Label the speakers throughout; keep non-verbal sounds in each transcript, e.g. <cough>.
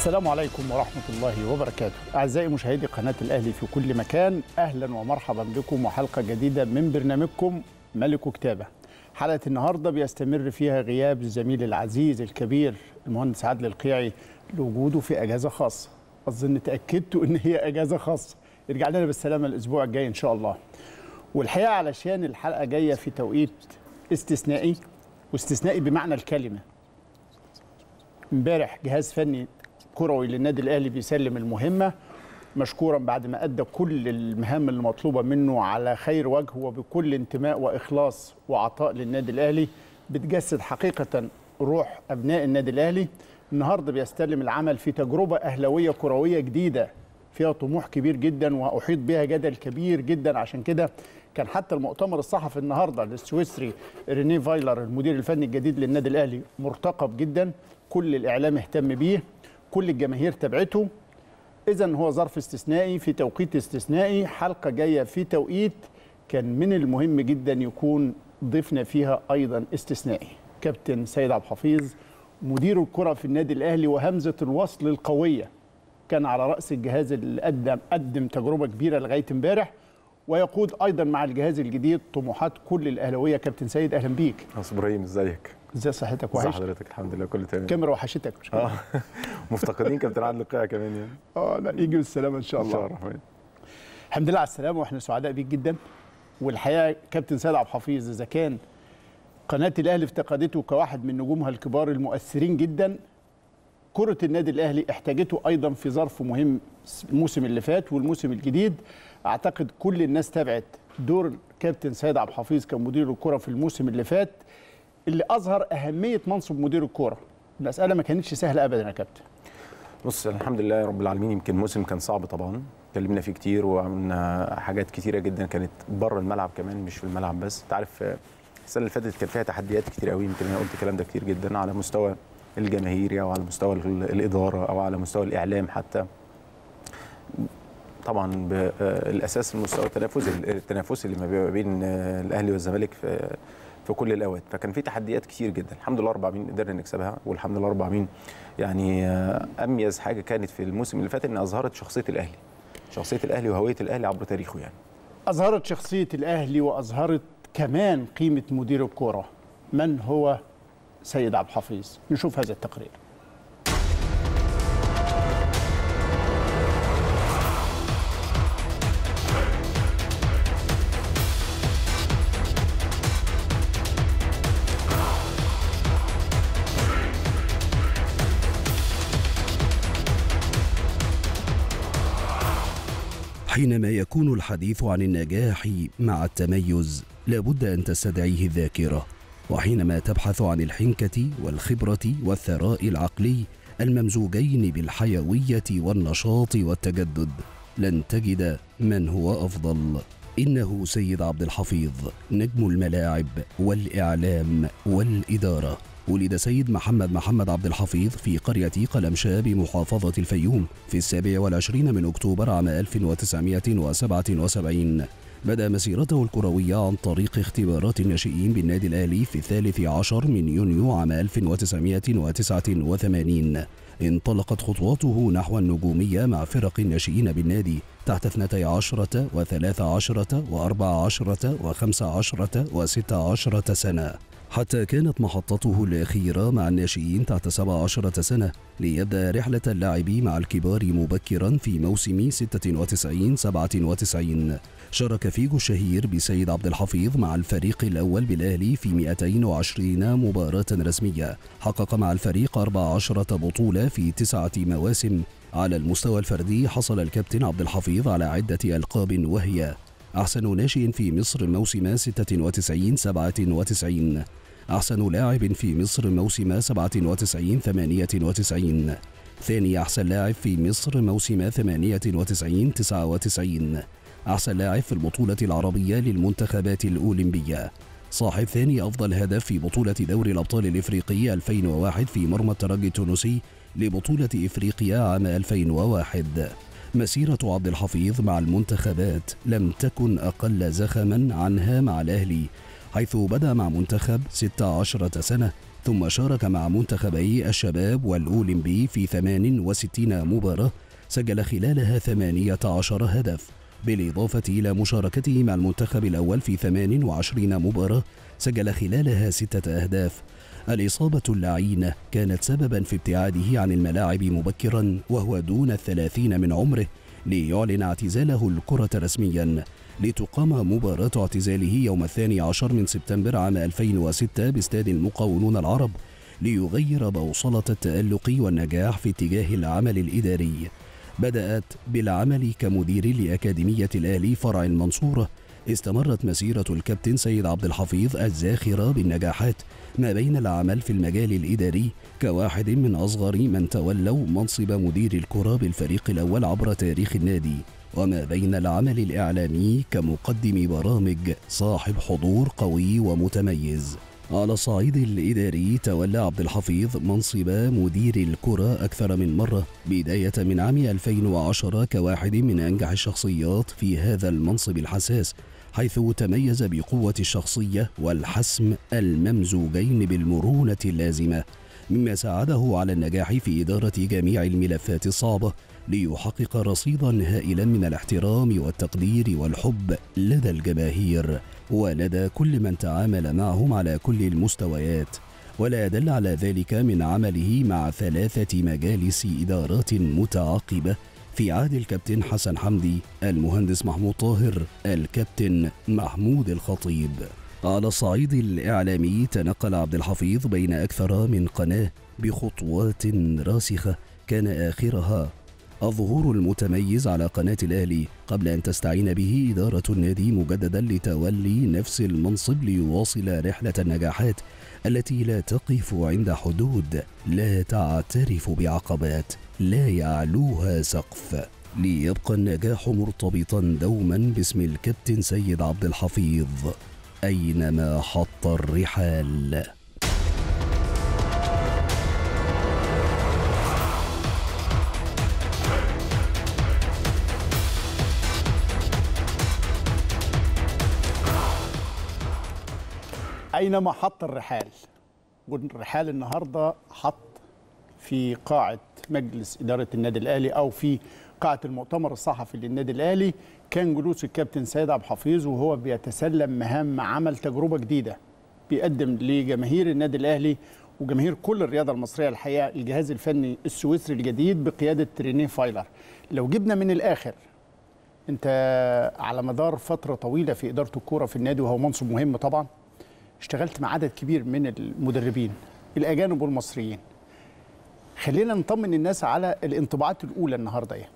Speaker 1: السلام عليكم ورحمة الله وبركاته. أعزائي مشاهدي قناة الأهلي في كل مكان أهلا ومرحبا بكم وحلقة جديدة من برنامجكم ملك كتابة. حلقة النهاردة بيستمر فيها غياب الزميل العزيز الكبير المهندس عادل القيعي لوجوده في أجازة خاصة. أظن تأكدتوا إن هي أجازة خاصة. يرجع لنا بالسلامة الأسبوع الجاي إن شاء الله. والحقيقة علشان الحلقة جاية في توقيت استثنائي واستثنائي بمعنى الكلمة. امبارح جهاز فني كروي للنادي الأهلي بيسلم المهمة مشكورا بعد ما أدى كل المهام المطلوبة منه على خير وجه وبكل انتماء وإخلاص وعطاء للنادي الأهلي. بتجسد حقيقة روح أبناء النادي الأهلي. النهارده بيستلم العمل في تجربة أهلاوية كروية جديدة فيها طموح كبير جدا وأحيط بها جدل كبير جدا. عشان كده كان حتى المؤتمر الصحفي النهارده للسويسري ريني فايلر المدير الفني الجديد للنادي الأهلي مرتقب جدا. كل الإعلام اهتم بيه. كل الجماهير تبعته اذا هو ظرف استثنائي في توقيت استثنائي. حلقة جاية في توقيت كان من المهم جدا يكون ضيفنا فيها أيضا استثنائي. كابتن سيد عبد الحفيظ مدير الكرة في النادي الأهلي وهمزة الوصل القوية كان على رأس الجهاز اللي قدم قدم تجربة كبيرة لغاية امبارح ويقود أيضا مع الجهاز الجديد طموحات كل الأهلاوية. كابتن سيد أهلا بيك.
Speaker 2: إبراهيم إزيك؟
Speaker 1: ازي صحتك؟
Speaker 2: ازي
Speaker 1: وحش
Speaker 2: حضرتك؟ الحمد لله كله تمام.
Speaker 1: الكاميرا وحشتك مش
Speaker 2: آه. <laughs> مفتقدين كابتن عادل القيع كمان يعني.
Speaker 1: آه لا يجي بالسلامه إن شاء
Speaker 2: إن شاء
Speaker 1: الله.
Speaker 2: الله الرحمن
Speaker 1: الحمد لله على السلامة وإحنا سعداء بيك جدا. والحقيقة كابتن سيد عبد الحفيظ إذا كان قناة الأهلي افتقدته كواحد من نجومها الكبار المؤثرين جدا كرة النادي الأهلي احتاجته أيضا في ظرف مهم الموسم اللي فات والموسم الجديد. أعتقد كل الناس تابعت دور كابتن سيد عبد الحفيظ كمدير الكرة في الموسم اللي فات. اللي أظهر أهمية منصب مدير الكره المسألة ما كانتش سهلة ابدا يا كابتن.
Speaker 2: بص الحمد لله رب العالمين يمكن الموسم كان صعب طبعا. اتكلمنا فيه كتير وعملنا حاجات كتيرة جدا كانت بره الملعب كمان مش في الملعب بس. أنت عارف آه، السنة اللي فاتت كان فيها تحديات كتير قوي. يمكن أنا قلت الكلام ده كتير جدا على مستوى الجماهيري أو على مستوى ال- الإدارة أو على مستوى الإعلام حتى. طبعا بالاساس المستوى التنافسي التنافسي اللي ما بين آه، الأهلي والزمالك في في كل الأوقات. فكان في تحديات كتير جدا. الحمد لله رب العالمين قدرنا نكسبها والحمد لله رب العالمين يعني آه، أميز حاجة كانت في الموسم اللي فات إن أظهرت شخصية الأهلي. شخصية الأهلي وهوية الأهلي عبر تاريخه يعني.
Speaker 1: أظهرت شخصية الأهلي وأظهرت كمان قيمة مدير الكرة من هو سيد عبد الحفيظ؟ نشوف هذا التقرير.
Speaker 3: حينما يكون الحديث عن النجاح مع التميز لابد أن تستدعيه الذاكرة. وحينما تبحث عن الحنكة والخبرة والثراء العقلي الممزوجين بالحيوية والنشاط والتجدد لن تجد من هو أفضل. إنه سيد عبد الحفيظ نجم الملاعب والإعلام والإدارة. ولد سيد محمد محمد عبد الحفيظ في قرية قلمشاه بمحافظة الفيوم في السابع والعشرين من أكتوبر عام 1977 بدأ مسيرته الكروية عن طريق اختبارات الناشئين بالنادي الأهلي في الثالث عشر من يونيو عام 1989 انطلقت خطواته نحو النجومية مع فرق الناشئين بالنادي تحت 12 و13 و14 و15 و16 سنة. حتى كانت محطته الأخيرة مع الناشئين تحت 17 سنة ليبدأ رحلة اللاعب مع الكبار مبكرا في موسم 96 97 شارك فيجو الشهير بسيد عبد الحفيظ مع الفريق الأول بالأهلي في 220 مباراة رسمية. حقق مع الفريق 14 بطولة في تسعة مواسم. على المستوى الفردي حصل الكابتن عبد الحفيظ على عدة ألقاب وهي أحسن ناشئ في مصر موسم 96 97 أحسن لاعب في مصر موسم 97 98 ثاني أحسن لاعب في مصر موسم 98 99 أحسن لاعب في البطولة العربية للمنتخبات الأولمبية. صاحب ثاني أفضل هدف في بطولة دوري الأبطال الإفريقي 2001 في مرمى الترجي التونسي لبطولة إفريقيا عام 2001 مسيرة عبد الحفيظ مع المنتخبات لم تكن أقل زخما عنها مع الأهلي حيث بدأ مع منتخب 16 سنة ثم شارك مع منتخبي الشباب والأولمبي في 68 مباراة سجل خلالها 18 هدف. بالإضافة إلى مشاركته مع المنتخب الأول في 28 مباراة سجل خلالها ستة أهداف. الإصابة اللعينة كانت سببا في ابتعاده عن الملاعب مبكرا وهو دون الثلاثين من عمره ليعلن اعتزاله الكرة رسميا. لتقام مباراة اعتزاله يوم الثاني عشر من سبتمبر عام 2006 باستاد المقاولون العرب ليغير بوصلة التألق والنجاح في اتجاه العمل الإداري. بدأت بالعمل كمدير لأكاديمية الأهلي فرع المنصورة استمرت مسيرة الكابتن سيد عبد الحفيظ الزاخرة بالنجاحات ما بين العمل في المجال الإداري كواحد من أصغر من تولوا منصب مدير الكرة بالفريق الأول عبر تاريخ النادي. وما بين العمل الإعلامي كمقدم برامج صاحب حضور قوي ومتميز. على الصعيد الإداري تولى عبد الحفيظ منصب مدير الكرة أكثر من مرة بداية من عام 2010 كواحد من أنجح الشخصيات في هذا المنصب الحساس حيث تميز بقوة الشخصية والحسم الممزوجين بالمرونة اللازمة مما ساعده على النجاح في إدارة جميع الملفات الصعبة. ليحقق رصيدا هائلا من الاحترام والتقدير والحب لدى الجماهير ولدى كل من تعامل معهم على كل المستويات. ولا يدل على ذلك من عمله مع ثلاثة مجالس إدارات متعاقبة في عهد الكابتن حسن حمدي المهندس محمود طاهر الكابتن محمود الخطيب. على الصعيد الإعلامي تنقل عبد الحفيظ بين أكثر من قناة بخطوات راسخة كان آخرها. الظهور المتميز على قناة الأهلي قبل أن تستعين به إدارة النادي مجددا لتولي نفس المنصب ليواصل رحلة النجاحات التي لا تقف عند حدود. لا تعترف بعقبات لا يعلوها سقف. ليبقى النجاح مرتبطا دوما باسم الكابتن سيد عبد الحفيظ أينما حط الرحال.
Speaker 1: أينما حط الرحال؟ والرحال النهارده حط في قاعة مجلس إدارة النادي الأهلي أو في قاعة المؤتمر الصحفي للنادي الأهلي. كان جلوس الكابتن سيد عبد الحفيظ وهو بيتسلم مهام عمل تجربة جديدة بيقدم لجماهير النادي الأهلي وجماهير كل الرياضة المصرية الحقيقة الجهاز الفني السويسري الجديد بقيادة رينيه فايلر. لو جبنا من الآخر أنت على مدار فترة طويلة في إدارة الكورة في النادي وهو منصب مهم طبعا اشتغلت مع عدد كبير من المدربين الأجانب والمصريين. خلينا نطمن الناس على الانطباعات الأولى النهاردة إيه؟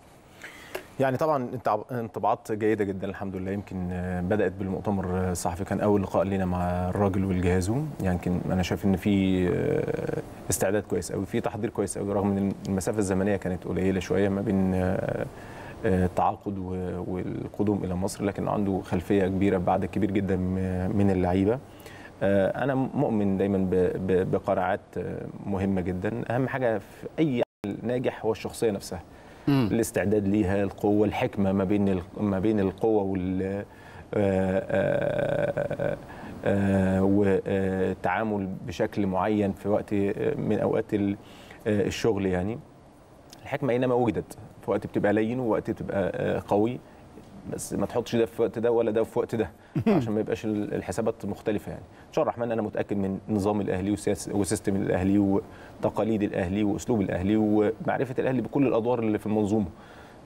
Speaker 2: يعني طبعا انطباعات جيدة جدا الحمد لله. يمكن بدأت بالمؤتمر الصحفي كان أول لقاء لينا مع الراجل والجهازه يعني يمكن أنا شايف إن في آه، استعداد كويس قوي في تحضير كويس قوي رغم إن المسافة الزمنية كانت قليلة شوية ما بين آه، آه، التعاقد والقدوم إلى مصر لكن عنده خلفية كبيرة بعدد كبير جدا من اللعيبة. أنا مؤمن دايما بقناعات آه، مهمة جدا. أهم حاجة في أي عمل ناجح هو الشخصية نفسها. الاستعداد ليها القوة الحكمة ما بين ما بين القوة وال آه، آه، والتعامل بشكل معين في وقت آه، من أوقات ال- آه، الشغل يعني. الحكمة اينما وجدت. في وقت بتبقى لين ووقت بتبقى آه، قوي. بس ما تحطش ده في وقت ده ولا ده في وقت ده <laughs> عشان ما يبقاش ال- الحسابات مختلفة يعني. إن شاء الله الرحمن أنا متأكد من نظام الأهلي وسيستم الأهلي وتقاليد الأهلي وأسلوب الأهلي ومعرفة الأهلي بكل الأدوار اللي في المنظومة.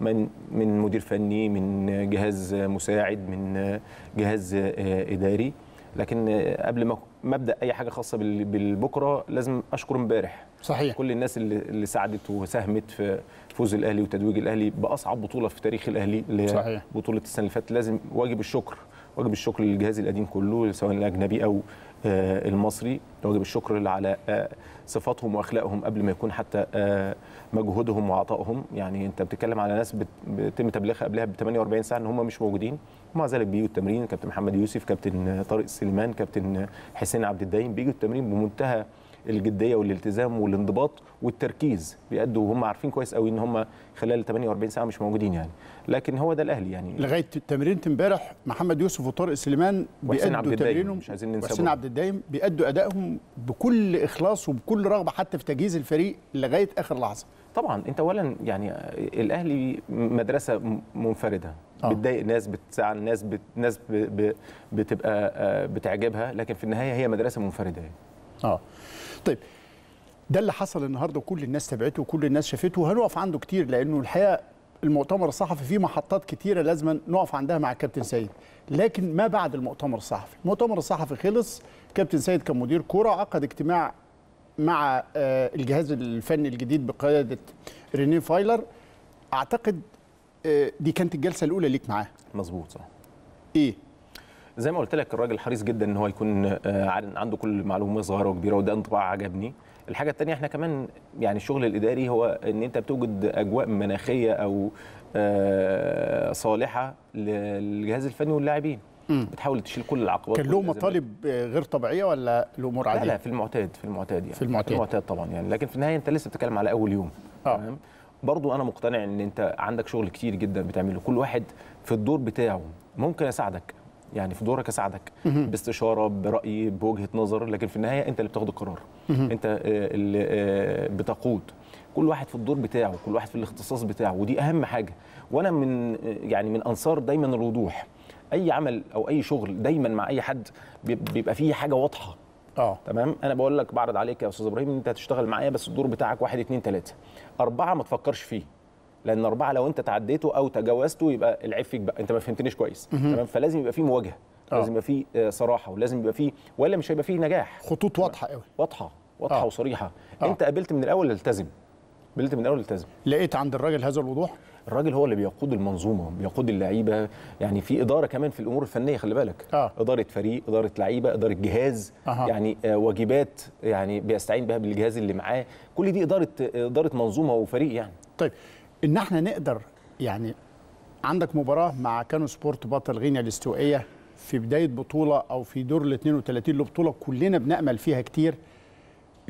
Speaker 2: من من مدير فني من جهاز مساعد من جهاز آه، إداري. لكن قبل ما أبدأ أي حاجة خاصة بال- بالبكرة لازم اشكر امبارح.
Speaker 1: صحيح.
Speaker 2: كل الناس اللي, اللي ساعدت وساهمت في فوز الأهلي وتتويج الأهلي بأصعب بطولة في تاريخ الأهلي اللي هي
Speaker 1: صحيح.
Speaker 2: بطولة السنة اللي فاتت. لازم واجب الشكر واجب الشكر للجهاز القديم كله سواء الأجنبي أو آه، المصري. واجب الشكر على آه، صفاتهم وأخلاقهم قبل ما يكون حتى آه، مجهودهم وعطائهم. يعني أنت بتتكلم على ناس بيتم تبليغها قبلها ب 48 ساعة إن هم مش موجودين. ومع ذلك بيجوا التمرين. كابتن محمد يوسف كابتن طارق سليمان كابتن حسين عبد الدايم بيجوا التمرين بمنتهى الجدية والالتزام والانضباط والتركيز. بيأدوا وهم عارفين كويس قوي إن هم خلال 48 ساعة مش موجودين يعني. لكن هو ده الأهلي يعني.
Speaker 1: لغاية تمرينه امبارح محمد يوسف وطارق سليمان بيأدوا تمرينهم
Speaker 2: مش عايزين ننسى
Speaker 1: وحسين. عبد الدايم بيأدوا أدائهم بكل إخلاص وبكل رغبة حتى في تجهيز الفريق لغاية آخر لحظة.
Speaker 2: طبعا أنت اولا يعني الأهلي مدرسة منفردة.
Speaker 1: آه.
Speaker 2: بتضايق ناس بتزعل ناس بت... ناس ب... ب... بتبقى آه، بتعجبها. لكن في النهاية هي مدرسة منفردة يعني.
Speaker 1: آه. طيب ده اللي حصل النهارده وكل الناس تابعته وكل الناس شافته. وهنقف عنده كتير؟ لأنه الحقيقة المؤتمر الصحفي فيه محطات كتيرة لازم نقف عندها مع كابتن سيد. لكن ما بعد المؤتمر الصحفي؟ المؤتمر الصحفي خلص كابتن سيد كان مدير كورة عقد اجتماع مع آه، الجهاز الفني الجديد بقيادة رينيه فايلر. أعتقد آه، دي كانت الجلسة الأولى ليك معاه.
Speaker 2: مظبوط صح.
Speaker 1: إيه؟
Speaker 2: زي ما قلت لك الراجل حريص جدا إن هو يكون آه، عن- عنده كل معلومه صغيره وكبيره وده انطباع عجبني. الحاجة الثانية إحنا كمان يعني الشغل الإداري هو إن أنت بتوجد أجواء مناخية أو آه، صالحة للجهاز الفني واللاعبين. بتحاول تشيل كل العقبات
Speaker 1: كان له. مطالب غير طبيعية ولا الأمور
Speaker 2: لا
Speaker 1: عادية؟
Speaker 2: لا في المعتاد في المعتاد يعني.
Speaker 1: في المعتاد.
Speaker 2: في المعتاد طبعا يعني. لكن في النهاية أنت لسه بتتكلم على أول يوم
Speaker 1: آه.
Speaker 2: تمام؟ برضو أنا مقتنع إن أنت عندك شغل كتير جدا بتعمله. كل واحد في الدور بتاعه ممكن اساعدك يعني في دورك أساعدك باستشارة برايي بوجهة نظر لكن في النهاية أنت اللي بتاخد القرار. أنت آه، اللي آه، بتقود. كل واحد في الدور بتاعه كل واحد في الاختصاص بتاعه ودي أهم حاجة. وأنا من آه، يعني من أنصار دايما الوضوح. أي عمل أو أي شغل دايما مع أي حد بيب- بيبقى فيه حاجة واضحة.
Speaker 1: آه.
Speaker 2: تمام؟ أنا بقول لك بعرض عليك يا أستاذ إبراهيم إن أنت هتشتغل معايا بس الدور بتاعك واحد اتنين تلاتة. أربعة ما تفكرش فيه. لأن أربعة لو أنت تعديته أو تجاوزته يبقى العيب فيك بقى. أنت ما فهمتنيش كويس. تمام؟ فلازم يبقى فيه مواجهة.
Speaker 1: آه.
Speaker 2: لازم يبقى فيه آه، صراحة ولازم يبقى فيه ولا مش هيبقى فيه نجاح.
Speaker 1: خطوط واضحة قوي.
Speaker 2: واضحة. واضحة
Speaker 1: آه.
Speaker 2: وصريحة.
Speaker 1: آه.
Speaker 2: أنت قابلت من الأول التزم. قابلت من الأول التزم.
Speaker 1: لقيت عند الراجل هذا الوضوح؟
Speaker 2: الراجل هو اللي بيقود المنظومة بيقود اللعيبة. يعني في إدارة كمان في الأمور الفنية خلي بالك.
Speaker 1: آه.
Speaker 2: إدارة فريق إدارة لعيبة إدارة جهاز.
Speaker 1: أها.
Speaker 2: يعني آه واجبات يعني بيستعين بها بالجهاز اللي معاه. كل دي إدارة إدارة منظومة وفريق يعني.
Speaker 1: طيب إن إحنا نقدر يعني عندك مباراة مع كانو سبورت بطل غينيا الاستوائية في بداية بطولة أو في دور ال 32 لبطوله كلنا بنأمل فيها كتير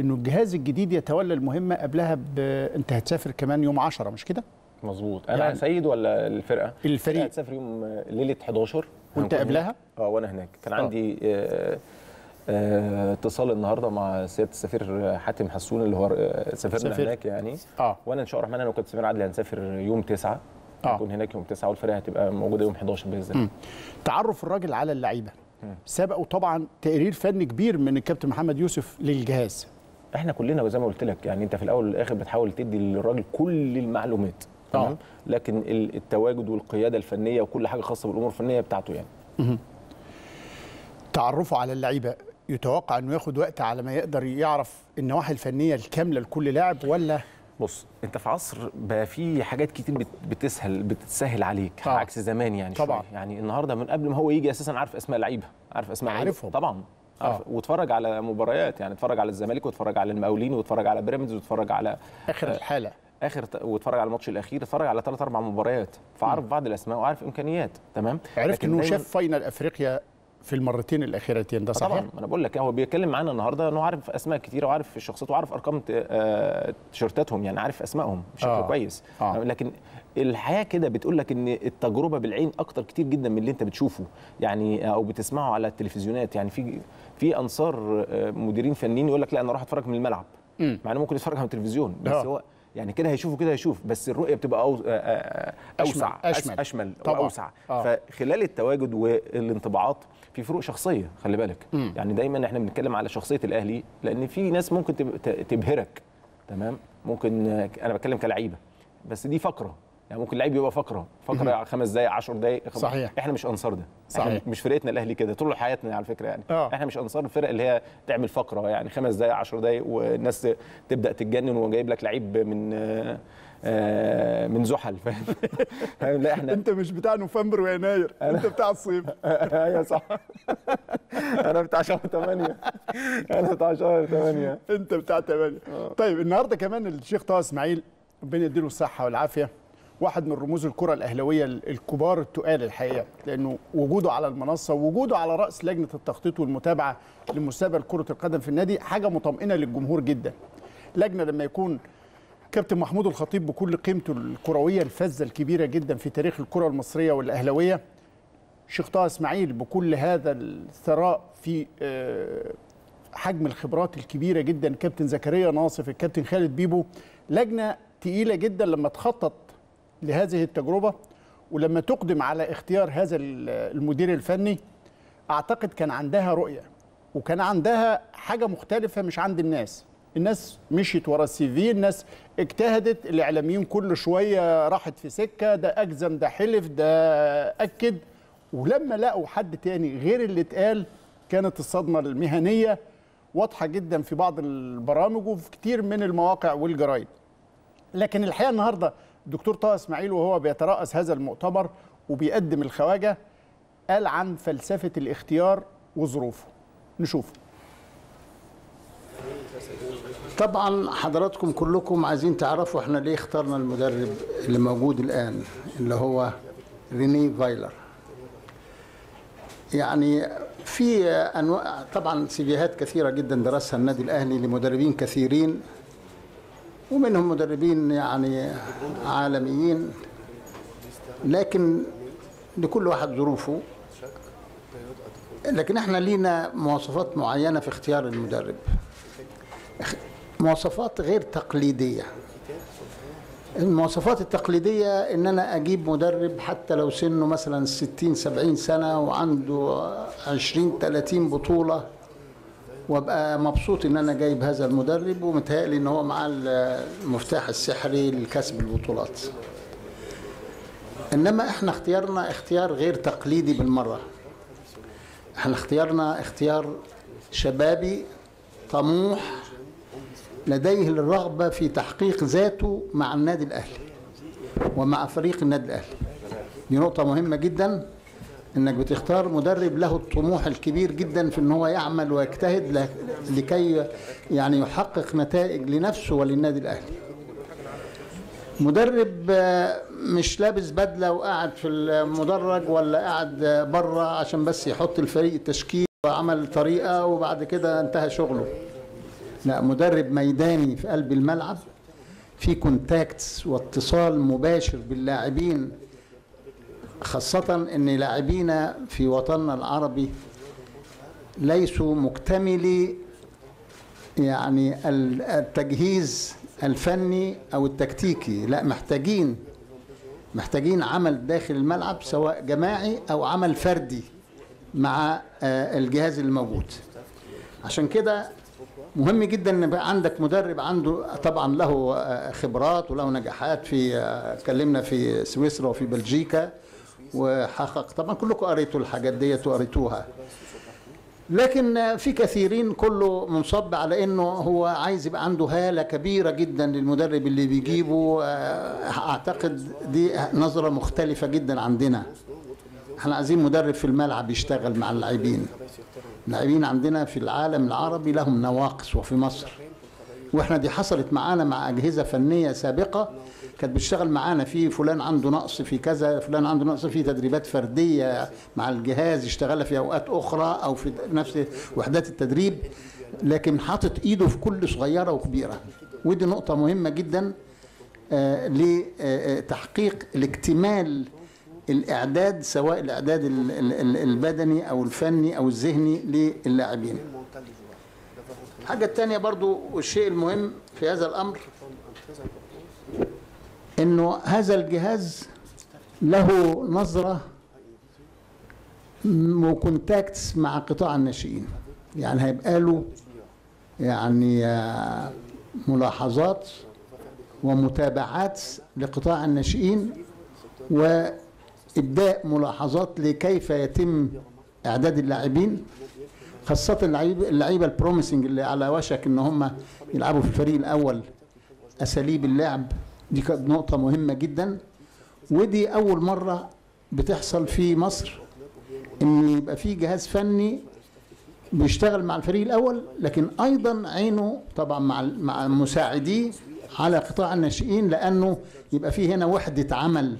Speaker 1: إنه الجهاز الجديد يتولى المهمة قبلها ب... أنت هتسافر كمان يوم 10 مش كده؟
Speaker 2: مظبوط أنا
Speaker 1: يعني-
Speaker 2: سيد ولا الفرقة
Speaker 1: الفريق.
Speaker 2: هتسافر يوم آه، ليلة 11
Speaker 1: وأنت
Speaker 2: هنكون
Speaker 1: قبلها؟
Speaker 2: آه وأنا هناك كان
Speaker 1: آه.
Speaker 2: عندي آه، اتصال النهارده مع سياده السفير حاتم حسون اللي هو آه، سافرنا
Speaker 1: سفير.
Speaker 2: هناك يعني.
Speaker 1: آه.
Speaker 2: وأنا ان شاء الله الرحمن أنا وكابتن سمير عدلي هنسافر يوم 9
Speaker 1: آه.
Speaker 2: نكون هناك يوم 9 والفرقه هتبقى موجودة يوم 11 بإذن الله.
Speaker 1: تعرف الراجل على اللعيبة. سبقوا طبعا تقرير فني كبير من الكابتن محمد يوسف للجهاز.
Speaker 2: إحنا كلنا زي ما قلت لك يعني انت في الأول والآخر بتحاول تدي للراجل كل المعلومات
Speaker 1: آه.
Speaker 2: تمام؟ لكن ال- التواجد والقيادة الفنية وكل حاجة خاصة بالأمور الفنية بتاعته يعني.
Speaker 1: تعرفه على اللعيبة. يتوقع إنه ياخد وقت على ما يقدر يعرف النواحي الفنية الكاملة لكل لاعب ولا
Speaker 2: بص أنت في عصر بقى في حاجات كتير بت- بتسهل بتسهل عليك
Speaker 1: آه.
Speaker 2: آه. عكس زمان يعني
Speaker 1: طبعاً.
Speaker 2: شوية. يعني النهارده من قبل ما هو يجي أساسا عارف أسماء لعيبة عارف أسماء.
Speaker 1: عارفهم.
Speaker 2: طبعا عارف
Speaker 1: آه.
Speaker 2: واتفرج على مباريات يعني اتفرج على الزمالك واتفرج على المقاولين واتفرج على بيراميدز واتفرج على
Speaker 1: آخر الحاله
Speaker 2: آخر واتفرج على الماتش الأخير اتفرج على ثلاث أربع مباريات فعارف بعض الأسماء وعارف إمكانيات تمام
Speaker 1: عرفت
Speaker 2: إنه
Speaker 1: شاف فاينل أفريقيا في المرتين الأخيرتين ده صحيح؟
Speaker 2: طبعا أنا بقول لك هو بيتكلم معانا النهارده إنه عارف أسماء كتيرة وعارف الشخصيات وعارف أرقام آه، تيشيرتاتهم يعني عارف أسمائهم بشكل
Speaker 1: آه.
Speaker 2: كويس
Speaker 1: آه.
Speaker 2: لكن الحياة كده بتقول لك إن التجربة بالعين أكتر كتير جدا من اللي أنت بتشوفه يعني أو بتسمعه على التلفزيونات يعني في في أنصار آه، مديرين فنيين يقول لك لا أنا أروح أتفرج من الملعب. مع إنه ممكن يتفرج على التلفزيون بس
Speaker 1: آه.
Speaker 2: هو يعني كده هيشوفه كده هيشوف بس الرؤية بتبقى أو... آه، أوسع
Speaker 1: أشمل.
Speaker 2: أس- أشمل
Speaker 1: طبعاً.
Speaker 2: وأوسع
Speaker 1: آه.
Speaker 2: فخلال التواجد والانطباعات في فروق شخصية خلي بالك
Speaker 1: مم.
Speaker 2: يعني دايما إحنا بنتكلم على شخصية الأهلي لأن في ناس ممكن تبهرك تمام ممكن أنا بتكلم كلعيبة بس دي فقرة يعني ممكن لعيب يبقى فقرة فقرة خمس دقائق 10 دقائق
Speaker 1: صحيح.
Speaker 2: إحنا مش أنصار ده
Speaker 1: صحيح.
Speaker 2: إحنا مش فرقتنا الأهلي كده طول حياتنا على فكرة يعني
Speaker 1: آه.
Speaker 2: إحنا مش أنصار الفرق اللي هي تعمل فقرة يعني خمس دقائق 10 دقائق والناس تبدأ تتجنن وجايب لك لعيب من من زحل <laughs> فاهم؟ لا إحنا
Speaker 1: أنت مش بتاع نوفمبر ويناير أنت بتاع الصيف. <laughs>
Speaker 2: أيوه صح. <laughs> أنا بتاع شهر 8 أنا بتاع شهر 8
Speaker 1: أنت بتاع 8 طيب النهارده كمان الشيخ طه إسماعيل ربنا يديله الصحة والعافية واحد من رموز الكرة الأهلاوية الكبار التقال الحقيقة لأنه وجوده على المنصة ووجوده على رأس لجنة التخطيط والمتابعة لمستقبل كرة القدم في النادي حاجة مطمئنة للجمهور جدا. لجنة لما يكون كابتن محمود الخطيب بكل قيمته الكروية الفذة الكبيرة جدا في تاريخ الكرة المصرية والأهلاوية. شيخ طه إسماعيل بكل هذا الثراء في آه، حجم الخبرات الكبيرة جدا. كابتن زكريا ناصف الكابتن خالد بيبو. لجنة تقيلة جدا لما تخطط لهذه التجربة ولما تقدم على اختيار هذا المدير الفني أعتقد كان عندها رؤية وكان عندها حاجة مختلفة مش عند الناس. الناس مشيت ورا السي في الناس اجتهدت الإعلاميين كل شوية راحت في سكة ده أجزم ده حلف ده أكد. ولما لقوا حد تاني غير اللي اتقال كانت الصدمة المهنية واضحة جدا في بعض البرامج وفي كتير من المواقع والجرايد. لكن الحقيقة النهارده الدكتور طه إسماعيل وهو بيترأس هذا المؤتمر وبيقدم الخواجة قال عن فلسفة الاختيار وظروفه. نشوف
Speaker 4: طبعا حضراتكم كلكم عايزين تعرفوا إحنا ليه اخترنا المدرب اللي موجود الآن اللي هو ريني فايلر. يعني في أنواع طبعا سيفيهات كثيرة جدا درسها النادي الأهلي لمدربين كثيرين ومنهم مدربين يعني عالميين لكن لكل واحد ظروفه. لكن إحنا لينا مواصفات معينة في اختيار المدرب. مواصفات غير تقليدية. المواصفات التقليدية إن أنا أجيب مدرب حتى لو سنه مثلا 60 70 سنة وعنده 20 30 بطولة وأبقى مبسوط إن أنا جايب هذا المدرب ومتهيألي إن هو معاه المفتاح السحري لكسب البطولات. إنما إحنا اختيارنا اختيار غير تقليدي بالمرة. إحنا اختيارنا اختيار شبابي طموح لديه الرغبة في تحقيق ذاته مع النادي الأهلي ومع فريق النادي الأهلي. دي نقطة مهمة جدا إنك بتختار مدرب له الطموح الكبير جدا في إن هو يعمل ويجتهد لكي يعني يحقق نتائج لنفسه وللنادي الأهلي. مدرب مش لابس بدلة وقاعد في المدرج ولا قاعد بره عشان بس يحط الفريق التشكيل وعمل طريقة وبعد كده انتهى شغله. لا مدرب ميداني في قلب الملعب في كونتاكتس واتصال مباشر باللاعبين خاصة أن لاعبينا في وطننا العربي ليسوا مكتملي يعني التجهيز الفني أو التكتيكي لا محتاجين محتاجين عمل داخل الملعب سواء جماعي أو عمل فردي مع الجهاز الموجود. عشان كده مهم جدا إن يبقى عندك مدرب عنده طبعا له خبرات وله نجاحات في اتكلمنا في سويسرا وفي بلجيكا وحقق. طبعا كلكم قريتوا الحاجات ديت وقريتوها. لكن في كثيرين كله منصب على إنه هو عايز يبقى عنده هالة كبيرة جدا للمدرب اللي بيجيبه. أعتقد دي نظرة مختلفة جدا عندنا. إحنا عايزين مدرب في الملعب يشتغل مع اللاعبين. اللاعبين عندنا في العالم العربي لهم نواقص وفي مصر. وإحنا دي حصلت معانا مع أجهزة فنية سابقة كانت بتشتغل معانا في فلان عنده نقص في كذا فلان عنده نقص في تدريبات فردية مع الجهاز يشتغلها في أوقات أخرى أو في نفس وحدات التدريب. لكن حاطط إيده في كل صغيرة وكبيرة. ودي نقطة مهمة جدا آه لتحقيق الاكتمال الإعداد سواء الإعداد البدني أو الفني أو الذهني للاعبين. الحاجة الثانية برضو والشيء المهم في هذا الأمر إنه هذا الجهاز له نظرة وكونتاكتس مع قطاع الناشئين. يعني هيبقى له يعني ملاحظات ومتابعات لقطاع الناشئين وابداء ملاحظات لكيف يتم إعداد اللاعبين خاصة اللعيبه اللعيبة البروميسنج اللي على وشك إن هم يلعبوا في الفريق الأول. أساليب اللعب دي كانت نقطة مهمة جدا. ودي أول مرة بتحصل في مصر إن يبقى في جهاز فني بيشتغل مع الفريق الأول لكن أيضا عينه طبعا مع مع مساعديه على قطاع الناشئين لأنه يبقى في هنا وحدة عمل.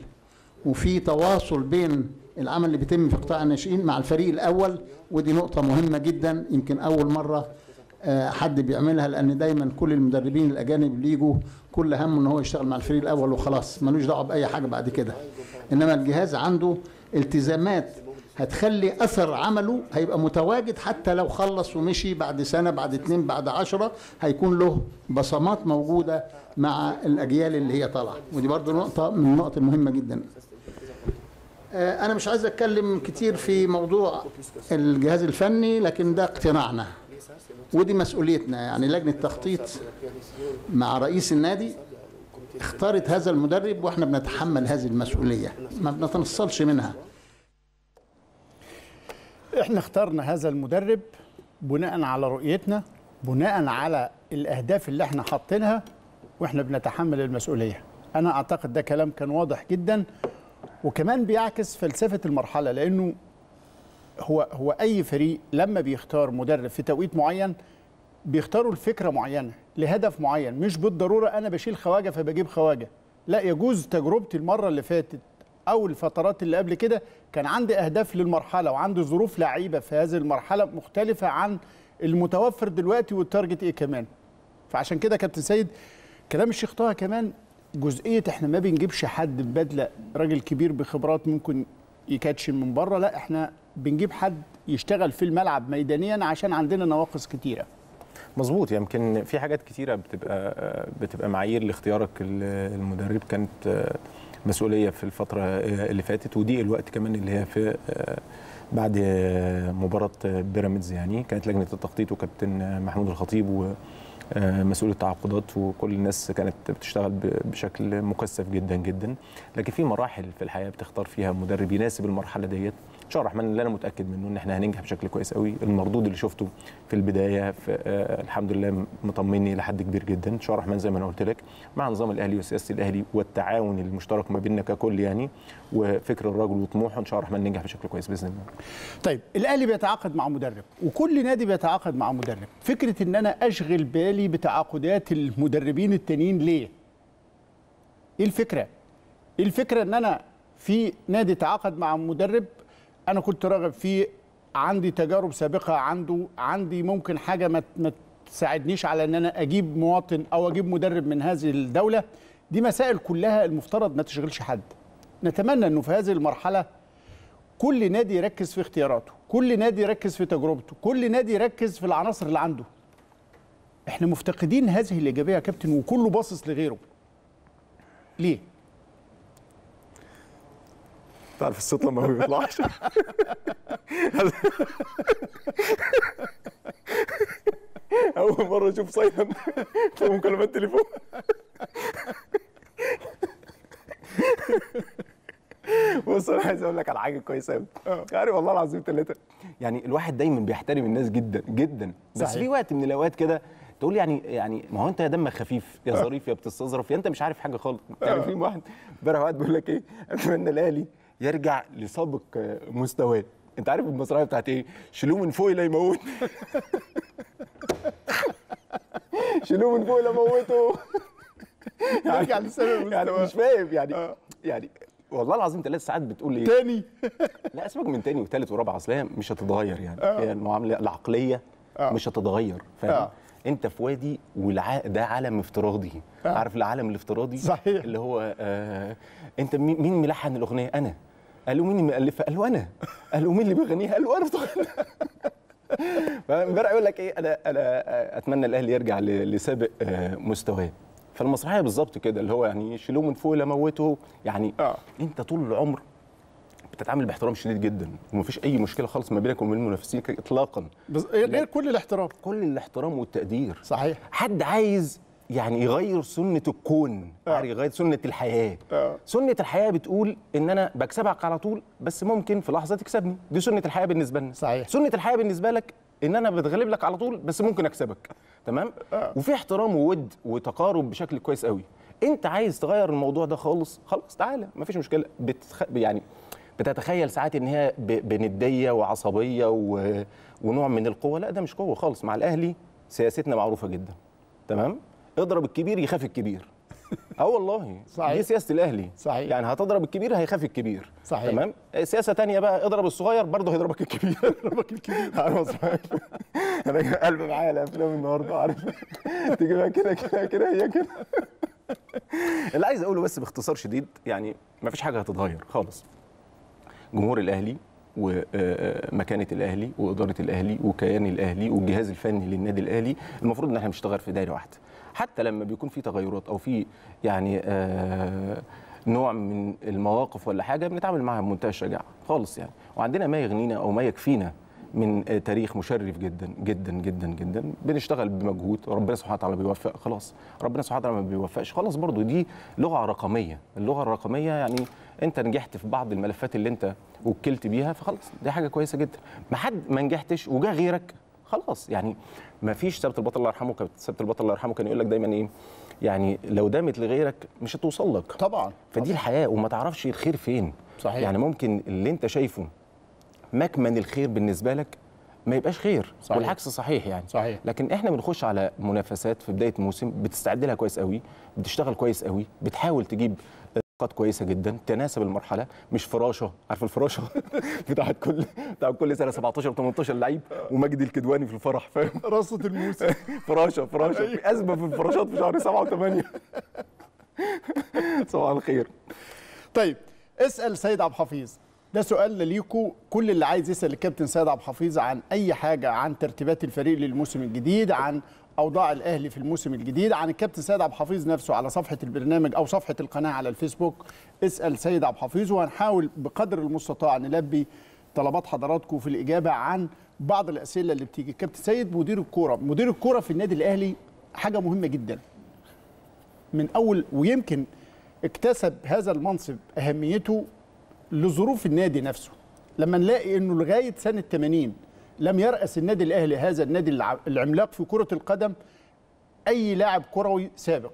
Speaker 4: وفي تواصل بين العمل اللي بيتم في قطاع الناشئين مع الفريق الأول ودي نقطة مهمة جدا يمكن أول مرة آه، حد بيعملها لأن دايما كل المدربين الأجانب اللي يجوا كل همه إن هو يشتغل مع الفريق الأول وخلاص ملوش دعوة بأي حاجة بعد كده. إنما الجهاز عنده التزامات هتخلي أثر عمله هيبقى متواجد حتى لو خلص ومشي بعد سنة بعد اتنين بعد عشرة هيكون له بصمات موجودة مع الأجيال اللي هي طالعة. ودي برضو نقطة من النقط المهمة جدا. آه، أنا مش عايز أتكلم كتير في موضوع الجهاز الفني لكن ده اقتناعنا. ودي مسؤوليتنا يعني لجنة تخطيط مع رئيس النادي اختارت هذا المدرب وإحنا بنتحمل هذه المسؤولية. ما بنتنصلش منها.
Speaker 1: إحنا اخترنا هذا المدرب بناء على رؤيتنا بناء على الأهداف اللي إحنا حاطينها وإحنا بنتحمل المسؤولية. أنا أعتقد ده كلام كان واضح جدا. وكمان بيعكس فلسفة المرحلة لأنه هو هو أي فريق لما بيختار مدرب في توقيت معين بيختاروا الفكرة معينة لهدف معين مش بالضرورة أنا بشيل خواجة فبجيب خواجة. لا يجوز تجربتي المرة اللي فاتت أو الفترات اللي قبل كده كان عندي أهداف للمرحلة وعندي ظروف لعيبة في هذه المرحلة مختلفة عن المتوفر دلوقتي والتارجت إيه كمان. فعشان كده كابتن سيد كلام الشيخ طه كمان جزئية إحنا ما بنجيبش حد ببدله راجل كبير بخبرات ممكن يكاتشن من بره لا إحنا بنجيب حد يشتغل في الملعب ميدانيا عشان عندنا نواقص كتيرة.
Speaker 2: مظبوط يمكن في حاجات كتيرة بتبقى بتبقى معايير لاختيارك المدرب كانت مسؤولية في الفترة اللي فاتت ودي الوقت كمان اللي هي في بعد مباراة بيراميدز يعني كانت لجنة التخطيط وكابتن محمود الخطيب ومسؤول التعاقدات وكل الناس كانت بتشتغل بشكل مكثف جدا جدا. لكن في مراحل في الحياة بتختار فيها مدرب يناسب المرحلة ديت. ان شاء الله الرحمن اللي أنا متأكد منه إن إحنا هننجح بشكل كويس قوي. المردود اللي شفته في البداية في آه الحمد لله مطمني لحد كبير جدا. ان شاء الله الرحمن زي ما أنا قلت لك مع نظام الأهلي وسياسة الأهلي والتعاون المشترك ما بيننا ككل يعني وفكر الرجل وطموحه إن شاء الله الرحمن ننجح بشكل كويس بإذن الله.
Speaker 1: طيب الأهلي بيتعاقد مع مدرب وكل نادي بيتعاقد مع مدرب. فكرة إن أنا أشغل بالي بتعاقدات المدربين التانيين ليه؟ إيه الفكرة؟ إيه الفكرة إن أنا في نادي تعاقد مع مدرب أنا كنت راغب فيه عندي تجارب سابقة عنده عندي ممكن حاجة ما تساعدنيش على إن أنا أجيب مواطن أو أجيب مدرب من هذه الدولة. دي مسائل كلها المفترض ما تشغلش حد. نتمنى إنه في هذه المرحلة كل نادي يركز في اختياراته كل نادي يركز في تجربته كل نادي يركز في العناصر اللي عنده. إحنا مفتقدين هذه الإيجابية يا كابتن وكله باصص لغيره. ليه؟
Speaker 2: تعرف الصوت لما ما بيطلعش <laughs> أول مرة أشوف سايلنت في مكالمات تليفون بص أنا عايز أقول لك على حاجة كويسة قوي عارف والله العظيم ثلاثة يعني الواحد دايما بيحترم الناس جدا جدا. بس
Speaker 1: صحيح.
Speaker 2: في وقت من الأوقات كده تقول يعني يعني ما هو أنت يا دمك خفيف يا ظريف يا بتستظرف يا أنت مش عارف حاجة خالص. يعني في واحد امبارح واحد بيقول لك إيه؟ أتمنى الاهلي يرجع لسابق مستواه. انت عارف المسرحيه بتاعت إيه؟ شيلوه من فوق لا يموت <laughs> شيلوه من فوق لا موته <laughs>
Speaker 1: يرجع لسابق
Speaker 2: يعني
Speaker 1: مستواه.
Speaker 2: مش فاهم يعني يعني والله العظيم ثلاث ساعات بتقول إيه؟
Speaker 1: تاني. <laughs>
Speaker 2: لا سيبك من تاني وثالث ورابع أصل مش هتتغير يعني. هي المعامله العقلية
Speaker 1: آه.
Speaker 2: مش هتتغير فاهم؟
Speaker 1: آه.
Speaker 2: انت في وادي والع... ده عالم افتراضي.
Speaker 1: آه.
Speaker 2: عارف العالم الافتراضي؟
Speaker 1: صحيح.
Speaker 2: اللي هو آه... انت مين مين ملحن الأغنية؟ أنا. قالوا مين اللي مؤلفها قالوا أنا. قالوا مين اللي بيغنيها؟ قالوا أنا. <laughs> بتغني فامبارح يقول لك إيه أنا أنا أتمنى الأهلي يرجع لسابق آه، مستواه. فالمسرحية بالظبط كده اللي هو يعني شيلوه من فوق لا موته يعني
Speaker 1: آه.
Speaker 2: أنت طول العمر بتتعامل باحترام شديد جدا ومفيش أي مشكلة خالص ما بينك وبين منافسينك اطلاقا.
Speaker 1: بس غير كل الاحترام.
Speaker 2: كل الاحترام والتقدير.
Speaker 1: صحيح.
Speaker 2: حد عايز يعني يغير سنة الكون
Speaker 1: آه.
Speaker 2: يغير سنة الحياة.
Speaker 1: آه.
Speaker 2: سنة الحياة بتقول إن أنا بكسبك على طول بس ممكن في لحظة تكسبني. دي سنة الحياة بالنسبة لنا.
Speaker 1: صحيح.
Speaker 2: سنة الحياة بالنسبة لك إن أنا بتغلب لك على طول بس ممكن أكسبك. تمام؟
Speaker 1: آه.
Speaker 2: وفي احترام وود وتقارب بشكل كويس قوي. أنت عايز تغير الموضوع ده خالص؟ خلاص تعالى. مفيش مشكلة. بتخ... يعني بتتخيل ساعات إن هي ب- بندية وعصبية و... ونوع من القوة؟ لا ده مش قوة خالص. مع الأهلي سياستنا معروفة جدا. تمام؟ اضرب الكبير يخاف الكبير. <laughs> آه والله.
Speaker 1: صحيح.
Speaker 2: دي سياسة الأهلي.
Speaker 1: صحيح.
Speaker 2: يعني هتضرب الكبير هيخاف الكبير.
Speaker 1: صحيح.
Speaker 2: تمام؟ سياسة تانية بقى اضرب الصغير برضه هيضربك الكبير. <laughs> هيضربك الكبير. عارف <laughs> أنا قلب معايا الأفلام النهارده عارف؟ تيجي بقى كده كده كده هي كده. اللي عايز أقوله بس باختصار شديد يعني ما فيش حاجة هتتغير خالص. جمهور الأهلي ومكانه الأهلي وإدارة الأهلي وكيان الأهلي والجهاز الفني للنادي الأهلي المفروض إن إحنا بنشتغل في دايرة واحدة. حتى لما بيكون في تغيرات أو في يعني آه، نوع من المواقف ولا حاجة بنتعامل معاها بمنتهى الشجاعة خالص يعني. وعندنا ما يغنينا أو ما يكفينا من آه، تاريخ مشرف جدا جدا جدا جدا بنشتغل بمجهود ربنا سبحانه وتعالى بيوفق خلاص. ربنا سبحانه وتعالى ما بيوفقش. خلاص برضو دي لغة رقمية. اللغة الرقمية يعني أنت نجحت في بعض الملفات اللي أنت وكلت بيها فخلاص دي حاجة كويسة جدا. ما حد ما نجحتش وجا غيرك خلاص يعني ما فيش ثابت البطل الله يرحمه كان ثابت البطل الله يرحمه كان يقول لك دايما إيه يعني لو دامت لغيرك مش هتوصل لك
Speaker 1: طبعا
Speaker 2: فدي الحياة وما تعرفش الخير فين
Speaker 1: صحيح.
Speaker 2: يعني ممكن اللي انت شايفه مكمن الخير بالنسبة لك ما يبقاش خير
Speaker 1: صحيح.
Speaker 2: والعكس صحيح يعني
Speaker 1: صحيح.
Speaker 2: لكن إحنا بنخش على منافسات في بداية موسم بتستعد لها كويس قوي بتشتغل كويس قوي بتحاول تجيب نقاط كويسة جدا تناسب المرحلة مش فراشه. عارف الفراشه؟ <laughs> بتاعت كل بتاعت كل سنة 17 18 لعيب ومجدي الكدواني في الفرح فاهم؟ <laughs>
Speaker 1: رصة الموسم. <laughs>
Speaker 2: فراشه فراشه. في أزمة في الفراشات في شهر 7 و8 صباح الخير.
Speaker 1: طيب اسأل سيد عبد الحفيظ. ده سؤال ليكو كل اللي عايز يسأل الكابتن سيد عبد الحفيظ عن أي حاجة عن ترتيبات الفريق للموسم الجديد عن أوضاع الأهلي في الموسم الجديد. عن الكابتن سيد عبد الحفيظ نفسه على صفحة البرنامج أو صفحة القناة على الفيسبوك. اسأل سيد عبد الحفيظ وهنحاول بقدر المستطاع نلبي طلبات حضراتكم في الإجابة عن بعض الأسئلة اللي بتيجي. كابتن سيد مدير الكورة. مدير الكورة في النادي الأهلي حاجة مهمة جدا. من أول ويمكن اكتسب هذا المنصب أهميته لظروف النادي نفسه. لما نلاقي إنه لغاية سنة 80 لم يرأس النادي الأهلي هذا النادي الع- العملاق في كرة القدم أي لاعب كروي سابق.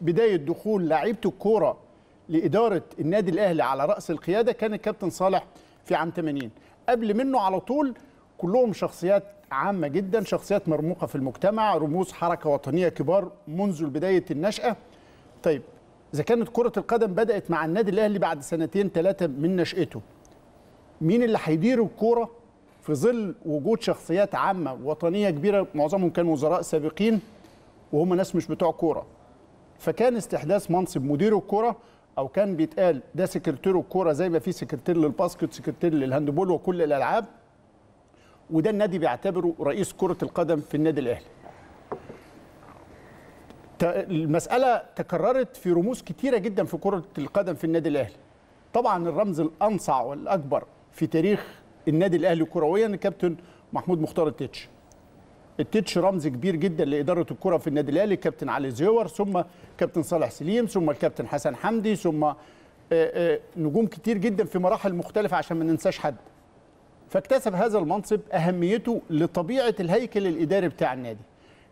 Speaker 1: بداية دخول لاعيبه الكورة لإدارة النادي الأهلي على رأس القيادة كان الكابتن صالح في عام 80 قبل منه على طول كلهم شخصيات عامة جدا شخصيات مرموقة في المجتمع رموز حركة وطنية كبار منذ بداية النشأة. طيب إذا كانت كرة القدم بدأت مع النادي الأهلي بعد سنتين ثلاثة من نشأته مين اللي هيدير الكورة؟ في ظل وجود شخصيات عامة وطنيه كبيرة معظمهم كانوا وزراء سابقين وهم ناس مش بتوع كورة. فكان استحداث منصب مدير الكورة أو كان بيتقال ده سكرتير الكورة زي ما في سكرتير للباسكت سكرتير للهاندبول وكل الألعاب. وده النادي بيعتبره رئيس كرة القدم في النادي الأهلي. المسألة تكررت في رموز كتيرة جدا في كرة القدم في النادي الأهلي. طبعا الرمز الأنصع والأكبر في تاريخ النادي الأهلي كرويا الكابتن محمود مختار التتش التتش رمز كبير جدا لإدارة الكرة في النادي الأهلي كابتن علي زيور ثم كابتن صالح سليم ثم الكابتن حسن حمدي ثم آه، آه، نجوم كتير جدا في مراحل مختلفة عشان ما ننساش حد. فاكتسب هذا المنصب أهميته لطبيعة الهيكل الإداري بتاع النادي.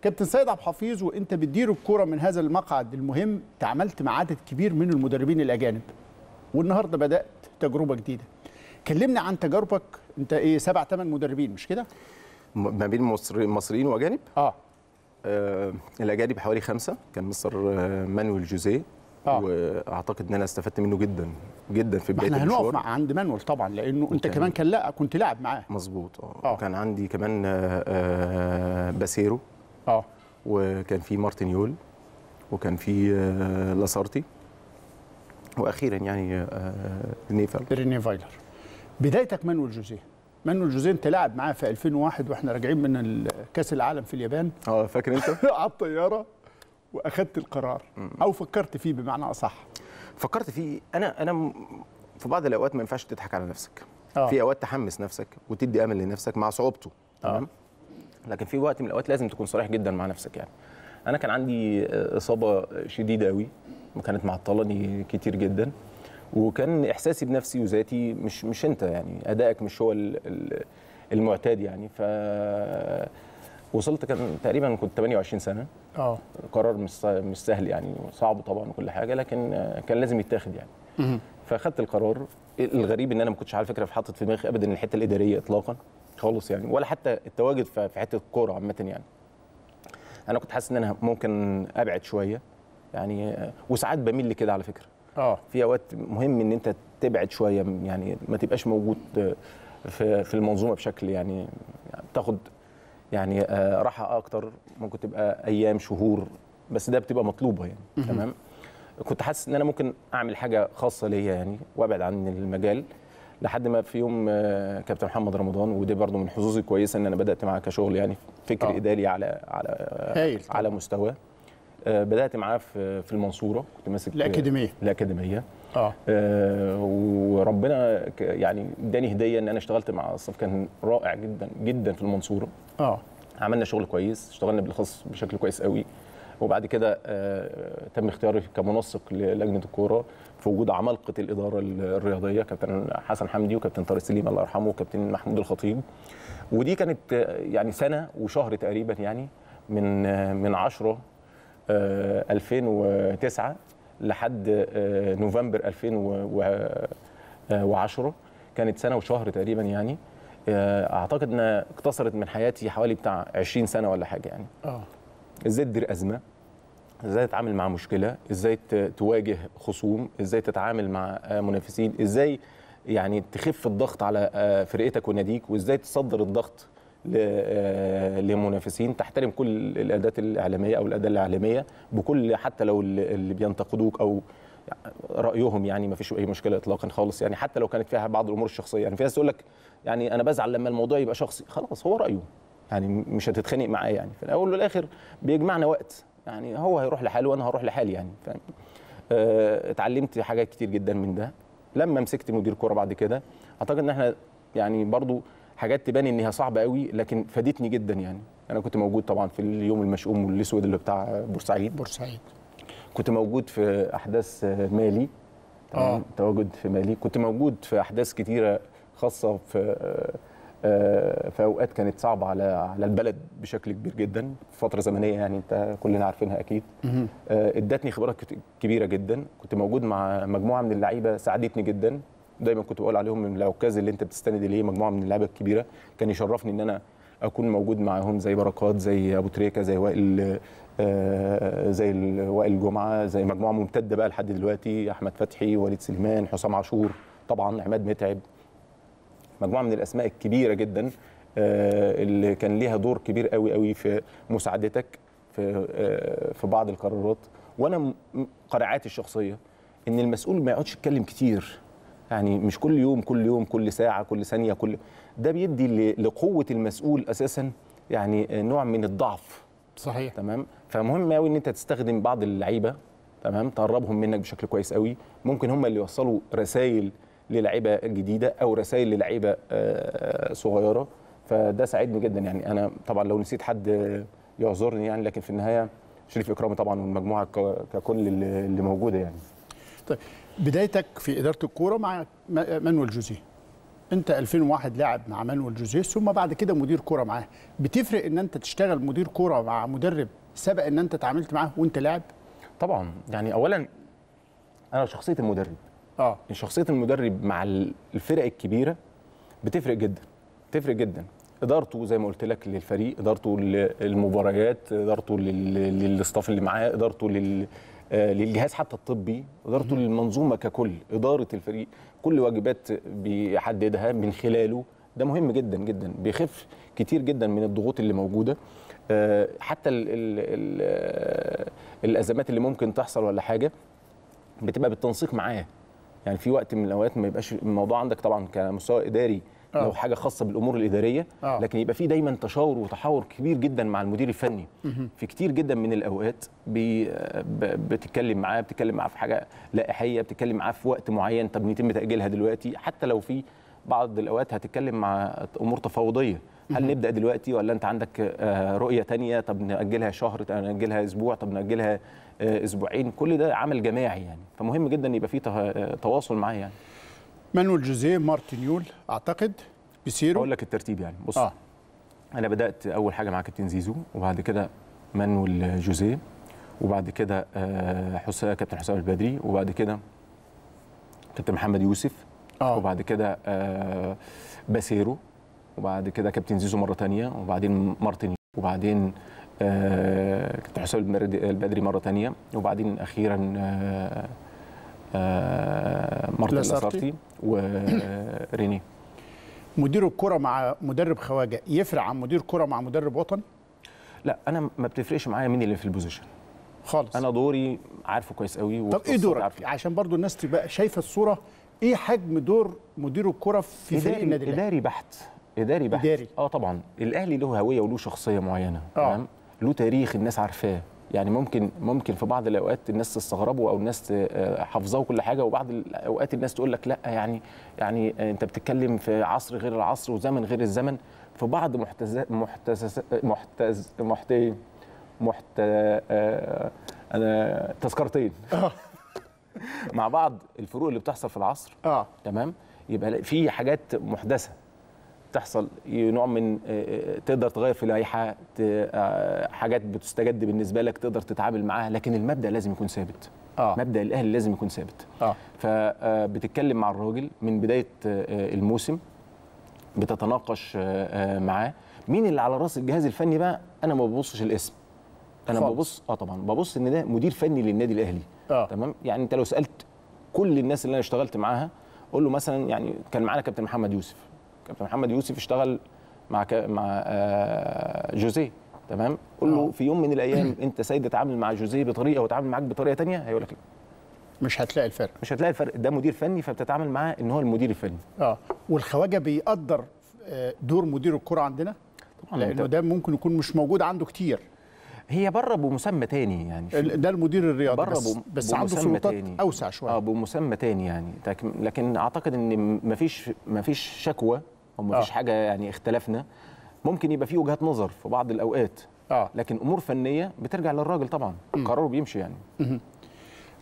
Speaker 1: كابتن سيد عبد الحفيظ وأنت بتدير الكوره من هذا المقعد المهم تعاملت مع عدد كبير من المدربين الأجانب. والنهاردة بدأت تجربة جديدة. كلمنا عن تجاربك. انت إيه سبع ثمان مدربين مش كده؟
Speaker 2: ما بين مصري مصريين وأجانب؟
Speaker 1: آه.
Speaker 2: آه الأجانب حوالي خمسة. كان مستر آه، مانويل جوزيه.
Speaker 1: آه.
Speaker 2: وأعتقد إن أنا استفدت منه جدا جدا في بداية
Speaker 1: إحنا هنقف
Speaker 2: المشوار.
Speaker 1: عند مانويل طبعا لأنه انت كمان كان لا كنت لاعب معاه.
Speaker 2: مظبوط. آه.
Speaker 1: آه.
Speaker 2: وكان عندي كمان آه، آه، باسيرو.
Speaker 1: آه.
Speaker 2: وكان في مارتينيول وكان في آه، لاسارتي. وأخيرا يعني آه، نيفل
Speaker 1: ريني فايلر بدايتك مانويل جوزيه مانويل جوزيه انت لاعب معاه في 2001 وإحنا راجعين من كأس العالم في اليابان.
Speaker 2: آه فاكر انت؟ <laughs>
Speaker 1: على الطيارة وأخدت القرار. أو فكرت فيه بمعنى أصح.
Speaker 2: فكرت فيه. أنا أنا في بعض الأوقات ما ينفعش تضحك على نفسك.
Speaker 1: آه.
Speaker 2: في أوقات تحمس نفسك وتدي أمل لنفسك مع صعوبته. تمام؟ لكن في وقت من الأوقات لازم تكون صريح جدا مع نفسك يعني. أنا كان عندي آه، إصابة شديدة قوي وكانت معطلاني كتير جدا. وكان إحساسي بنفسي وذاتي مش مش أنت يعني أدائك مش هو ال- ال- المعتاد يعني. ف وصلت كان تقريبا كنت 28 سنة.
Speaker 1: آه.
Speaker 2: قرار مش مش سهل يعني صعب طبعا وكل حاجة لكن كان لازم يتاخد يعني. فأخدت القرار. الغريب إن أنا ما كنتش على فكرة حاطط في دماغي ابدا الحتة الإدارية اطلاقا خالص يعني ولا حتى التواجد في حتة الكورة عامة يعني. أنا كنت حاسس إن أنا ممكن أبعد شوية يعني وساعات بميل لكده على فكرة.
Speaker 1: آه.
Speaker 2: في أوقات مهم إن أنت تبعد شوية يعني ما تبقاش موجود في في المنظومة بشكل يعني يعني تاخد يعني آه، راحة أكتر ممكن تبقى أيام شهور بس ده بتبقى مطلوبة يعني. تمام؟ كنت حاسس إن أنا ممكن أعمل حاجة خاصة ليا يعني وأبعد عن المجال لحد ما في يوم آه، كابتن محمد رمضان ودي برضو من حظوظي كويسة إن أنا بدأت معاه كشغل يعني فكر
Speaker 1: آه.
Speaker 2: إداري على على
Speaker 1: هايل.
Speaker 2: على مستوى آه، بدأت معاه في في المنصورة. كنت ماسك
Speaker 1: الأكاديمية.
Speaker 2: الأكاديمية.
Speaker 1: آه.
Speaker 2: آه، وربنا يعني اداني هدية إن أنا اشتغلت مع الصف كان رائع جدا جدا في المنصورة.
Speaker 1: آه.
Speaker 2: عملنا شغل كويس اشتغلنا بالاخص بشكل كويس قوي. وبعد كده آه، تم اختياري كمنسق للجنة الكورة في وجود عمالقة الإدارة الرياضية كابتن حسن حمدي وكابتن طارق سليم الله يرحمه وكابتن محمود الخطيب. ودي كانت آه، يعني سنة وشهر تقريبا يعني من آه، من 10 آه، 2009 لحد آه، نوفمبر 2010 كانت سنة وشهر تقريبا يعني. آه، أعتقد إنها اقتصرت من حياتي حوالي بتاع 20 سنة ولا حاجة يعني.
Speaker 1: آه.
Speaker 2: إزاي تدير أزمة؟ إزاي تتعامل مع مشكلة؟ إزاي تواجه خصوم؟ إزاي تتعامل مع آه، منافسين؟ إزاي يعني تخف الضغط على آه، فرقتك وناديك؟ وإزاي تصدر الضغط آه، لمنافسين تحترم كل الأداة الإعلامية أو الأداة الإعلامية بكل حتى لو اللي بينتقدوك أو رأيهم يعني ما فيش أي مشكلة اطلاقا خالص. يعني حتى لو كانت فيها بعض الأمور الشخصية يعني في ناس تقول لك يعني أنا بزعل لما الموضوع يبقى شخصي. خلاص هو رأيه. يعني مش هتتخانق معاه يعني. في الأول والآخر بيجمعنا وقت. يعني هو هيروح لحاله وأنا هروح لحالي يعني. فاهم آه، اتعلمت حاجات كتير جدا من ده. لما مسكت مدير كورة بعد كده أعتقد إن إحنا يعني برضو حاجات تبان إن هي صعبة قوي لكن فادتني جدا يعني. أنا كنت موجود طبعا في اليوم المشؤوم والاسود اللي بتاع بورسعيد.
Speaker 1: بورسعيد.
Speaker 2: كنت موجود في أحداث مالي.
Speaker 1: آه.
Speaker 2: تواجد في مالي. كنت موجود في أحداث كتيرة خاصة في آه، في أوقات كانت صعبة على على البلد بشكل كبير جدا. في فترة زمنية يعني أنت كلنا عارفينها أكيد. آه، إدتني خبرات كبيرة جدا. كنت موجود مع مجموعة من اللعيبة ساعدتني جدا. دايما كنت بقول عليهم من العكاز اللي أنت بتستند إليه مجموعة من اللعيبة الكبيرة كان يشرفني إن أنا أكون موجود معاهم زي بركات زي أبو تريكة زي وائل آه، زي وائل جمعة زي مجموعة ممتدة بقى لحد دلوقتي أحمد فتحي وليد سليمان حسام عاشور طبعا عماد متعب. مجموعة من الأسماء الكبيرة جدا آه، اللي كان ليها دور كبير قوي قوي في مساعدتك في آه، في بعض القرارات. وأنا قناعاتي الشخصية إن المسؤول ما يقعدش يتكلم كتير. يعني مش كل يوم كل يوم كل ساعة كل ثانية كل ده بيدي لقوة المسؤول أساسا يعني نوع من الضعف.
Speaker 1: صحيح.
Speaker 2: تمام؟ فمهم قوي إن أنت تستخدم بعض اللعيبة تمام؟ تقربهم منك بشكل كويس قوي ممكن هم اللي يوصلوا رسائل للعيبة جديده أو رسائل للعيبة آه، صغيرة. فده ساعدني جدا يعني. أنا طبعا لو نسيت حد يعذرني يعني لكن في النهاية شريف اكرامي طبعا والمجموعة ككل اللي اللي موجودة يعني.
Speaker 1: طيب بدايتك في إدارة الكورة مع مانويل جوزيه. أنت 2001 لاعب مع مانويل جوزيه ثم بعد كده مدير كورة معاه. بتفرق إن أنت تشتغل مدير كورة مع مدرب سبق إن أنت اتعاملت معاه وأنت لاعب؟
Speaker 2: طبعا. يعني اولا أنا شخصية المدرب.
Speaker 1: آه.
Speaker 2: شخصية المدرب مع ال- الفرق الكبيرة بتفرق جدا تفرق جدا. إدارته زي ما قلت لك للفريق إدارته للمباريات إدارته لل- للاستاف اللي معاه إدارته لل للجهاز حتى الطبي إدارته للمنظومة ككل إدارة الفريق كل واجبات بيحددها من خلاله. ده مهم جدا جدا. بيخف كتير جدا من الضغوط اللي موجودة. آه، حتى ال ال ال آه، الأزمات اللي ممكن تحصل ولا حاجة بتبقى بالتنسيق معاه. يعني في وقت من الأوقات ما يبقاش الموضوع عندك طبعا كمستوى إداري
Speaker 1: آه.
Speaker 2: لو حاجة خاصة بالأمور الإدارية
Speaker 1: آه.
Speaker 2: لكن يبقى في دايما تشاور وتحاور كبير جدا مع المدير الفني. في كتير جدا من الأوقات بي بتتكلم معاه بتتكلم معاه في حاجة لائحية بتتكلم معاه في وقت معين طب يتم تأجيلها دلوقتي؟ حتى لو في بعض الأوقات هتتكلم مع أمور تفاوضية. هل نبدأ دلوقتي ولا أنت عندك آه، رؤية تانية؟ طب نأجلها شهر طب نأجلها أسبوع طب نأجلها آه، أسبوعين؟ كل ده عمل جماعي يعني. فمهم جدا يبقى في ته- تواصل معاه يعني.
Speaker 1: مانويل جوزيه مارتينيول أعتقد. بيسيرو.
Speaker 2: أقول لك الترتيب يعني بص.
Speaker 1: آه.
Speaker 2: أنا بدأت أول حاجة مع كابتن زيزو وبعد كده مانويل جوزيه وبعد كده آه، حسام كابتن حسام البدري وبعد كده كابتن محمد يوسف
Speaker 1: آه.
Speaker 2: وبعد كده آه باسيرو وبعد كده كابتن زيزو مرة تانية وبعدين مارتن وبعدين آه كابتن حسام البدري مرة تانية وبعدين أخيرا آه آه مارتن
Speaker 1: لاسارتي.
Speaker 2: وريني <clears throat>
Speaker 1: مدير الكرة مع مدرب خواجة يفرق عن مدير كرة مع مدرب وطن؟
Speaker 2: لا أنا ما بتفرقش معايا مين اللي في ال position
Speaker 1: خالص.
Speaker 2: أنا دوري عارفه كويس قوي
Speaker 1: طب
Speaker 2: إيه
Speaker 1: دورك؟
Speaker 2: عارفه.
Speaker 1: عشان برضو الناس تبقى شايفة الصورة إيه حجم دور مدير الكرة في فريق
Speaker 2: إداري
Speaker 1: النادي الأهلي؟
Speaker 2: إداري بحت إداري بحت.
Speaker 1: إداري.
Speaker 2: آه طبعا. الأهلي له هوية وله شخصية معينة
Speaker 1: آه.
Speaker 2: تمام؟ له تاريخ الناس عارفاه. يعني ممكن ممكن في بعض الأوقات الناس تستغربه أو الناس آه، حافظاه وكل حاجة وبعض الأوقات الناس تقول لك لأ يعني يعني آه، أنت بتتكلم في عصر غير العصر وزمن غير الزمن. في بعض محتزات محتز محتز محت محت آه، أنا تذكرتين. <laughs> مع بعض الفروق اللي بتحصل في العصر
Speaker 1: آه.
Speaker 2: تمام؟ يبقى في حاجات محدثة. تحصل نوع من آه، آه، تقدر تغير في لائحه آه، حاجات بتستجد بالنسبة لك تقدر تتعامل معاها لكن المبدأ لازم يكون ثابت.
Speaker 1: آه.
Speaker 2: مبدأ الاهلي لازم يكون ثابت.
Speaker 1: آه.
Speaker 2: فبتتكلم مع الراجل من بداية آه، الموسم بتتناقش آه، آه، معاه. مين اللي على رأس الجهاز الفني بقى؟ أنا ما ببصش الاسم. أنا
Speaker 1: خالص.
Speaker 2: ببص آه طبعا ببص إن ده مدير فني للنادي الأهلي.
Speaker 1: آه.
Speaker 2: تمام؟ يعني أنت لو سألت كل الناس اللي أنا اشتغلت معاها قول له مثلا يعني كان معانا كابتن محمد يوسف. كابتن محمد يوسف اشتغل مع ك... مع آه جوزيه تمام؟ قول له
Speaker 1: آه.
Speaker 2: في يوم من الأيام <coughs> أنت سيد اتعامل مع جوزيه بطريقة وتعامل معاك بطريقة تانية هيقول لك لا.
Speaker 1: مش هتلاقي الفرق.
Speaker 2: مش هتلاقي الفرق. ده مدير فني فبتتعامل معاه إن هو المدير الفني.
Speaker 1: آه. والخواجة بيقدر آه، دور مدير الكرة عندنا؟
Speaker 2: طبعا لأنه
Speaker 1: ده ممكن يكون مش موجود عنده كتير.
Speaker 2: هي بره بمسمى تاني يعني.
Speaker 1: ده المدير الرياضي
Speaker 2: بره
Speaker 1: بس,
Speaker 2: بم-
Speaker 1: بس عنده سلطات
Speaker 2: تاني.
Speaker 1: أوسع شوية.
Speaker 2: آه بمسمى تاني يعني. لكن أعتقد إن مفيش مفيش شكوى أو مفيش
Speaker 1: آه.
Speaker 2: حاجة يعني اختلفنا. ممكن يبقى في وجهات نظر في بعض الأوقات
Speaker 1: آه.
Speaker 2: لكن أمور فنية بترجع للراجل طبعا. قراره بيمشي يعني.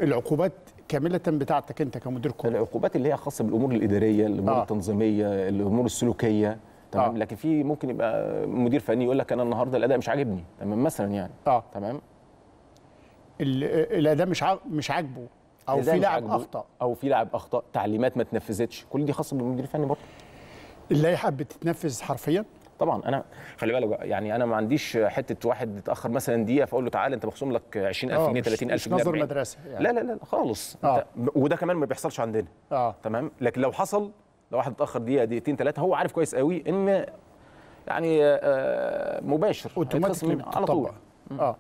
Speaker 1: العقوبات كاملة بتاعتك أنت كمدير كره
Speaker 2: العقوبات اللي هي خاصة بالأمور الإدارية الأمور
Speaker 1: آه.
Speaker 2: آه. التنظيمية الأمور السلوكية. تمام؟
Speaker 1: آه.
Speaker 2: آه. لكن في ممكن يبقى مدير فني يقول لك أنا النهارده الأداء مش عاجبني. تمام؟ مثلا يعني.
Speaker 1: آه.
Speaker 2: تمام؟
Speaker 1: ال- الأداء مش مش عاجبه
Speaker 2: أو
Speaker 1: في لاعب أخطأ.
Speaker 2: أو في لاعب أخطأ تعليمات ما تنفذتش. كل دي خاصة بالمدير الفني برضه.
Speaker 1: اللائحة بتتنفذ حرفيا؟
Speaker 2: طبعا. أنا خلي بالك بقى، يعني أنا ما عنديش حتة واحد اتاخر مثلا دقيقة فأقول له تعالى أنت مخصوم لك 20000
Speaker 1: آه،
Speaker 2: جنيه
Speaker 1: مش-
Speaker 2: 30000
Speaker 1: مش
Speaker 2: جنيه
Speaker 1: نظر
Speaker 2: 40.
Speaker 1: مدرسة يعني.
Speaker 2: لا لا لا خالص.
Speaker 1: آه.
Speaker 2: وده كمان ما بيحصلش عندنا.
Speaker 1: آه.
Speaker 2: تمام؟ لكن لو حصل لو واحد اتأخر دقيقة دقيقتين ثلاثة هو عارف كويس قوي إن يعني آه، مباشر automatically على طول.
Speaker 1: آه.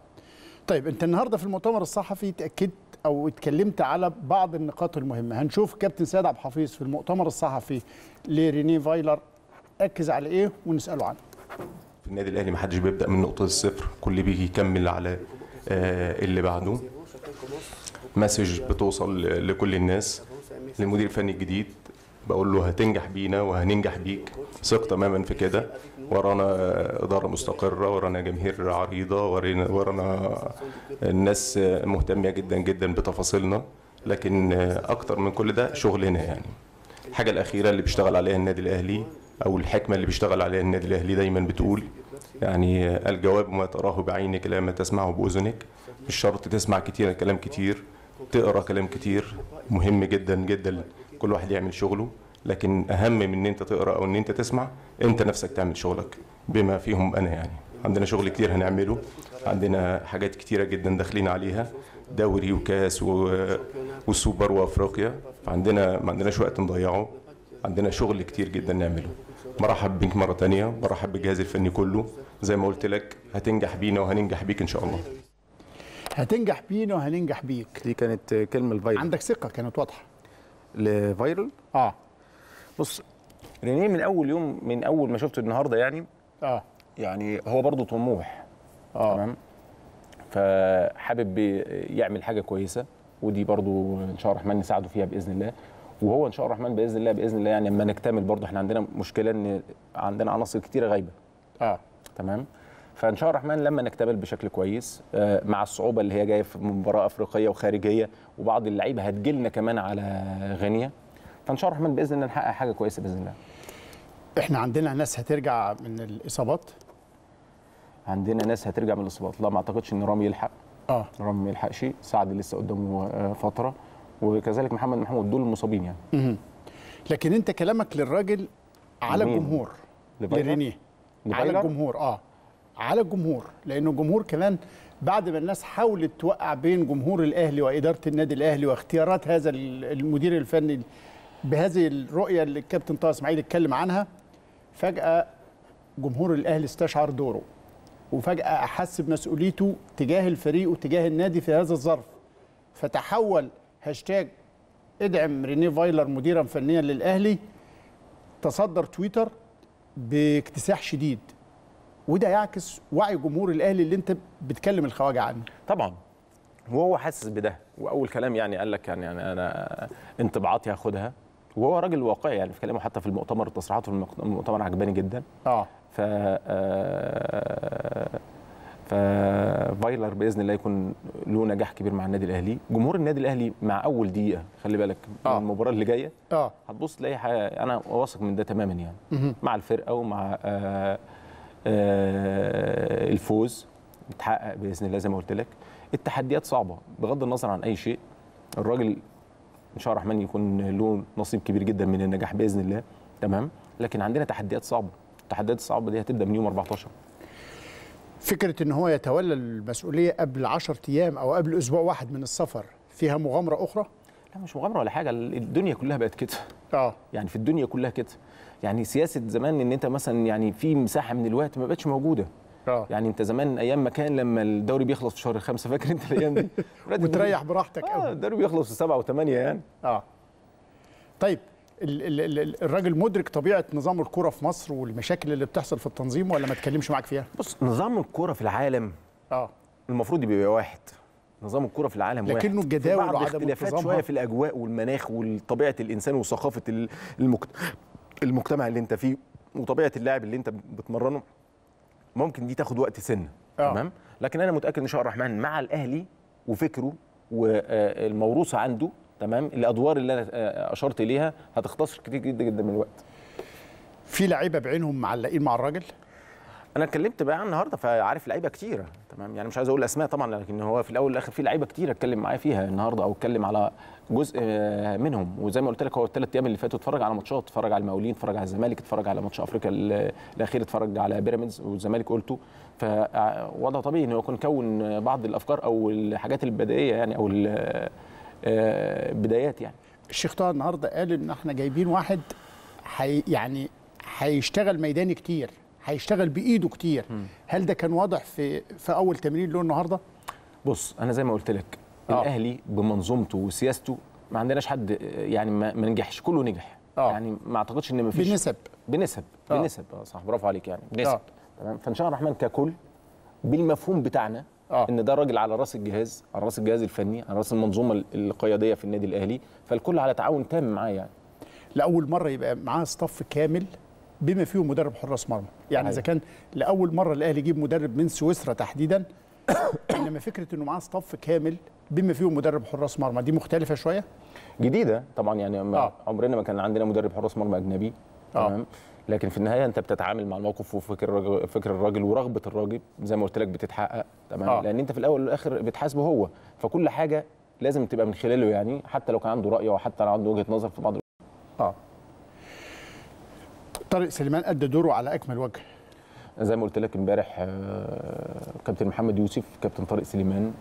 Speaker 1: طيب أنت النهارده في المؤتمر الصحفي اتاكدت أو اتكلمت على بعض النقاط المهمة. هنشوف كابتن سيد عبد الحفيظ في المؤتمر الصحفي لريني فايلر أكد على إيه ونسأله عنه.
Speaker 5: في النادي الأهلي ما حدش بيبدأ من نقطة الصفر كل بيجي يكمل على آه، اللي بعده. مسج بتوصل لكل الناس للمدير الفني الجديد. بقول له هتنجح بينا وهننجح بيك. ثق تماما في كده. ورانا إدارة مستقرة ورانا جماهير عريضة ورانا الناس مهتمة جدا جدا بتفاصيلنا. لكن أكتر من كل ده شغلنا يعني. الحاجة الأخيرة اللي بيشتغل عليها النادي الأهلي أو الحكمة اللي بيشتغل عليها النادي الأهلي دايما بتقول يعني الجواب ما تراه بعينك لا ما تسمعه بأذنك. مش شرط تسمع كتير كلام كتير تقرأ كلام كتير. مهم جدا جدا كل واحد يعمل شغله. لكن أهم من إن أنت تقرأ أو إن أنت تسمع أنت نفسك تعمل شغلك بما فيهم أنا يعني. عندنا شغل كتير هنعمله عندنا حاجات كتيرة جدا داخلين عليها دوري وكاس و... والسوبر وأفريقيا. فعندنا ما عندناش وقت نضيعه. عندنا شغل كتير جدا نعمله. مرحب بيك مرة تانية مرحب بالجهاز الفني كله. زي ما قلت لك هتنجح بينا وهننجح بيك إن شاء الله.
Speaker 1: هتنجح بينا وهننجح بيك.
Speaker 2: دي كانت كلمة لفايلر
Speaker 1: عندك ثقة كانت واضحة.
Speaker 2: لفايلر
Speaker 1: آه.
Speaker 2: بص رينيه من أول يوم من أول ما شفته النهارده يعني
Speaker 1: آه.
Speaker 2: يعني هو برضه طموح
Speaker 1: آه.
Speaker 2: تمام؟ فحابب يعمل حاجة كويسة ودي برضو إن شاء الله الرحمن نساعده فيها بإذن الله. وهو إن شاء الله الرحمن بإذن الله بإذن الله يعني لما نكتمل برضو إحنا عندنا مشكلة إن عندنا عناصر كتيرة غايبة.
Speaker 1: آه.
Speaker 2: تمام؟ فإن شاء الله الرحمن لما نكتمل بشكل كويس آه، مع الصعوبة اللي هي جاية في مباراة أفريقية وخارجية وبعض اللعيبة هتجيلنا كمان على غينيا. فان شاء الله الرحمن بإذن الله نحقق حاجة كويسة بإذن الله.
Speaker 1: إحنا عندنا ناس هترجع من الإصابات؟
Speaker 2: عندنا ناس هترجع من الإصابات. لا ما أعتقدش إن رامي يلحق.
Speaker 1: آه.
Speaker 2: رامي ما يلحقش. سعد لسه قدامه آه، فترة. وكذلك محمد محمود دول المصابين يعني.
Speaker 1: لكن أنت كلامك للراجل على؟ الجمهور؟ لرينيه. على؟ الجمهور آه. على الجمهور. لأنه الجمهور كمان بعد ما الناس حاولت توقع بين جمهور الأهلي وإدارة النادي الأهلي واختيارات هذا ال- المدير الفني بهذه الرؤية اللي الكابتن طه إسماعيل اتكلم عنها فجأة جمهور الأهلي استشعر دوره وفجأة أحس بمسؤوليته تجاه الفريق وتجاه النادي في هذا الظرف. فتحول هاشتاج ادعم رينيه فايلر مديرا فنيا للأهلي تصدر تويتر باكتساح شديد. وده يعكس وعي جمهور الأهلي اللي أنت بتكلم الخواجة عنه.
Speaker 2: طبعا. وهو حاسس بده وأول كلام يعني قال لك يعني أنا انطباعاتي هاخدها. وهو راجل واقعي يعني في كلامه حتى في المؤتمر تصريحاته في المؤتمر عجباني جدا.
Speaker 1: آه.
Speaker 2: ف آه، ففايلر بإذن الله يكون له نجاح كبير مع النادي الأهلي. جمهور النادي الأهلي مع أول دقيقة خلي بالك
Speaker 1: آه.
Speaker 2: المباراة اللي جاية
Speaker 1: آه.
Speaker 2: هتبص تلاقي حاجة أنا واثق من ده تماما يعني. مع الفرقة ومع آه آه الفوز بتحقق بإذن الله زي ما قلت لك. التحديات صعبة بغض النظر عن أي شيء. الراجل إن شاء الله الرحمن يكون له نصيب كبير جدا من النجاح بإذن الله. تمام؟ لكن عندنا تحديات صعبة. التحديات الصعبة دي هتبدأ من يوم 14
Speaker 1: فكرة إن هو يتولى المسؤولية قبل 10 أيام أو قبل أسبوع واحد من السفر فيها مغامرة أخرى؟
Speaker 2: لا مش مغامرة ولا حاجة. الدنيا كلها بقت كده.
Speaker 1: آه.
Speaker 2: يعني في الدنيا كلها كده. يعني سياسة زمان إن أنت مثلا يعني في مساحة من الوقت ما بقتش موجودة.
Speaker 1: آه.
Speaker 2: يعني انت زمان أيام ما كان لما الدوري بيخلص في شهر خمسة فاكر انت الأيام دي؟ <laughs>
Speaker 1: وتريح براحتك آه
Speaker 2: الدوري بيخلص في سبعة وثمانية يعني.
Speaker 1: آه. طيب ال- ال- ال- الراجل مدرك طبيعة نظام الكره في مصر والمشاكل اللي بتحصل في التنظيم ولا ما تكلمش معاك فيها؟
Speaker 2: بص نظام الكورة في العالم
Speaker 1: آه.
Speaker 2: المفروض يبقى واحد. نظام الكورة في العالم واحد.
Speaker 1: لكنه الجداول وعدم
Speaker 2: اختلافات. شوية في الأجواء والمناخ وطبيعة الإنسان وثقافة ال- المجت... المجتمع اللي انت فيه وطبيعة اللاعب اللي انت بتمرنه. ممكن دي تاخد وقت سنه
Speaker 1: آه.
Speaker 2: تمام؟ لكن أنا متأكد إن شاء الله الرحمن مع الأهلي وفكره والموروثه عنده تمام؟ الأدوار اللي أنا آه، أشرت إليها هتختصر كتير جدا جدا من الوقت.
Speaker 1: في لعيبة بعينهم معلقين مع الراجل؟
Speaker 2: أنا اتكلمت بقى النهارده فعارف لعيبة كتيرة تمام؟ يعني مش عايز أقول أسماء طبعا لكن هو في الأول والآخر في لعيبة كتيرة أتكلم معايا فيها النهارده أو أتكلم على جزء آه، منهم. وزي ما قلت لك هو الثلاث أيام اللي فاتوا اتفرج على ماتشات اتفرج على المقاولين اتفرج على الزمالك اتفرج على ماتش أفريقيا ال- الأخير اتفرج على بيراميدز والزمالك قلته. فوضع طبيعي انه يكون كون بعض الأفكار أو الحاجات البدائية يعني أو ال- آه، يعني.
Speaker 1: الشيخ طه النهارده قال إن إحنا جايبين واحد حي يعني هيشتغل ميداني كتير هيشتغل بإيده كتير. هل ده كان واضح في في أول تمرين له النهارده؟
Speaker 2: بص أنا زي ما قلت لك
Speaker 1: آه.
Speaker 2: الأهلي بمنظومته وسياسته ما عندناش حد يعني ما, نجحش كله نجح
Speaker 1: آه.
Speaker 2: يعني ما أعتقدش إن ما فيش
Speaker 1: بنسب
Speaker 2: بنسب
Speaker 1: آه.
Speaker 2: بنسب آه صح برافو عليك يعني بنسب
Speaker 1: آه.
Speaker 2: تمام فان شاء الله الرحمن ككل بالمفهوم بتاعنا
Speaker 1: آه.
Speaker 2: إن ده راجل على رأس الجهاز على رأس الجهاز الفني على رأس المنظومة ال- القيادية في النادي الأهلي فالكل على تعاون تام معاه يعني
Speaker 1: لأول مرة يبقى معاه صف كامل بما فيه مدرب حراس مرمى يعني
Speaker 2: إذا.
Speaker 1: كان لأول مرة الأهلي يجيب مدرب من سويسرا تحديدا <coughs> انما فكرة إنه معاه صف كامل بما فيه مدرب حراس مرمى دي مختلفة شوية
Speaker 2: جديدة طبعا يعني ما
Speaker 1: آه.
Speaker 2: عمرنا ما كان عندنا مدرب حراس مرمى أجنبي
Speaker 1: آه.
Speaker 2: تمام لكن في النهاية أنت بتتعامل مع الموقف وفكر الراجل فكر الراجل ورغبة الراجل زي ما قلت لك بتتحقق تمام
Speaker 1: آه.
Speaker 2: آه. لأن أنت في الأول والآخر بتحاسبه هو فكل حاجة لازم تبقى من خلاله يعني حتى لو كان عنده رأي أو حتى لو عنده وجهة نظر في بعض
Speaker 1: آه طارق سليمان أدى دوره على أكمل وجه
Speaker 2: زي ما قلت لك امبارح آه، كابتن محمد يوسف كابتن طارق سليمان.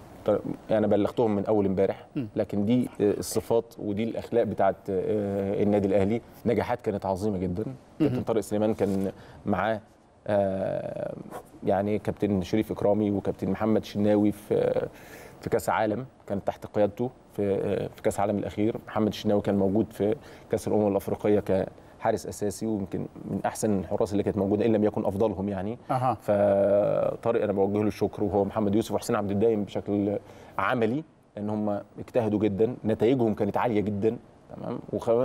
Speaker 2: يعني بلغتهم من أول امبارح. لكن دي آه، الصفات ودي الأخلاق بتاعت آه، النادي الأهلي. نجاحات كانت عظيمة جدا. كابتن طارق سليمان كان معاه يعني كابتن شريف إكرامي وكابتن محمد شناوي في في كأس عالم. كان تحت قيادته في في كأس العالم الأخير. محمد الشناوي كان موجود في كأس الأمم الأفريقية كحارس أساسي ويمكن من أحسن الحراس اللي كانت موجودة إن لم يكن أفضلهم يعني.
Speaker 1: أها.
Speaker 2: فطارق أنا بوجه له الشكر وهو محمد يوسف وحسين عبد الدايم بشكل عملي لأن هم اجتهدوا جدا نتائجهم كانت عالية جدا تمام؟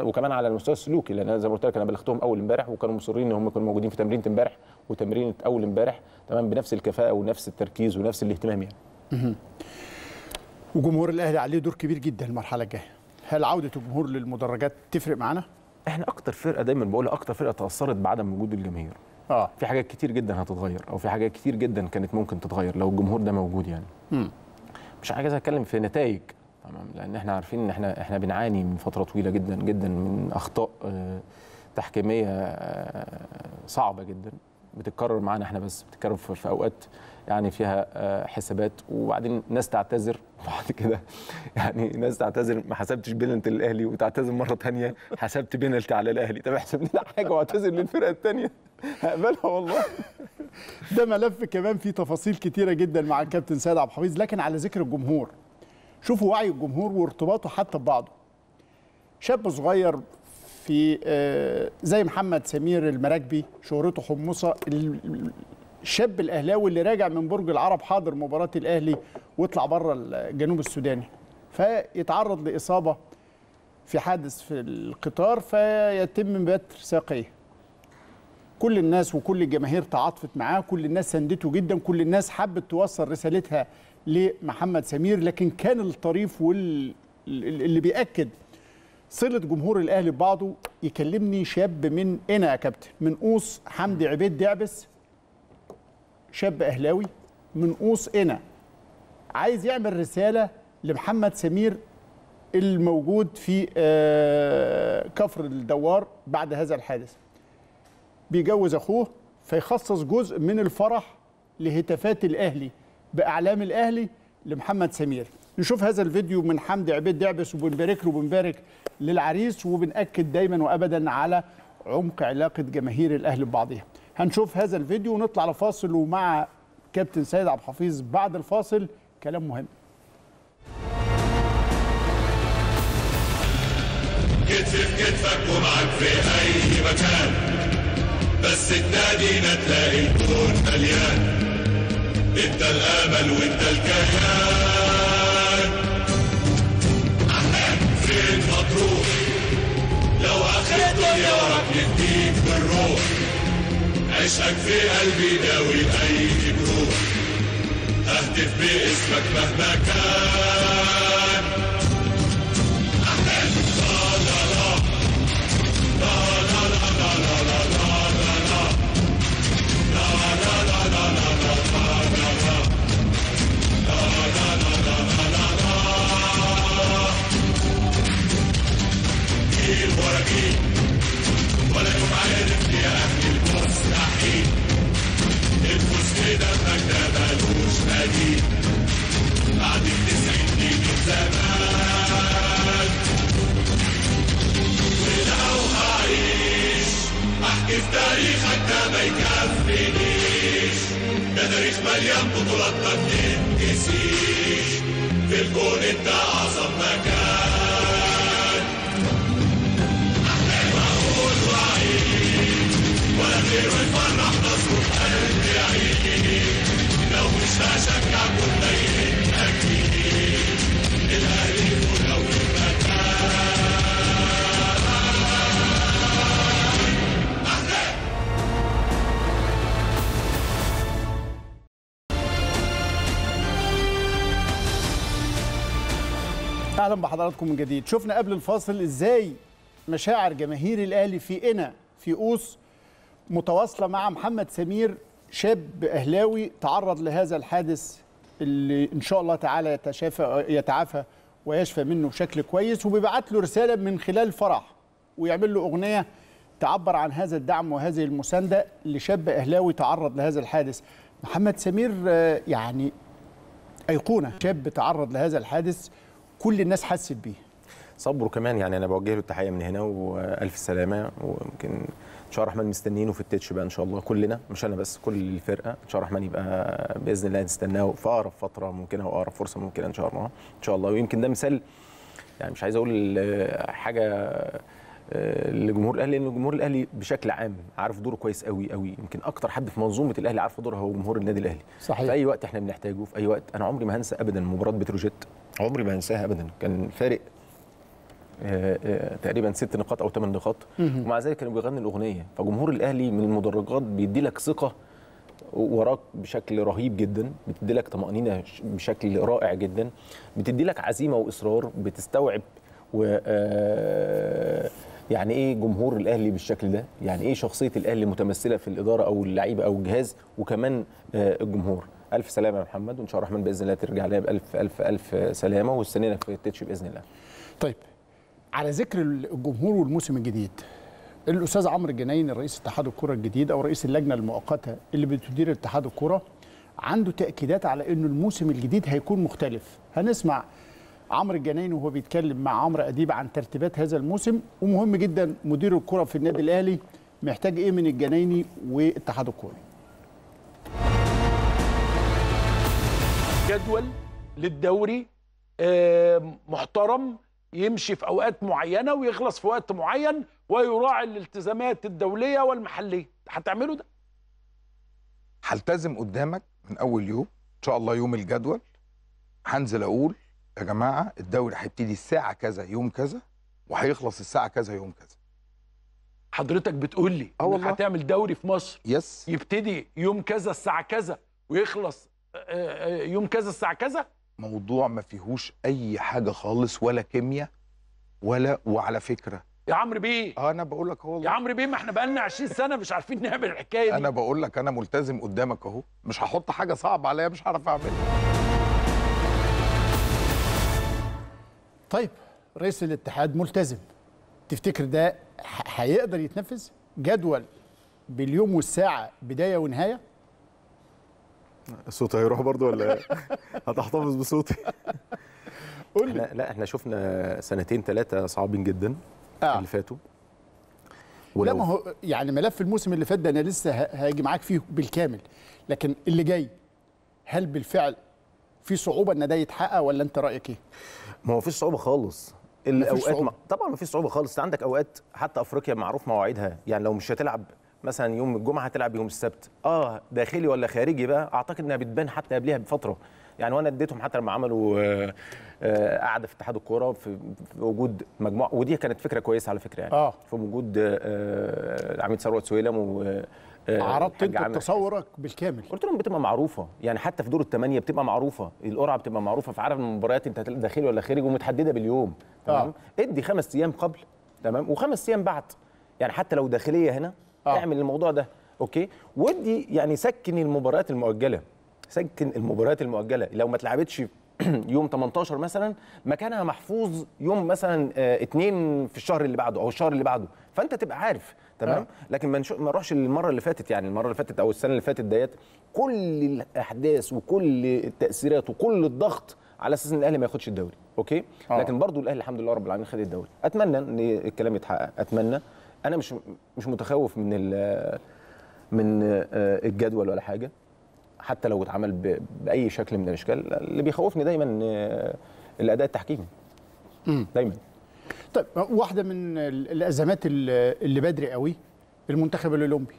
Speaker 2: وكمان على المستوى السلوكي لأن زي ما قلت لك أنا بلغتهم أول امبارح وكانوا مصرين إن هم يكونوا موجودين في تمرينة امبارح وتمرينة أول امبارح تمام؟ بنفس الكفاءة ونفس التركيز ونفس الاهتمام يعني.
Speaker 1: وجمهور الأهلي عليه دور كبير جدا المرحلة الجاية. هل عودة الجمهور للمدرجات تفرق معانا؟
Speaker 2: إحنا أكتر فرقة دايما بقول أكتر فرقة تأثرت بعدم وجود الجماهير.
Speaker 1: آه.
Speaker 2: في حاجات كتير جدا هتتغير أو في حاجات كتير جدا كانت ممكن تتغير لو الجمهور ده موجود يعني.
Speaker 1: مم.
Speaker 2: مش عايز أتكلم في نتائج تمام؟ لأن إحنا عارفين إن إحنا إحنا بنعاني من فترة طويلة جدا جدا من أخطاء آه، تحكيمية آه، صعبة جدا. بتتكرر معانا إحنا بس بتتكرر في في أوقات يعني فيها آه، حسابات وبعدين ناس تعتذر <laughs> بعد كده. يعني ناس تعتذر ما حسبتش بينالتي للأهلي وتعتذر مرة تانية حسبت بينالتي على الأهلي. طب احسب لنا حاجة واعتذر للفرقة الثانية هقبلها والله. <laughs>
Speaker 1: ده ملف كمان فيه تفاصيل كتيرة جدا مع الكابتن سيد عبد الحفيظ. لكن على ذكر الجمهور شوفوا وعي الجمهور وارتباطه حتى ببعضه. شاب صغير في آه، زي محمد سمير المراكبي شهرته حمصة الشاب الأهلاوي اللي راجع من برج العرب حاضر مباراة الأهلي ويطلع بره الجنوب السوداني. فيتعرض لإصابة في حادث في القطار فيتم بتر ساقيه. كل الناس وكل الجماهير تعاطفت معاه كل الناس ساندته جدا كل الناس حبت توصل رسالتها لمحمد سمير. لكن كان الطريف وال بيأكد صلة جمهور الأهلي ببعضه يكلمني شاب من هنا يا كابتن من قوس حمدي عبيد دعبس شاب أهلاوي من قوس هنا عايز يعمل رسالة لمحمد سمير الموجود في آه، كفر الدوار بعد هذا الحادث. بيجوز أخوه فيخصص جزء من الفرح لهتافات الأهلي بأعلام الأهلي لمحمد سمير. نشوف هذا الفيديو من حمدي عبيد دعبس وبنبارك له وبنبارك للعريس وبنأكد دايما وابدا على عمق علاقة جماهير الأهلي ببعضها هنشوف هذا الفيديو ونطلع لفاصل ومع كابتن سيد عبد الحفيظ بعد الفاصل. كلام مهم.
Speaker 6: كتف كتفك ومعك في أي مكان بس تنادينا تلاقي الكون مليان. إنت الأمل وإنت الكيان. فين مطروح؟ لو اخر الدنيا وراك نديك بالروح. عشقك في قلبي داوي أي جروح اهتف باسمك مهما كان.
Speaker 1: بحضراتكم من جديد. شفنا قبل الفاصل إزاي مشاعر جماهير الأهلي في قنا في قوس متواصلة مع محمد سمير شاب أهلاوي تعرض لهذا الحادث اللي إن شاء الله تعالى يتشافى يتعافى ويشفى منه بشكل كويس. وبيبعت له رسالة من خلال الفرح ويعمل له أغنية تعبر عن هذا الدعم وهذه المساندة لشاب أهلاوي تعرض لهذا الحادث. محمد سمير آه، يعني أيقونة. شاب تعرض لهذا الحادث كل الناس حست بيه.
Speaker 2: صبره كمان يعني أنا بوجه له التحية من هنا وألف سلامة ويمكن إن شاء الله الرحمن مستنيينه في التتش بقى إن شاء الله كلنا مش أنا بس كل الفرقة إن شاء الله الرحمن يبقى بإذن الله نستناه في أقرب فترة ممكنة واقرب فرصة ممكنة إن شاء الله إن شاء الله. ويمكن ده مثال يعني مش عايز أقول حاجة لجمهور الأهلي لأن جمهور الأهلي بشكل عام عارف دوره كويس قوي قوي يمكن أكتر حد في منظومة الأهلي عارف دورها هو جمهور النادي الأهلي.
Speaker 1: صحيح.
Speaker 2: في أي وقت إحنا بنحتاجه في أي وقت. أنا عمري ما هنسى ابدا مباراة بتروجيت عمري ما هنساها ابدا. كان فارق آه، آه، تقريبا ست نقاط أو ثمان نقاط. ومع ذلك كانوا بيغني الأغنية. فجمهور الأهلي من المدرجات بيدي لك ثقة وراك بشكل رهيب جدا. بتدي لك طمأنينة بشكل رائع جدا. بتدي لك عزيمة وإصرار. بتستوعب و آه، يعني إيه جمهور الأهلي بالشكل ده؟ يعني إيه شخصية الأهلي متمثلة في الإدارة أو اللعيبه أو الجهاز؟ وكمان آه، الجمهور. ألف سلامة يا محمد وإن شاء الله الرحمن بإذن الله ترجع لنا بألف ألف ألف سلامة واستنينا في التتش بإذن الله.
Speaker 1: طيب على ذكر الجمهور والموسم الجديد الأستاذ عمرو الجناين رئيس اتحاد الكرة الجديد أو رئيس اللجنة المؤقتة اللي بتدير اتحاد الكرة عنده تأكيدات على إنه الموسم الجديد هيكون مختلف. هنسمع عمرو الجناين وهو بيتكلم مع عمرو أديب عن ترتيبات هذا الموسم. ومهم جدا مدير الكرة في النادي الأهلي محتاج إيه من الجنايني واتحاد الكره
Speaker 7: جدول للدوري آه، محترم يمشي في أوقات معينة ويخلص في وقت معين ويراعي الالتزامات الدولية والمحلية. هتعملوا ده؟
Speaker 8: هلتزم قدامك من أول يوم إن شاء الله يوم الجدول. هنزل أقول يا جماعة الدوري هيبتدي الساعة كذا يوم كذا وهيخلص الساعة كذا يوم كذا.
Speaker 7: حضرتك بتقول لي
Speaker 8: آه
Speaker 7: إنك
Speaker 8: والله.
Speaker 7: هتعمل دوري في مصر.
Speaker 8: يس.
Speaker 7: يبتدي يوم كذا الساعة كذا ويخلص آه، آه، يوم كذا الساعة كذا؟
Speaker 8: موضوع ما فيهوش أي حاجة خالص ولا كيمياء ولا وعلى فكرة.
Speaker 7: يا عمرو بيه.
Speaker 8: آه أنا بقول لك اهو
Speaker 7: يا عمرو بيه ما إحنا بقالنا 20 سنة مش عارفين نعمل الحكاية دي.
Speaker 8: أنا بقول لك أنا ملتزم قدامك أهو مش هحط حاجة صعبة عليا مش هعرف أعملها.
Speaker 1: طيب رئيس الاتحاد ملتزم. تفتكر ده هيقدر يتنفذ؟ جدول باليوم والساعة بداية ونهاية؟
Speaker 2: الصوت هيروح برضو ولا هتحتفظ بصوتي.
Speaker 1: قول لي.
Speaker 2: لا لا إحنا شفنا سنتين ثلاثة صعبين جدا
Speaker 1: آه.
Speaker 2: اللي فاتوا.
Speaker 1: لا ما هو يعني ملف الموسم اللي فات ده أنا لسه هاجي معاك فيه بالكامل. لكن اللي جاي هل بالفعل في صعوبة إن ده يتحقق ولا أنت رأيك إيه؟
Speaker 2: ما هو فيش صعوبة خالص.
Speaker 1: الأوقات.
Speaker 2: ما... طبعا ما فيش صعوبة خالص. انت عندك أوقات حتى أفريقيا معروف مواعيدها. يعني لو مش هتلعب مثلا يوم الجمعة هتلعب يوم السبت. آه داخلي ولا خارجي بقى؟ أعتقد إنها بتبان حتى قبلها بفترة. يعني وأنا اديتهم حتى لما عملوا آه، آه، قعدة في اتحاد الكورة في وجود مجموعة. ودي كانت فكرة كويسة على فكرة يعني.
Speaker 1: آه.
Speaker 2: في وجود آه، العميد ثروت سويلم و آه،
Speaker 1: عرضت
Speaker 2: الحاج
Speaker 1: انت تصورك بالكامل.
Speaker 2: قلت لهم بتبقى معروفة. يعني حتى في دور الثمانيه بتبقى معروفة. القرعة بتبقى معروفة. من المباريات أنت داخلي ولا خارجي ومتحددة باليوم. تمام؟
Speaker 1: آه.
Speaker 2: ادي خمس أيام قبل. تمام؟ وخمس أيام بعد. يعني حتى لو داخلية هنا
Speaker 1: آه.
Speaker 2: اعمل الموضوع ده. أوكي؟ ودي يعني سكن المباريات المؤجلة. سكن المباريات المؤجلة. لو ما اتلعبتش <clears throat> يوم 18 مثلا مكانها محفوظ يوم مثلا آه، اتنين في الشهر اللي بعده أو الشهر اللي بعده. فأنت تبقى عارف. تمام؟
Speaker 1: آه.
Speaker 2: لكن ما نروحش المره اللي فاتت يعني المرة اللي فاتت أو السنة اللي فاتت ديت كل الأحداث وكل التأثيرات وكل الضغط على أساس إن الأهلي ما ياخدش الدوري أوكي؟
Speaker 1: آه.
Speaker 2: لكن برضو الأهلي الحمد لله رب العالمين خد الدوري. أتمنى إن الكلام يتحقق. أتمنى. أنا مش مش متخوف من من آه، الجدول ولا حاجة. حتى لو اتعمل ب- بأي شكل من الأشكال اللي بيخوفني دايما آه، الأداء التحكيمي. دايما.
Speaker 1: طيب واحدة من ال- الأزمات اللي بدري قوي المنتخب الأولمبي.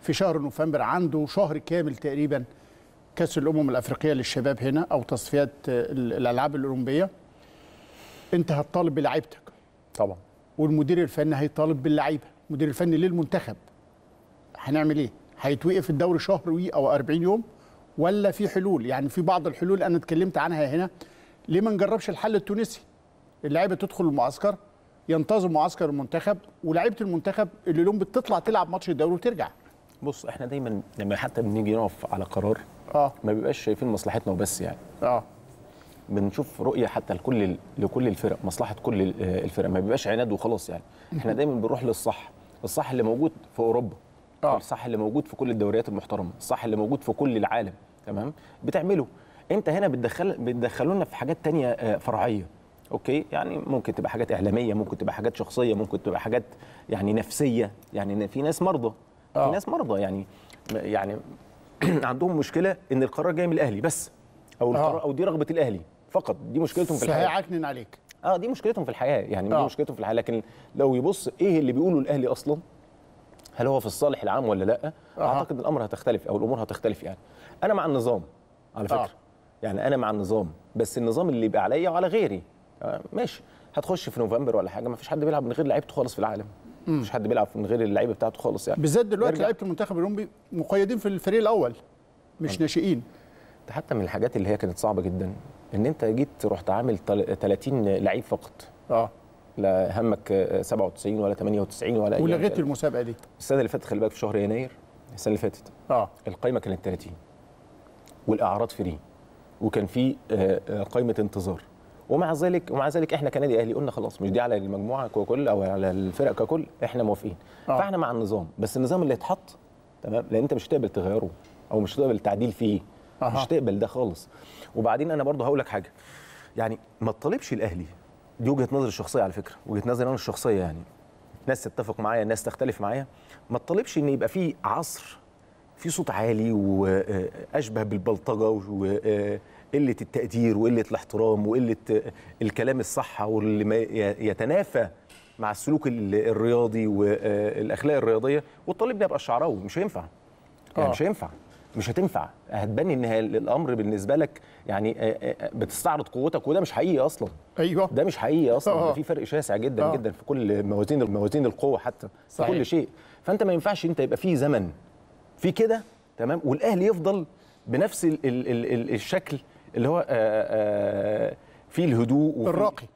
Speaker 1: في شهر نوفمبر عنده شهر كامل تقريبا كأس الأمم الأفريقية للشباب هنا أو تصفيات ال- الألعاب الأولمبية. أنت هتطالب بلعيبتك.
Speaker 2: طبعا.
Speaker 1: والمدير الفني هيطالب باللعيبة. المدير الفني للمنتخب هنعمل إيه؟ هيتوقف الدوري شهر وي أو 40 يوم ولا في حلول؟ يعني في بعض الحلول أنا اتكلمت عنها هنا. ليه ما نجربش الحل التونسي؟ اللعيبة تدخل المعسكر ينتظم معسكر المنتخب ولاعيبه المنتخب اللي لهم بتطلع تلعب ماتش الدوري وترجع.
Speaker 2: بص إحنا دايما لما حتى بنيجي نقف على قرار
Speaker 1: آه.
Speaker 2: ما بيبقاش شايفين مصلحتنا وبس يعني.
Speaker 1: آه.
Speaker 2: بنشوف رؤية حتى لكل لكل الفرق مصلحة كل ال- الفرق. ما بيبقاش عناد وخلاص يعني. إحنا دايما بنروح للصح. الصح اللي موجود في أوروبا.
Speaker 1: آه.
Speaker 2: الصح اللي موجود في كل الدوريات المحترمة. الصح اللي موجود في كل العالم. تمام؟ بتعمله. انت هنا بتدخل بتدخلونا في حاجات تانية آه، فرعية. أوكي؟ يعني ممكن تبقى حاجات إعلامية ممكن تبقى حاجات شخصية ممكن تبقى حاجات يعني نفسية. يعني في ناس مرضى.
Speaker 1: آه.
Speaker 2: في ناس مرضى يعني يعني <clears throat> عندهم مشكلة إن القرار جاي من الأهلي بس أو القرار أو دي رغبة الأهلي فقط. دي مشكلتهم في الحياة.
Speaker 1: فهيعكنن عليك.
Speaker 2: آه دي مشكلتهم في الحياة. يعني دي
Speaker 1: آه.
Speaker 2: مشكلتهم في الحياة. لكن لو يبص إيه اللي بيقوله الأهلي أصلا؟ هل هو في الصالح العام ولا لأ؟
Speaker 1: أها.
Speaker 2: أعتقد الأمر هتختلف أو الأمور هتختلف يعني. أنا مع النظام على فكره
Speaker 1: آه.
Speaker 2: آه. يعني أنا مع النظام. بس النظام اللي يبقى عليا وعلى غيري. آه ماشي. هتخش في نوفمبر ولا حاجة ما فيش حد بيلعب من غير لعيبته خالص في العالم. ما فيش حد بيلعب من غير اللعيبة بتاعته خالص يعني.
Speaker 1: بالذات دلوقتي. لعيبة المنتخب الأولمبي مقيدين في الفريق الأول مش ناشئين.
Speaker 2: حتى من الحاجات اللي هي كانت صعبة جدا إن أنت جيت رحت عامل تل- 30 لعيب فقط.
Speaker 1: آه.
Speaker 2: لا همك آه، 97 ولا 98 ولا
Speaker 1: ولغيت. المسابقة دي.
Speaker 2: السنة اللي فاتت خلي بالك في شهر يناير السنة اللي فاتت.
Speaker 1: آه.
Speaker 2: القايمة كانت 30 والاعراض فري. وكان في آه، آه، قائمه انتظار. ومع ذلك ومع ذلك إحنا كنادي أهلي قلنا خلاص مش دي على المجموعة ككل أو على الفرق ككل إحنا موافقين.
Speaker 1: آه.
Speaker 2: فإحنا مع النظام بس النظام اللي اتحط تمام؟ لأن أنت مش هتقبل تغيره أو مش هتقبل التعديل فيه
Speaker 1: أها.
Speaker 2: مش هتقبل ده خالص. وبعدين أنا برضه هقول لك حاجة يعني ما تطالبش الأهلي دي وجهة نظري الشخصية على فكرة وجهة نظري أنا الشخصية يعني. ناس تتفق معايا ناس تختلف معايا. ما تطالبش إن يبقى في عصر في صوت عالي وأشبه بالبلطجة وقله التقدير وقلة الاحترام وقلة الكلام الصح واللي ما يتنافى مع السلوك ال- الرياضي والاخلاق الرياضية وتطالبني ابقى الشعراوي مش هينفع يعني
Speaker 1: آه.
Speaker 2: مش هينفع مش هتنفع هتبني ان الامر بالنسبة لك يعني آه، آه، بتستعرض قوتك وده مش حقيقي أصلا
Speaker 1: أيوه
Speaker 2: ده مش حقيقي أصلا
Speaker 1: آه.
Speaker 2: ده في فرق شاسع جدا
Speaker 1: آه.
Speaker 2: جدا في كل موازين موازين القوة حتى في
Speaker 1: صحيح.
Speaker 2: كل شيء فأنت ما ينفعش أنت يبقى في زمن في كده تمام والاهلي يفضل بنفس ال ال ال ال الشكل اللي هو آه، آه، فيه الهدوء وفيه-
Speaker 1: الراقي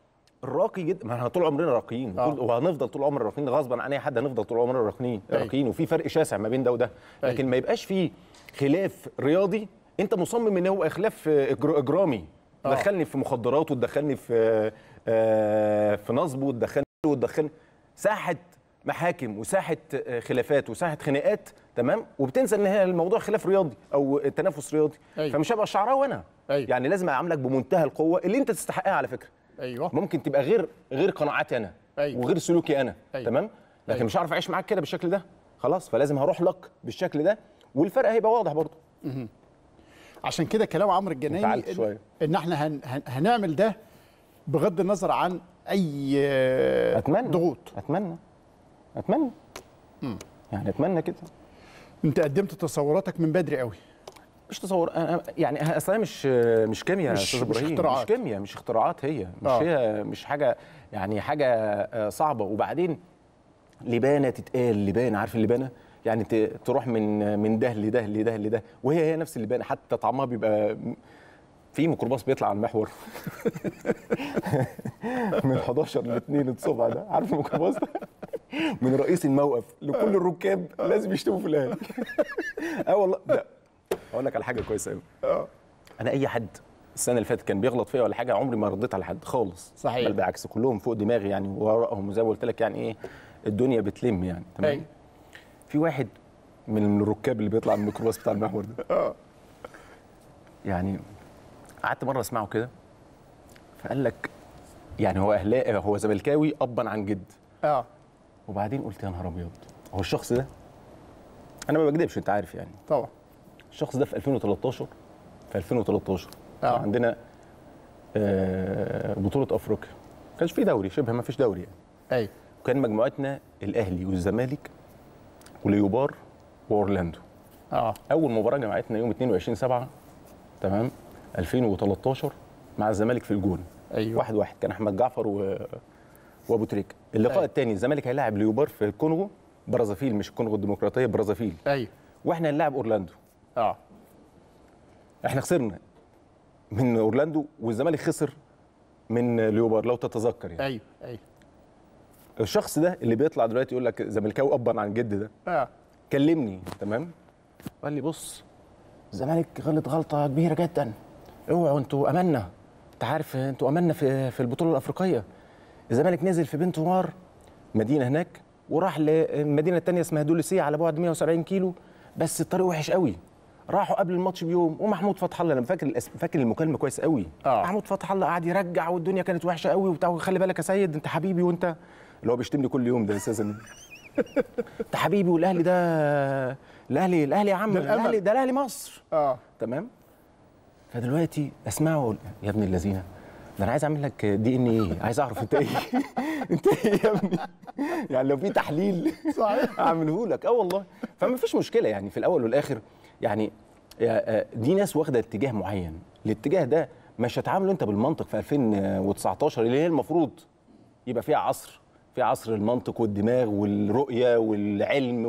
Speaker 2: الراقي جدا ما إحنا طول عمرنا راقيين
Speaker 1: آه.
Speaker 2: وهنفضل طول عمرنا راقيين غصبا عن أي حد هنفضل طول عمرنا راقيين. راقيين وفي فرق شاسع ما بين ده وده. لكن ما يبقاش في خلاف رياضي أنت مصمم إن هو خلاف إجرامي
Speaker 1: آه.
Speaker 2: تدخلني في مخدرات وتدخلني في آه، في نصب وتدخلني وتدخلني ساحة محاكم وساحة آه، خلافات وساحة خناقات تمام؟ وبتنسى إن هي الموضوع خلاف رياضي أو تنافس رياضي.
Speaker 1: أيوة.
Speaker 2: فمش هبقى شعراوي أنا
Speaker 1: أيوة.
Speaker 2: يعني لازم أعاملك بمنتهى القوة اللي أنت تستحقها على فكرة.
Speaker 1: أيوه.
Speaker 2: ممكن تبقى غير غير قناعاتي أنا.
Speaker 1: أيوة.
Speaker 2: وغير سلوكي أنا.
Speaker 1: أيوة.
Speaker 2: تمام؟ لكن
Speaker 1: أيوة.
Speaker 2: مش هعرف أعيش معاك كده بالشكل ده. خلاص فلازم هروح لك بالشكل ده. والفرق هيبقى واضح برضه.
Speaker 1: عشان كده كلام عمرو الجنايني إن. إن إحنا هن هن هنعمل ده بغض النظر عن أي
Speaker 2: أتمنى.
Speaker 1: ضغوط.
Speaker 2: أتمنى. أتمنى. يعني أتمنى كده.
Speaker 1: انت قدمت تصوراتك من بدري قوي.
Speaker 2: مش تصور أنا يعني أصل مش مش كيمياء يا
Speaker 1: مش- مش
Speaker 2: إبراهيم.
Speaker 1: اختراعات.
Speaker 2: مش كيمياء مش اختراعات هي. مش
Speaker 1: آه.
Speaker 2: هي مش حاجة يعني حاجة آه، صعبة. وبعدين لبانه تتقال لبانه عارف اللبانه يعني تروح من من ده لده لده لده. وهي هي نفس اللبانه حتى طعمها بيبقى في ميكروباص بيطلع على المحور. <laughs> من 11 ل 2 الصبح ده. عارف الميكروباص ده؟ من رئيس الموقف لكل الركاب لازم يشتموا في الأهلي. <laughs> آه والله. ده أقول لك على حاجة كويسة قوي أنا أي حد السنة اللي فاتت كان بيغلط فيا ولا حاجة عمري ما رديت على حد خالص.
Speaker 1: صحيح.
Speaker 2: بل بالعكس كلهم فوق دماغي يعني وراءهم وزي ما قلت لك يعني إيه الدنيا بتلم يعني. تمام؟
Speaker 1: أيوة.
Speaker 2: في واحد من الركاب اللي بيطلع من الميكروباص بتاع المحور ده. يعني قعدت مرة أسمعه كده فقال لك يعني هو اهلاء هو زملكاوي ابا عن جد.
Speaker 1: آه.
Speaker 2: وبعدين قلت يا نهار أبيض هو الشخص ده؟ أنا ما بكذبش أنت عارف يعني.
Speaker 1: طبعا.
Speaker 2: الشخص ده في 2013 في 2013
Speaker 1: آه.
Speaker 2: عندنا آه، بطولة أفريقيا. ما كانش في دوري شبه ما فيش دوري يعني.
Speaker 1: أيوه
Speaker 2: وكان مجموعتنا الأهلي والزمالك وليوبار وأورلاندو.
Speaker 1: آه.
Speaker 2: أول مباراة جمعتنا يوم 22 7 تمام؟ 2013 مع الزمالك في الجون.
Speaker 1: أيوه.
Speaker 2: واحد واحد. كان أحمد جعفر و... وأبو تريكة. اللقاء
Speaker 1: أيوة.
Speaker 2: الثاني الزمالك هيلاعب ليوبار في الكونغو برازافيل مش الكونغو الديمقراطية برازافيل.
Speaker 1: أيوه.
Speaker 2: وإحنا هنلاعب أورلاندو.
Speaker 1: آه.
Speaker 2: إحنا خسرنا من أورلاندو والزمالك خسر من ليوبار لو تتذكر يعني.
Speaker 1: أيوه أيوه.
Speaker 2: الشخص ده اللي بيطلع دلوقتي يقول لك زملكاوي أبا عن جد ده.
Speaker 1: آه.
Speaker 2: كلمني تمام؟ قال لي بص الزمالك غلط غلطة كبيرة جدا. اوعوا أنتوا أملنا انت عارف أنتوا أملنا في في البطولة الأفريقية. الزمالك نزل في بنت وار مدينة هناك وراح للمدينه الثانية اسمها دولسيه على بعد 170 كيلو. بس الطريق وحش قوي. راحوا قبل الماتش بيوم ومحمود فتح الله أنا فاكر الأس- فاكر المكالمة كويس قوي.
Speaker 1: آه.
Speaker 2: محمود فتح الله قعد يرجع والدنيا كانت وحشة قوي وبتاع. خلي بالك يا سيد انت حبيبي وانت اللي هو بيشتمني كل يوم ده أساسا انت حبيبي والأهلي ده الاهلي الأهلي يا عم
Speaker 1: ده.
Speaker 2: الاهلي ده الأهلي مصر.
Speaker 1: آه.
Speaker 2: تمام؟ فدلوقتي أسمعه وأقول يا ابن الذين ده أنا عايز أعمل لك دي ان إيه عايز أعرف أنت إيه؟ <laughs> أنت إيه يا ابني؟ يعني لو في تحليل
Speaker 1: صحيح. <laughs>
Speaker 2: اعمله لك. آه والله. فما فيش مشكلة يعني في الأول والآخر يعني يا- آه، دي ناس واخدة اتجاه معين. الاتجاه ده مش هتعامله أنت بالمنطق في 2019 اللي هي المفروض يبقى فيها عصر. في عصر المنطق والدماغ والرؤية والعلم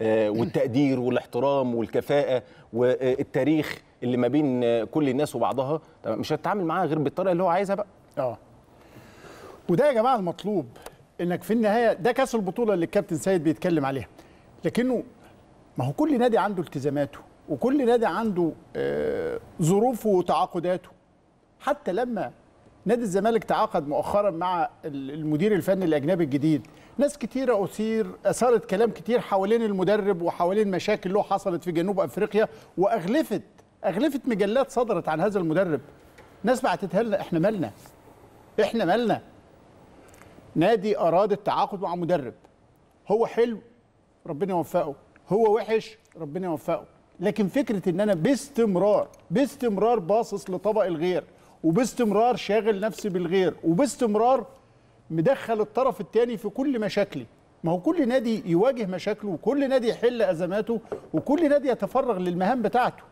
Speaker 2: آه، والتقدير والاحترام والكفاءة والتاريخ اللي ما بين كل الناس وبعضها؟ مش هتتعامل معاها غير بالطريقة اللي هو عايزها بقى.
Speaker 1: آه. وده يا جماعة المطلوب إنك في النهاية ده كأس البطولة اللي الكابتن سيد بيتكلم عليها. لكنه ما هو كل نادي عنده التزاماته وكل نادي عنده آه، ظروفه وتعاقداته. حتى لما نادي الزمالك تعاقد مؤخرا مع ال- المدير الفني الأجنبي الجديد. ناس كتيرة أثير أثارت كلام كتير حوالين المدرب وحوالين مشاكل له حصلت في جنوب أفريقيا وأغلفت أغلفت مجلات صدرت عن هذا المدرب. ناس بعتتها لنا إحنا مالنا؟ إحنا مالنا؟ نادي أراد التعاقد مع مدرب. هو حلو ربنا يوفقه. هو وحش ربنا يوفقه. لكن فكرة إن أنا باستمرار باستمرار باصص لطبق الغير وباستمرار شاغل نفسي بالغير وباستمرار مدخل الطرف الثاني في كل مشاكلي. ما هو كل نادي يواجه مشاكله وكل نادي يحل أزماته وكل نادي يتفرغ للمهام بتاعته.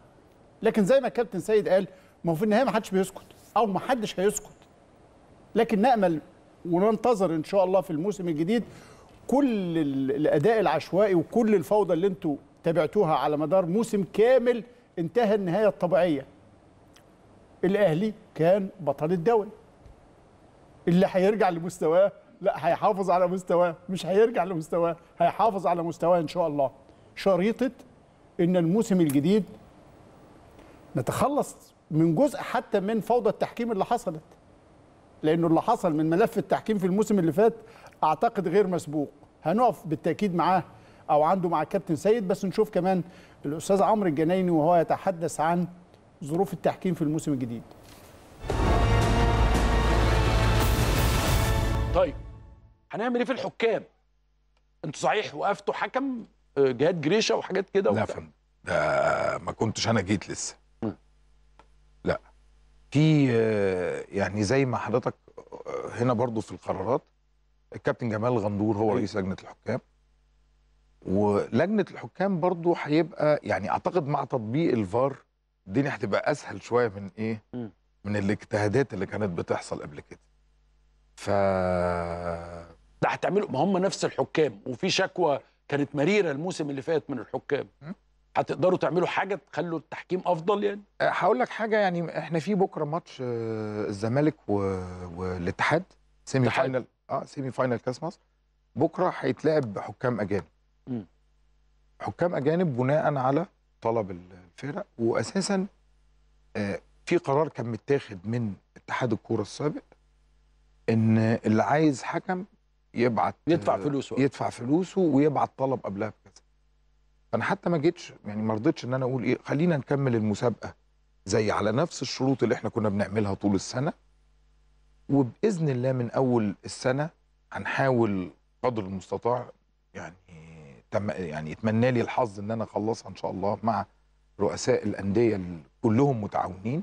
Speaker 1: لكن زي ما الكابتن سيد قال ما هو في النهاية ما حدش بيسكت أو ما حدش هيسكت. لكن نأمل وننتظر إن شاء الله في الموسم الجديد كل ال- الأداء العشوائي وكل الفوضى اللي أنتوا تابعتوها على مدار موسم كامل انتهى النهاية الطبيعية. الأهلي كان بطل الدوري. اللي هيرجع لمستواه لا هيحافظ على مستواه. مش هيرجع لمستواه هيحافظ على مستواه إن شاء الله. شريطة إن الموسم الجديد نتخلص من جزء حتى من فوضى التحكيم اللي حصلت. لأنه اللي حصل من ملف التحكيم في الموسم اللي فات أعتقد غير مسبوق. هنقف بالتأكيد معاه أو عنده مع الكابتن سيد بس نشوف كمان الأستاذ عمرو الجنايني وهو يتحدث عن ظروف التحكيم في الموسم الجديد.
Speaker 7: طيب هنعمل إيه في الحكام؟ أنتوا صحيح وقفتوا حكم آه، جهاد جريشة وحاجات كده
Speaker 8: لا. فندم ده ما كنتش أنا جيت لسه. لا في آه، يعني زي ما حضرتك آه، هنا برضو في القرارات الكابتن جمال غندور هو رئيس لجنة الحكام. ولجنة الحكام برضو هيبقى يعني أعتقد مع تطبيق الفار الدنيا هتبقى أسهل شوية من إيه
Speaker 7: مم.
Speaker 8: من الاجتهادات اللي كانت بتحصل قبل كده ف
Speaker 7: ده هتعملوا ما هم نفس الحكام وفي شكوى كانت مريرة الموسم اللي فات من الحكام
Speaker 8: م?
Speaker 7: هتقدروا تعملوا حاجة تخلوا التحكيم أفضل يعني
Speaker 8: هقول لك حاجة يعني إحنا في بكرة ماتش آه، الزمالك و... والاتحاد
Speaker 7: semi.
Speaker 8: final آه semi final كاس مصر بكرة هيتلعب بحكام أجانب
Speaker 7: مم.
Speaker 8: حكام أجانب بناء على طلب الفرق. واساسا آه، في قرار كان متاخد من اتحاد الكورة السابق إن اللي عايز حكم يبعت
Speaker 7: يدفع فلوسه.
Speaker 8: يدفع فلوسه ويبعت طلب قبلها بكذا. فأنا حتى ما جيتش يعني ما رضيتش إن أنا أقول إيه خلينا نكمل المسابقة زي على نفس الشروط اللي إحنا كنا بنعملها طول السنة. وبإذن الله من أول السنة هنحاول قدر المستطاع يعني تم يعني يتمنى لي الحظ إن أنا أخلصها إن شاء الله مع رؤساء الأندية كلهم متعاونين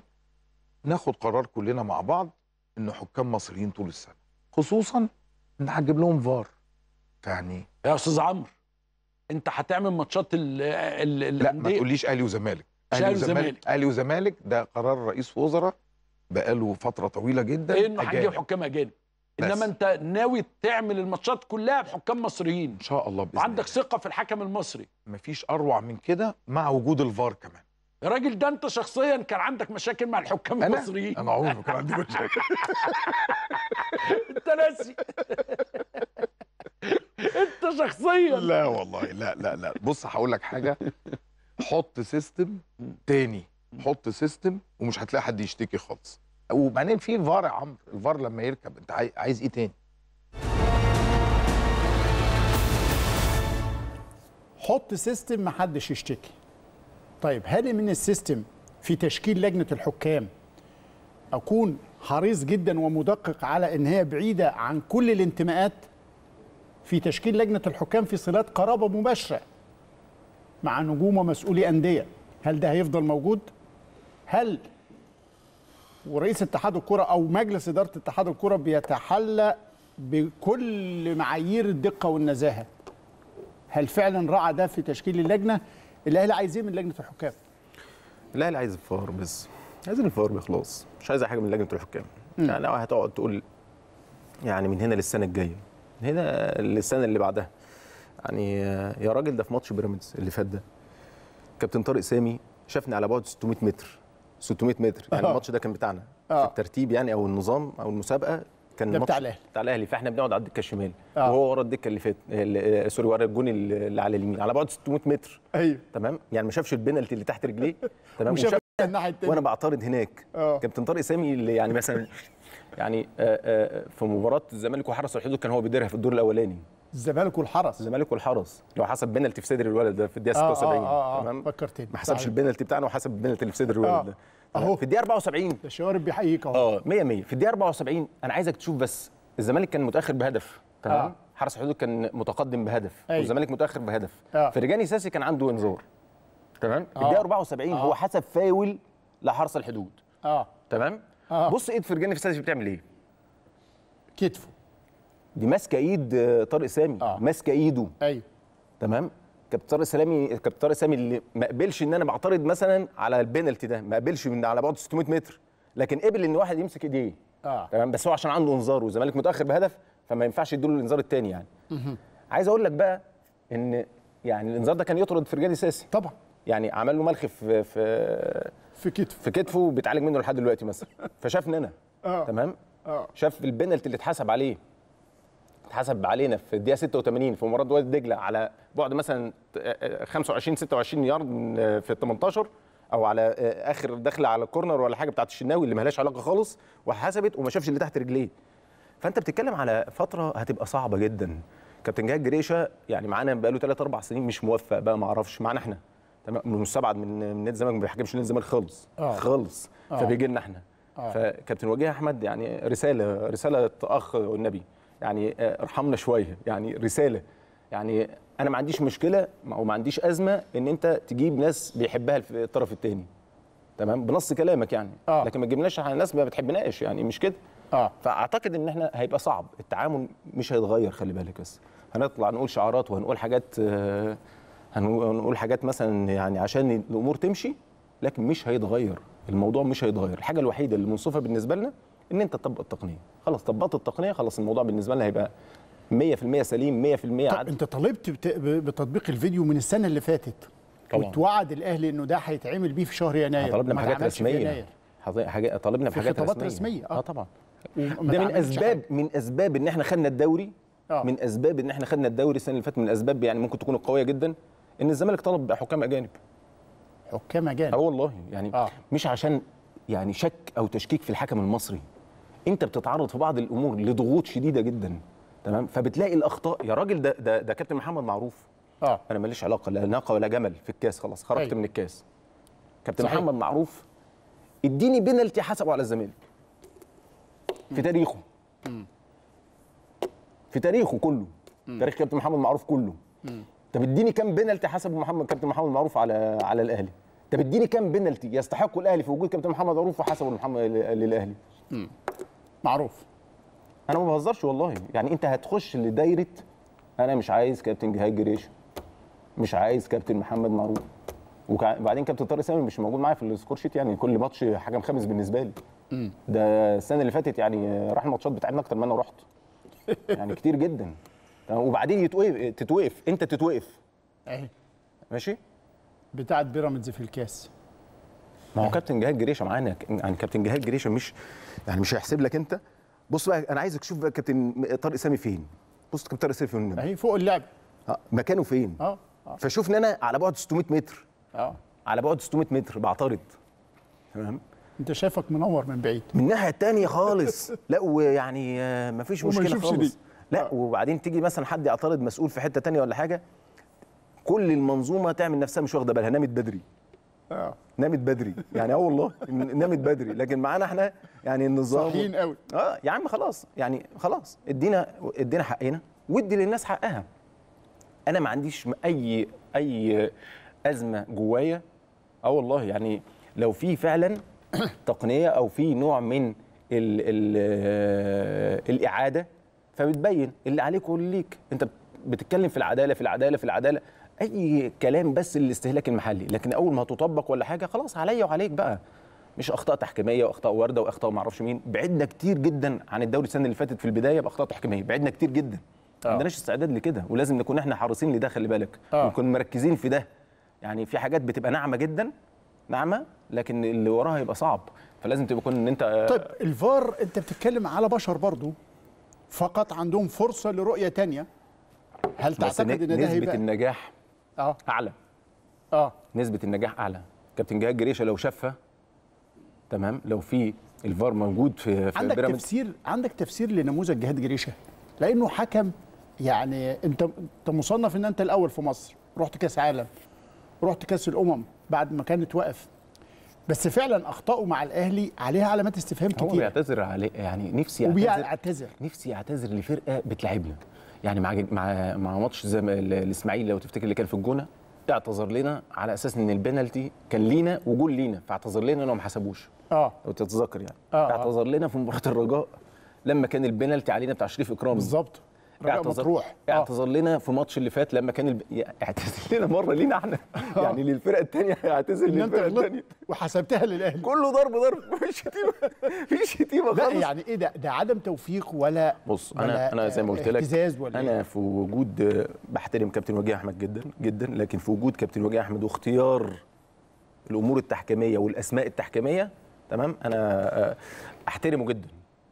Speaker 8: ناخد قرار كلنا مع بعض إن حكام مصريين طول السنة خصوصا إن هنجيب لهم فار فيعني
Speaker 7: يا أستاذ عمرو أنت هتعمل ماتشات ال ال
Speaker 8: لا ما. تقوليش أهلي وزمالك
Speaker 7: مش أهلي وزمالك.
Speaker 8: أهلي وزمالك ده قرار رئيس وزراء بقاله فترة طويلة جدا
Speaker 7: انه هنجيب. حكام
Speaker 8: أجانب.
Speaker 7: إنما أنت ناوي تعمل الماتشات كلها بحكام مصريين.
Speaker 8: إن شاء الله بإذن
Speaker 7: وعندك ثقة في الحكم المصري.
Speaker 8: مفيش أروع من كده مع وجود الفار كمان.
Speaker 7: يا راجل ده أنت شخصيا كان عندك مشاكل مع الحكام
Speaker 8: أنا؟
Speaker 7: المصريين.
Speaker 8: أنا عمري ما كان عندي مشاكل.
Speaker 7: أنت ناسي. أنت شخصيا.
Speaker 8: لا والله لا لا لا. بص هقول لك حاجة. حط system تاني. حط system ومش هتلاقي حد يشتكي خالص. وبعدين في فار يا عمرو الفار لما يركب انت عاي- عايز إيه تاني؟
Speaker 1: حط system محدش يشتكي. طيب هل من ال system في تشكيل لجنة الحكام. أكون حريص جدا ومدقق على إن هي بعيدة عن كل الانتماءات في تشكيل لجنة الحكام في صلات قرابة مباشرة مع نجوم ومسؤولي أندية. هل ده هيفضل موجود؟ هل ورئيس اتحاد الكرة أو مجلس إدارة اتحاد الكرة بيتحلى بكل معايير الدقة والنزاهة. هل فعلا راعى ده في تشكيل اللجنة؟ الأهلي عايز إيه من لجنة الحكام.
Speaker 2: الأهلي عايز الفار بس. عايزين الفار بيخلص مش عايز حاجة من لجنة الحكام. يعني لو هتقعد تقول يعني من هنا للسنة الجاية من هنا للسنة اللي بعدها. يعني يا راجل ده في ماتش بيراميدز اللي فات ده. كابتن طارق سامي شافني على بعد 600 متر. 600 متر. يعني
Speaker 1: آه.
Speaker 2: الماتش ده كان بتاعنا.
Speaker 1: آه.
Speaker 2: في الترتيب يعني أو النظام أو المسابقة كان
Speaker 1: ده بتاع الأهلي.
Speaker 2: بتاع الأهلي. فإحنا بنقعد على الدكة الشمال.
Speaker 1: آه.
Speaker 2: وهو ورا الدكة اللي فات آه، sorry ورا الجون اللي على اليمين. على بعد 600 متر.
Speaker 1: أيوه.
Speaker 2: تمام؟ يعني ما شافش البنالتي اللي تحت رجليه. <laughs> تمام؟
Speaker 1: وشاف الناحية الثانية
Speaker 2: وأنا بعترض هناك.
Speaker 1: آه.
Speaker 2: كابتن طارق سامي اللي يعني مثلا يعني آه، آه، في مباراة الزمالك وحرس الحدود كان هو بيديرها في الدور الأولاني.
Speaker 1: الزمالك والحرس
Speaker 2: الزمالك والحرس هو حسب بنالتي في صدر الولد ده في الدقيقة
Speaker 1: آه، آه،
Speaker 2: 76
Speaker 1: آه، آه،
Speaker 2: تمام
Speaker 1: فكرتني.
Speaker 2: ما حسبش
Speaker 1: صحيح.
Speaker 2: البنالتي بتاعنا وحسب البنالتي اللي في صدر الولد
Speaker 1: آه.
Speaker 2: ده. تمام؟ في الدقيقة 74
Speaker 1: ده شوارب بيحييك أهو
Speaker 2: آه 100 100 في الدقيقة 74 أنا عايزك تشوف بس الزمالك كان متأخر بهدف تمام
Speaker 1: آه.
Speaker 2: آه. حرس الحدود كان متقدم بهدف
Speaker 1: أيوة.
Speaker 2: والزمالك متأخر بهدف
Speaker 1: آه.
Speaker 2: فرجاني ساسي كان عنده انذار تمام في
Speaker 1: آه.
Speaker 2: الدقيقه 74
Speaker 1: آه.
Speaker 2: هو حسب فاول لحرس الحدود
Speaker 1: آه
Speaker 2: تمام
Speaker 1: آه.
Speaker 2: بص ايد فرجاني ساسي بتعمل إيه
Speaker 1: كتفه
Speaker 2: دي ماسكة إيد آه، طارق سامي.
Speaker 1: آه.
Speaker 2: ماسكة إيده.
Speaker 1: أيوه.
Speaker 2: تمام؟ كابتن طارق سامي كابتن طارق سامي اللي ما قبلش إن أنا بعترض مثلا على البينالتي ده ما قبلش من على بعد 600 متر. لكن قبل إن واحد يمسك إيديه.
Speaker 1: آه.
Speaker 2: تمام؟ بس هو عشان عنده انذار والزمالك متأخر بهدف فما ينفعش يديله الانذار الثاني يعني. عايز أقول لك بقى إن يعني الانذار ده كان يطرد فرجاني ساسي
Speaker 1: طبعا.
Speaker 2: يعني عمل له ملخ في في
Speaker 1: في كتفه.
Speaker 2: في كتفه بيتعالج منه لحد دلوقتي مثلا. فشافني أنا.
Speaker 1: آه.
Speaker 2: تمام؟
Speaker 1: آه.
Speaker 2: شاف البنالتي اللي اتحسب عليه. اتحسب علينا في الدقيقة 86 في مباراة وادي دجلة على بعد مثلا 25 26 يارد من- في ال 18 أو على آخر دخلة على الكورنر ولا حاجة بتاعت الشناوي اللي مالهاش علاقة خالص وحسبت وما شافش اللي تحت رجليه. فأنت بتتكلم على فترة هتبقى صعبة جدا. كابتن جهاد جريشه يعني معانا بقاله 3 4 سنين مش موفق بقى ما أعرفش معانا إحنا. تمام؟ مستبعد من من نادي الزمالك ما بيحكمش نادي الزمالك خالص
Speaker 1: آه.
Speaker 2: خالص.
Speaker 1: آه.
Speaker 2: فبيجي لنا إحنا.
Speaker 1: آه.
Speaker 2: فكابتن وجيه أحمد يعني رسالة رسالة أخ والنبي. يعني آه، ارحمنا شوية يعني رسالة. يعني أنا ما عنديش مشكلة أو ما عنديش أزمة إن أنت تجيب ناس بيحبها في الطرف الثاني تمام؟ بنص كلامك يعني.
Speaker 1: آه.
Speaker 2: لكن ما تجيبناش على ناس ما بتحبناش يعني مش كده؟
Speaker 1: آه.
Speaker 2: فأعتقد إن إحنا هيبقى صعب. التعامل مش هيتغير خلي بالك بس. هنطلع نقول شعارات وهنقول حاجات آه، هنقول هنقول حاجات مثلا يعني عشان الأمور تمشي لكن مش هيتغير. الموضوع مش هيتغير. الحاجة الوحيدة اللي منصفه بالنسبة لنا إن أنت تطبق التقنية خلاص طبقت التقنية خلاص الموضوع بالنسبة لنا هيبقى 100% سليم 100%
Speaker 1: طب
Speaker 2: عدل
Speaker 1: أنت طالبت بتطبيق الفيديو من السنة اللي فاتت
Speaker 2: طبعاً.
Speaker 1: وتوعد الاهلي إنه ده هيتعمل بيه في شهر يناير
Speaker 2: طلبنا
Speaker 1: ما
Speaker 2: بحاجات
Speaker 1: رسمية.
Speaker 2: حاجة- طالبنا بحاجات
Speaker 1: خطابات
Speaker 2: رسمية
Speaker 1: رسمية، آه.
Speaker 2: آه طبعا ده من اسباب
Speaker 1: حاجة.
Speaker 2: من أسباب إن إحنا خدنا الدوري
Speaker 1: آه.
Speaker 2: من أسباب إن إحنا خدنا الدوري السنة اللي فاتت من أسباب يعني ممكن تكون قوية جدا إن الزمالك طلب حكام أجانب
Speaker 1: حكام أجانب
Speaker 2: آه والله يعني.
Speaker 1: آه.
Speaker 2: مش عشان يعني شك أو تشكيك في الحكم المصري انت بتتعرض في بعض الأمور لضغوط شديده جدا تمام؟ فبتلاقي الأخطاء يا راجل ده ده, ده كابتن محمد معروف.
Speaker 1: آه.
Speaker 2: أنا ماليش علاقة لا ناقة ولا جمل في الكاس خلاص خرجت
Speaker 1: أيوة.
Speaker 2: من الكاس. كابتن
Speaker 1: صحيح.
Speaker 2: محمد معروف اديني بنالتي حسبه على الزمالك. في تاريخه. في تاريخه كله. تاريخ كابتن محمد معروف كله. طب اديني كام بنالتي حسبه محمد كابتن محمد معروف على على الأهلي؟ طب اديني كام بنالتي يستحقه الأهلي في وجود كابتن محمد معروف وحسبه محمد للأهلي؟
Speaker 1: معروف.
Speaker 2: أنا ما بهزرش والله. يعني أنت هتخش لدايرة أنا مش عايز كابتن جهاد جريشه مش عايز كابتن محمد معروف. وبعدين كابتن طارق سامي مش موجود معايا في ال score sheet يعني. كل ماتش حكم خامس بالنسبة لي. ده السنة اللي فاتت يعني راح الماتشات بتاعتنا أكتر ما أنا رحت. <laughs> يعني كتير جدا؟ وبعدين يتوقف تتوقف. أنت تتوقف.
Speaker 1: اهي
Speaker 2: ماشي؟
Speaker 1: بتاعت بيراميدز في الكاس.
Speaker 2: ما هو كابتن جهاد جريشه معانا. يعني كابتن جهاد جريشه مش يعني مش هيحسب لك انت. بص بقى أنا عايزك تشوف بقى كابتن طارق سامي فين. بص كابتن طارق سامي فين
Speaker 1: اهي فوق اللعب.
Speaker 2: آه، مكانه فين؟
Speaker 1: آه آه.
Speaker 2: فشوفني أنا على بعد 600 متر.
Speaker 1: آه.
Speaker 2: على بعد 600 متر بعترض. تمام؟
Speaker 1: انت شايفك منور من بعيد.
Speaker 2: من الناحيه الثانية خالص. <laughs> لا ويعني آه، مفيش
Speaker 1: وما مشكلة
Speaker 2: خالص.
Speaker 1: دي.
Speaker 2: لا وبعدين تيجي مثلا حد يعترض مسؤول في حتة تانية ولا حاجة كل المنظومة تعمل نفسها مش واخدة بالها نامت بدري.
Speaker 1: آه.
Speaker 2: نامت بدري. يعني آه والله نامت بدري. لكن معانا إحنا يعني النظام
Speaker 1: صاحيين قوي.
Speaker 2: آه يا عم خلاص. يعني خلاص ادينا ادينا حقنا. وادي للناس حقها. أنا ما عنديش أي أي أزمة جوايا. آه والله يعني لو في فعلا <coughs> تقنية أو في نوع من ال ال الإعادة فبتبين اللي عليك واللي ليك. أنت بتتكلم في العدالة في العدالة في العدالة. أي كلام بس للاستهلاك المحلي لكن أول ما تطبق ولا حاجة خلاص عليا وعليك بقى. مش أخطاء تحكيمية وأخطاء وردة وأخطاء ما أعرفش مين. بعدنا كتير جدا عن الدوري السنة اللي فاتت في البداية بأخطاء تحكيمية. بعدنا كتير جدا. ما
Speaker 1: آه.
Speaker 2: عندناش استعداد لكده. ولازم نكون إحنا حريصين لده خلي بالك.
Speaker 1: آه.
Speaker 2: ونكون مركزين في ده. يعني في حاجات بتبقى ناعمة جدا ناعمة لكن اللي وراها يبقى صعب. فلازم تبقى يكون إن أنت
Speaker 1: طيب الفار أنت بتتكلم على بشر برضو. فقط عندهم فرصة لرؤية تانية. هل تعتقد إن ده
Speaker 2: نسبة
Speaker 1: هيبقى
Speaker 2: النجاح
Speaker 1: آه.
Speaker 2: أعلى.
Speaker 1: آه.
Speaker 2: نسبة النجاح أعلى. كابتن جهاد جريشة لو شافها تمام لو في الفار موجود في في
Speaker 1: عندك
Speaker 2: بيراميدز
Speaker 1: تفسير عندك تفسير لنموذج جهاد جريشة. لأنه حكم يعني أنت أنت مصنف إن أنت الأول في مصر رحت كأس عالم رحت كأس الأمم بعد ما كانت واقف بس فعلا اخطائه مع الأهلي عليها علامات استفهام
Speaker 2: هو
Speaker 1: كتير.
Speaker 2: بيعتذر عليه يعني نفسي يعتذر
Speaker 1: وبيعتذر.
Speaker 2: نفسي يعتذر لفرقة بتلعبنا يعني مع مع مع ماتش زي الإسماعيلي لو تفتكر اللي كان في الجونة اعتذر لنا على أساس إن البنالتي كان لينا وجول لينا فاعتذر لنا انه ما حسبوش.
Speaker 1: آه.
Speaker 2: لو تتذكر يعني.
Speaker 1: آه، آه.
Speaker 2: اعتذر لنا في مباراة الرجاء لما كان البنالتي علينا بتاع شريف اكرامي
Speaker 1: بالظبط.
Speaker 2: اعتذر
Speaker 1: مطروح. آه.
Speaker 2: اعتذر لنا في ماتش اللي فات لما كان الب... اعتذر <laughs> لنا مرة لينا إحنا. يعني
Speaker 1: للفرقة الثانية <laughs>
Speaker 2: أنت
Speaker 1: للفرقة
Speaker 2: الثانية
Speaker 1: وحسبتها للأهلي.
Speaker 2: كله ضرب ضرب. <laughs> مفيش شتيمه مفيش شتيمه
Speaker 1: لا
Speaker 2: خالص.
Speaker 1: يعني إيه ده؟ ده عدم توفيق ولا
Speaker 2: بص
Speaker 1: ولا
Speaker 2: أنا أنا زي ما قلت لك أنا
Speaker 1: إيه؟
Speaker 2: في وجود آه، بحترم كابتن وجيه أحمد جدا جدا لكن في وجود كابتن وجيه أحمد واختيار الأمور التحكيمية والأسماء التحكيمية تمام؟ أنا آه، أحترمه جدا.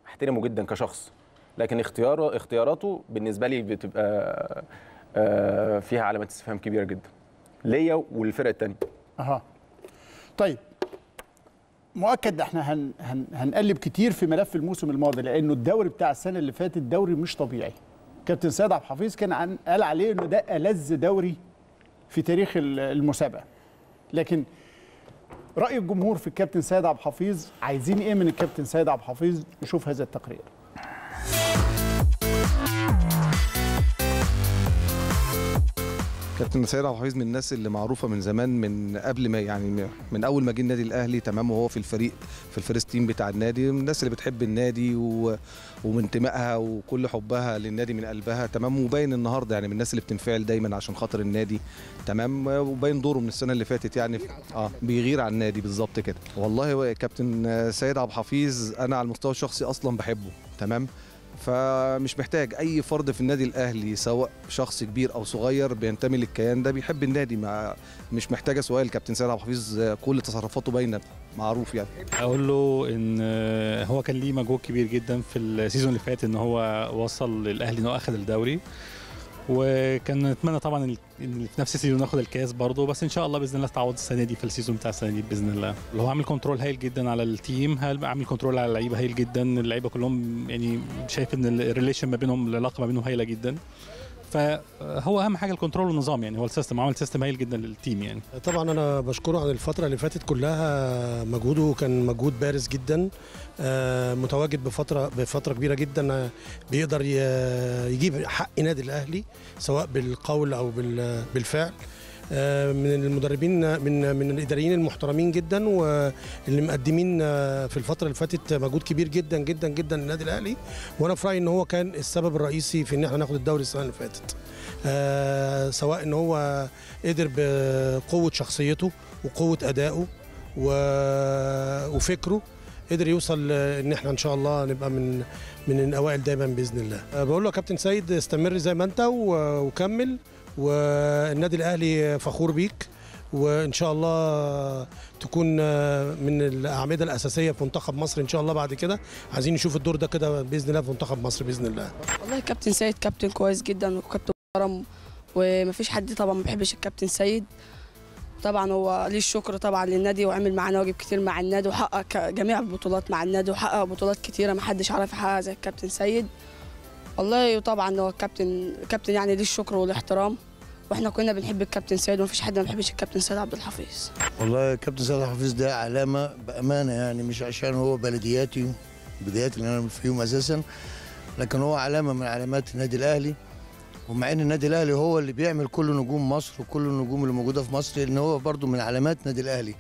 Speaker 2: أحترمه جدا كشخص. لكن اختياره اختياراته بالنسبة لي بتبقى آه، فيها علامات استفهام كبيرة جدا. ليا وللفرقه الثانية
Speaker 1: أها. طيب. مؤكد إحنا هن هن هنقلب كتير في ملف الموسم الماضي لأنه الدوري بتاع السنة اللي فاتت دوري مش طبيعي. كابتن سيد عبد الحفيظ كان عن قال عليه إنه ده ألذ دوري في تاريخ ال- المسابقة. لكن رأي الجمهور في الكابتن سيد عبد الحفيظ عايزين إيه من الكابتن سيد عبد الحفيظ؟ نشوف هذا التقرير.
Speaker 9: كابتن سيد عبد الحفيظ من الناس اللي معروفة من زمان من قبل ما يعني من أول ما جه النادي الأهلي تمام وهو في الفريق في ال first team بتاع النادي من الناس اللي بتحب النادي و... ومن انتمائها وكل حبها للنادي من قلبها تمام وباين النهارده يعني من الناس اللي بتنفعل دايما عشان خاطر النادي تمام وباين دوره من السنة اللي فاتت يعني آه بيغير على النادي بالظبط كده. والله كابتن سيد عبد الحفيظ أنا على المستوى الشخصي أصلا بحبه تمام فمش محتاج أي فرد في النادي الأهلي سواء شخص كبير أو صغير بينتمي للكيان. ده بيحب النادي ما مش محتاجة سؤال كابتن سيد عبد الحفيظ كل تصرفاته باينة معروف يعني.
Speaker 10: أقول له إن هو كان ليه مجهود كبير جدا في ال season اللي فات إن هو وصل للأهلي إن هو اخذ الدوري. وكان نتمنى طبعا إن في نفس ال season ناخد الكاس برضه بس إن شاء الله بإذن الله تعوض السنة دي في ال season بتاع السنة دي بإذن الله. اللي هو عامل control هايل جدا على ال team عامل control على اللعيبة هايل جدا؟ اللعيبة كلهم يعني شايف إن ال relation ما بينهم العلاقة ما بينهم هايلة جدا. فهو أهم حاجة ال control والنظام يعني هو ال system عمل system هايل جدا لل team يعني.
Speaker 11: طبعا أنا بشكره عن الفترة اللي فاتت كلها مجهوده كان مجهود بارز جدا. متواجد بفتره بفترة كبيرة جدا بيقدر يجيب حق نادي الأهلي سواء بالقول أو بالفعل. من المدربين من من الإداريين المحترمين جدا واللي مقدمين في الفترة اللي فاتت مجهود كبير جدا جدا جدا للنادي الأهلي. وأنا في رأيي إن هو كان السبب الرئيسي في إن إحنا ناخد الدوري السنة اللي فاتت. سواء إن هو قدر بقوة شخصيته وقوة أدائه وفكره قدر يوصل إن إحنا إن شاء الله نبقى من من الأوائل دايما بإذن الله. بقول له يا كابتن سيد استمر زي ما أنت وكمل والنادي الأهلي فخور بيك وإن شاء الله تكون من الأعمدة الأساسية في منتخب مصر إن شاء الله بعد كده. عايزين نشوف الدور ده كده بإذن الله في منتخب مصر بإذن الله.
Speaker 12: والله كابتن سيد كابتن كويس جدا وكابتن محترم ومفيش حد طبعا ما بيحبش الكابتن سيد. طبعا هو ليه الشكر طبعا للنادي وعمل معانا واجب كتير مع النادي وحقق جميع البطولات مع النادي وحقق بطولات كتيرة ما حدش عارف يحققها زي الكابتن سيد. والله طبعا هو الكابتن كابتن يعني ليه الشكر والاحترام. وإحنا كنا بنحب الكابتن سيد ومفيش حد ما بيحبش الكابتن سيد عبد الحفيظ.
Speaker 13: والله كابتن سيد عبد الحفيظ ده علامة بأمانة يعني مش عشان هو بلدياتي بدايات اللي أنا فيهم أساسا لكن هو علامة من علامات النادي الأهلي. ومع إن النادي الأهلي هو اللي بيعمل كل نجوم مصر وكل النجوم اللي موجودة في مصر لأن هو برضو من علامات النادي الأهلي.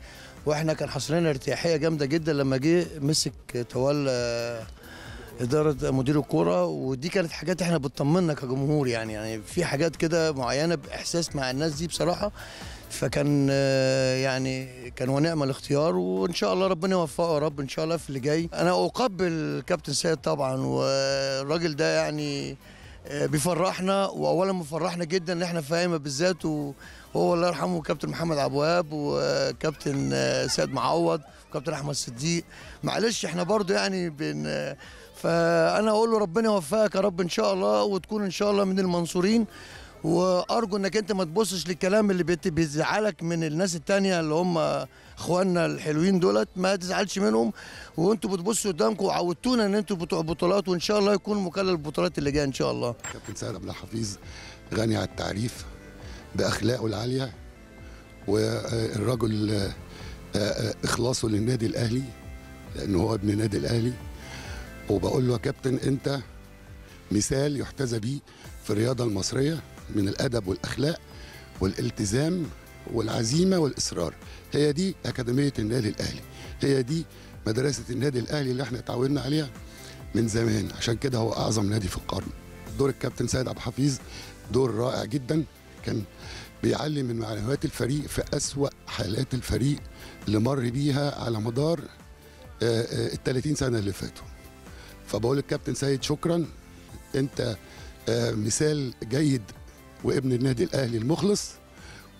Speaker 13: وإحنا كان حصل لنا ارتياحية جامدة جدا لما جه مسك تولى إدارة مدير الكورة ودي كانت حاجات إحنا بتطمنا كجمهور يعني. يعني في حاجات كده معينة بإحساس مع الناس دي بصراحة. فكان يعني كان ونعم الاختيار وإن شاء الله ربنا يوفقه يا رب إن شاء الله في اللي جاي. أنا أقبل كابتن سيد طبعا والراجل ده يعني بيفرحنا واولا مفرحنا جدا إن إحنا فاهمة بالذات هو الله يرحمه كابتن محمد عبد الوهاب وكابتن آه، سيد معوض وكابتن أحمد صديق. معلش إحنا برضو يعني بن آه، فأنا أقول له ربنا يوفقك يا رب إن شاء الله وتكون إن شاء الله من المنصورين. وأرجو إنك أنت ما تبصش للكلام اللي بيزعلك من الناس التانية اللي هم اخواننا الحلوين دولت ما تزعلش منهم وانتوا بتبصوا قدامكم وعودتونا ان أنتوا بتوع بطولات وإن شاء الله يكون مكلل البطولات اللي جاية إن شاء الله.
Speaker 14: كابتن سيد عبد الحفيظ غني عن التعريف بأخلاقه العالية والرجل آه، آه، إخلاصه للنادي الأهلي لأنه هو ابن النادي الأهلي. وبقول له يا كابتن أنت مثال يحتذى بيه في الرياضة المصرية من الأدب والأخلاق والالتزام والعزيمة والإصرار. هي دي أكاديمية النادي الأهلي. هي دي مدرسة النادي الأهلي اللي إحنا اتعودنا عليها من زمان. عشان كده هو أعظم نادي في القرن دور الكابتن سيد عبد الحفيظ دور رائع جدا. كان بيعلي من معنويات الفريق في أسوأ حالات الفريق اللي مر بيها على مدار ال 30 سنة اللي فاتوا. فبقول للكابتن سيد شكرا. أنت آه، مثال جيد وابن النادي الأهلي المخلص.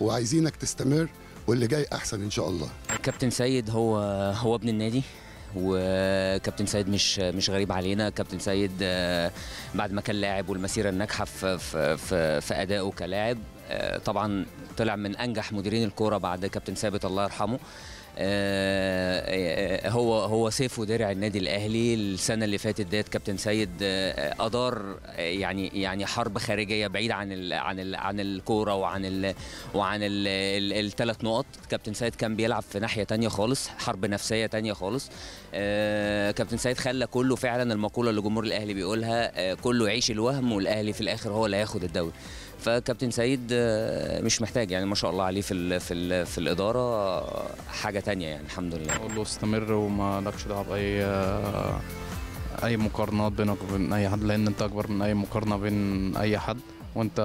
Speaker 14: وعايزينك تستمر واللي جاي أحسن إن شاء الله.
Speaker 15: كابتن سيد هو هو ابن النادي وكابتن سيد مش مش غريب علينا. كابتن سيد آه، بعد ما كان لاعب والمسيرة الناجحة في في في, في أدائه كلاعب آه، طبعا طلع من أنجح مديرين الكورة بعد كابتن ثابت الله يرحمه. هو هو سيف ودرع النادي الأهلي. السنة اللي فاتت ديت كابتن سيد آه، أدار آه، يعني يعني حرب خارجية بعيد عن ال عن ال عن الكورة وعن ال وعن الثلاث نقط. كابتن سيد كان بيلعب في ناحية تانية خالص حرب نفسية تانية خالص. آه، كابتن سيد خلى كله فعلا المقولة اللي جمهور الأهلي بيقولها آه، كله يعيش الوهم والأهلي في الآخر هو اللي هياخد الدوري. فكابتن سيد آه، مش محتاج يعني ما شاء الله عليه في ال في ال في الإدارة آه، حاجة تانية يعني الحمد لله.
Speaker 16: أقول له استمر وما لكش دعوة بأي أي مقارنات بينك وبين أي حد لأن أنت أكبر من أي مقارنة بين أي حد وأنت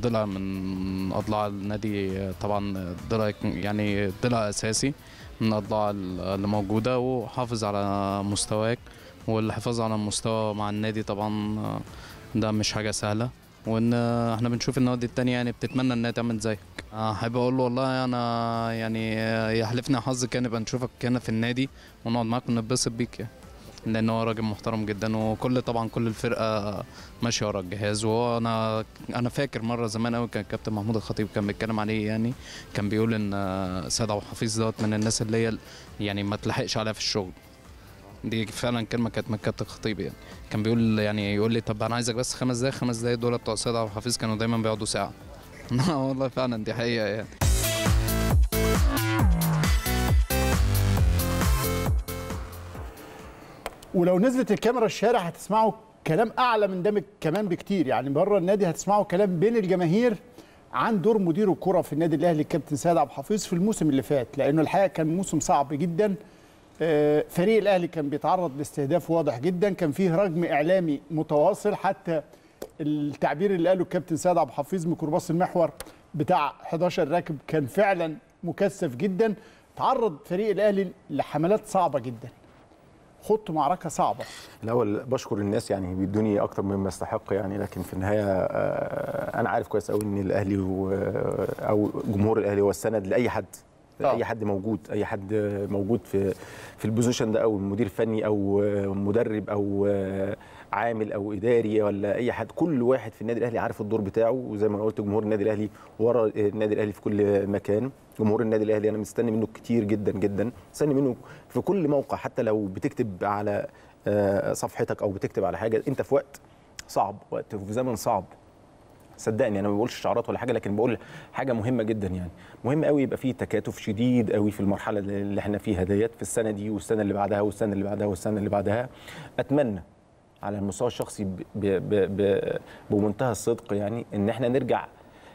Speaker 16: ضلع من أضلاع النادي طبعا ضلع يعني ضلع أساسي من الاضلاع اللي موجودة وحافظ على مستواك والحفاظ على المستوى مع النادي طبعا ده مش حاجة سهلة. وإن إحنا بنشوف النوادي التانية يعني بتتمنى إنها تعمل زيك. أحب أقول له والله أنا يعني يحلفني حظ كان نبقى نشوفك هنا في النادي ونقعد معاك ونتبسط بيك يعني. لأن هو راجل محترم جدا وكل طبعا كل الفرقة ماشية ورا الجهاز. وهو أنا أنا فاكر مرة زمان قوي كان كابتن محمود الخطيب كان بيتكلم عليه يعني. كان بيقول إن سيد عبد الحفيظ دوت من الناس اللي هي يعني ما تلحقش عليها في الشغل. دي فعلا كلمة كانت من كابتن الخطيب يعني. كان بيقول يعني يقول لي طب أنا عايزك بس خمس دقايق خمس دقايق دول بتوع سيد عبد الحفيظ كانوا دايما بيقعدوا ساعة. <laughs> والله فعلا دي حقيقة يعني.
Speaker 1: ولو نزلت الكاميرا الشارع هتسمعوا كلام أعلى من ده كمان بكتير. يعني بره النادي هتسمعوا كلام بين الجماهير عن دور مدير الكرة في النادي الأهلي الكابتن سيد عبد الحفيظ في الموسم اللي فات لأنه الحقيقة كان موسم صعب جدا. فريق الأهلي كان بيتعرض لاستهداف واضح جدا. كان فيه رجم إعلامي متواصل حتى التعبير اللي قاله الكابتن سيد عبد الحفيظ ميكروباص المحور بتاع 11 راكب كان فعلا مكثف جدا. تعرض فريق الأهلي لحملات صعبة جدا خط معركة صعبة.
Speaker 2: الأول بشكر الناس يعني بيدوني أكتر مما استحق يعني لكن في النهاية آه، أنا عارف كويس قوي إن الأهلي و- أو جمهور الأهلي هو السند لأي حد. أي حد موجود أي حد موجود في في ال position ده أو مدير فني أو مدرب أو عامل أو إداري ولا أي حد كل واحد في النادي الأهلي عارف الدور بتاعه وزي ما قلت جمهور النادي الأهلي ورا النادي الأهلي في كل مكان. جمهور النادي الأهلي أنا مستني منه كتير جدا جدا. مستني منه في كل موقع حتى لو بتكتب على آه، صفحتك أو بتكتب على حاجة أنت في وقت صعب وقت في زمن صعب. صدقني أنا ما بقولش شعارات ولا حاجة لكن بقول حاجة مهمة جدا يعني. مهم قوي يبقى في تكاتف شديد قوي في المرحلة اللي إحنا فيها ديت في السنة دي والسنة اللي بعدها والسنة اللي بعدها والسنة اللي بعدها. أتمنى على المستوى الشخصي بمنتهى الصدق يعني إن إحنا نرجع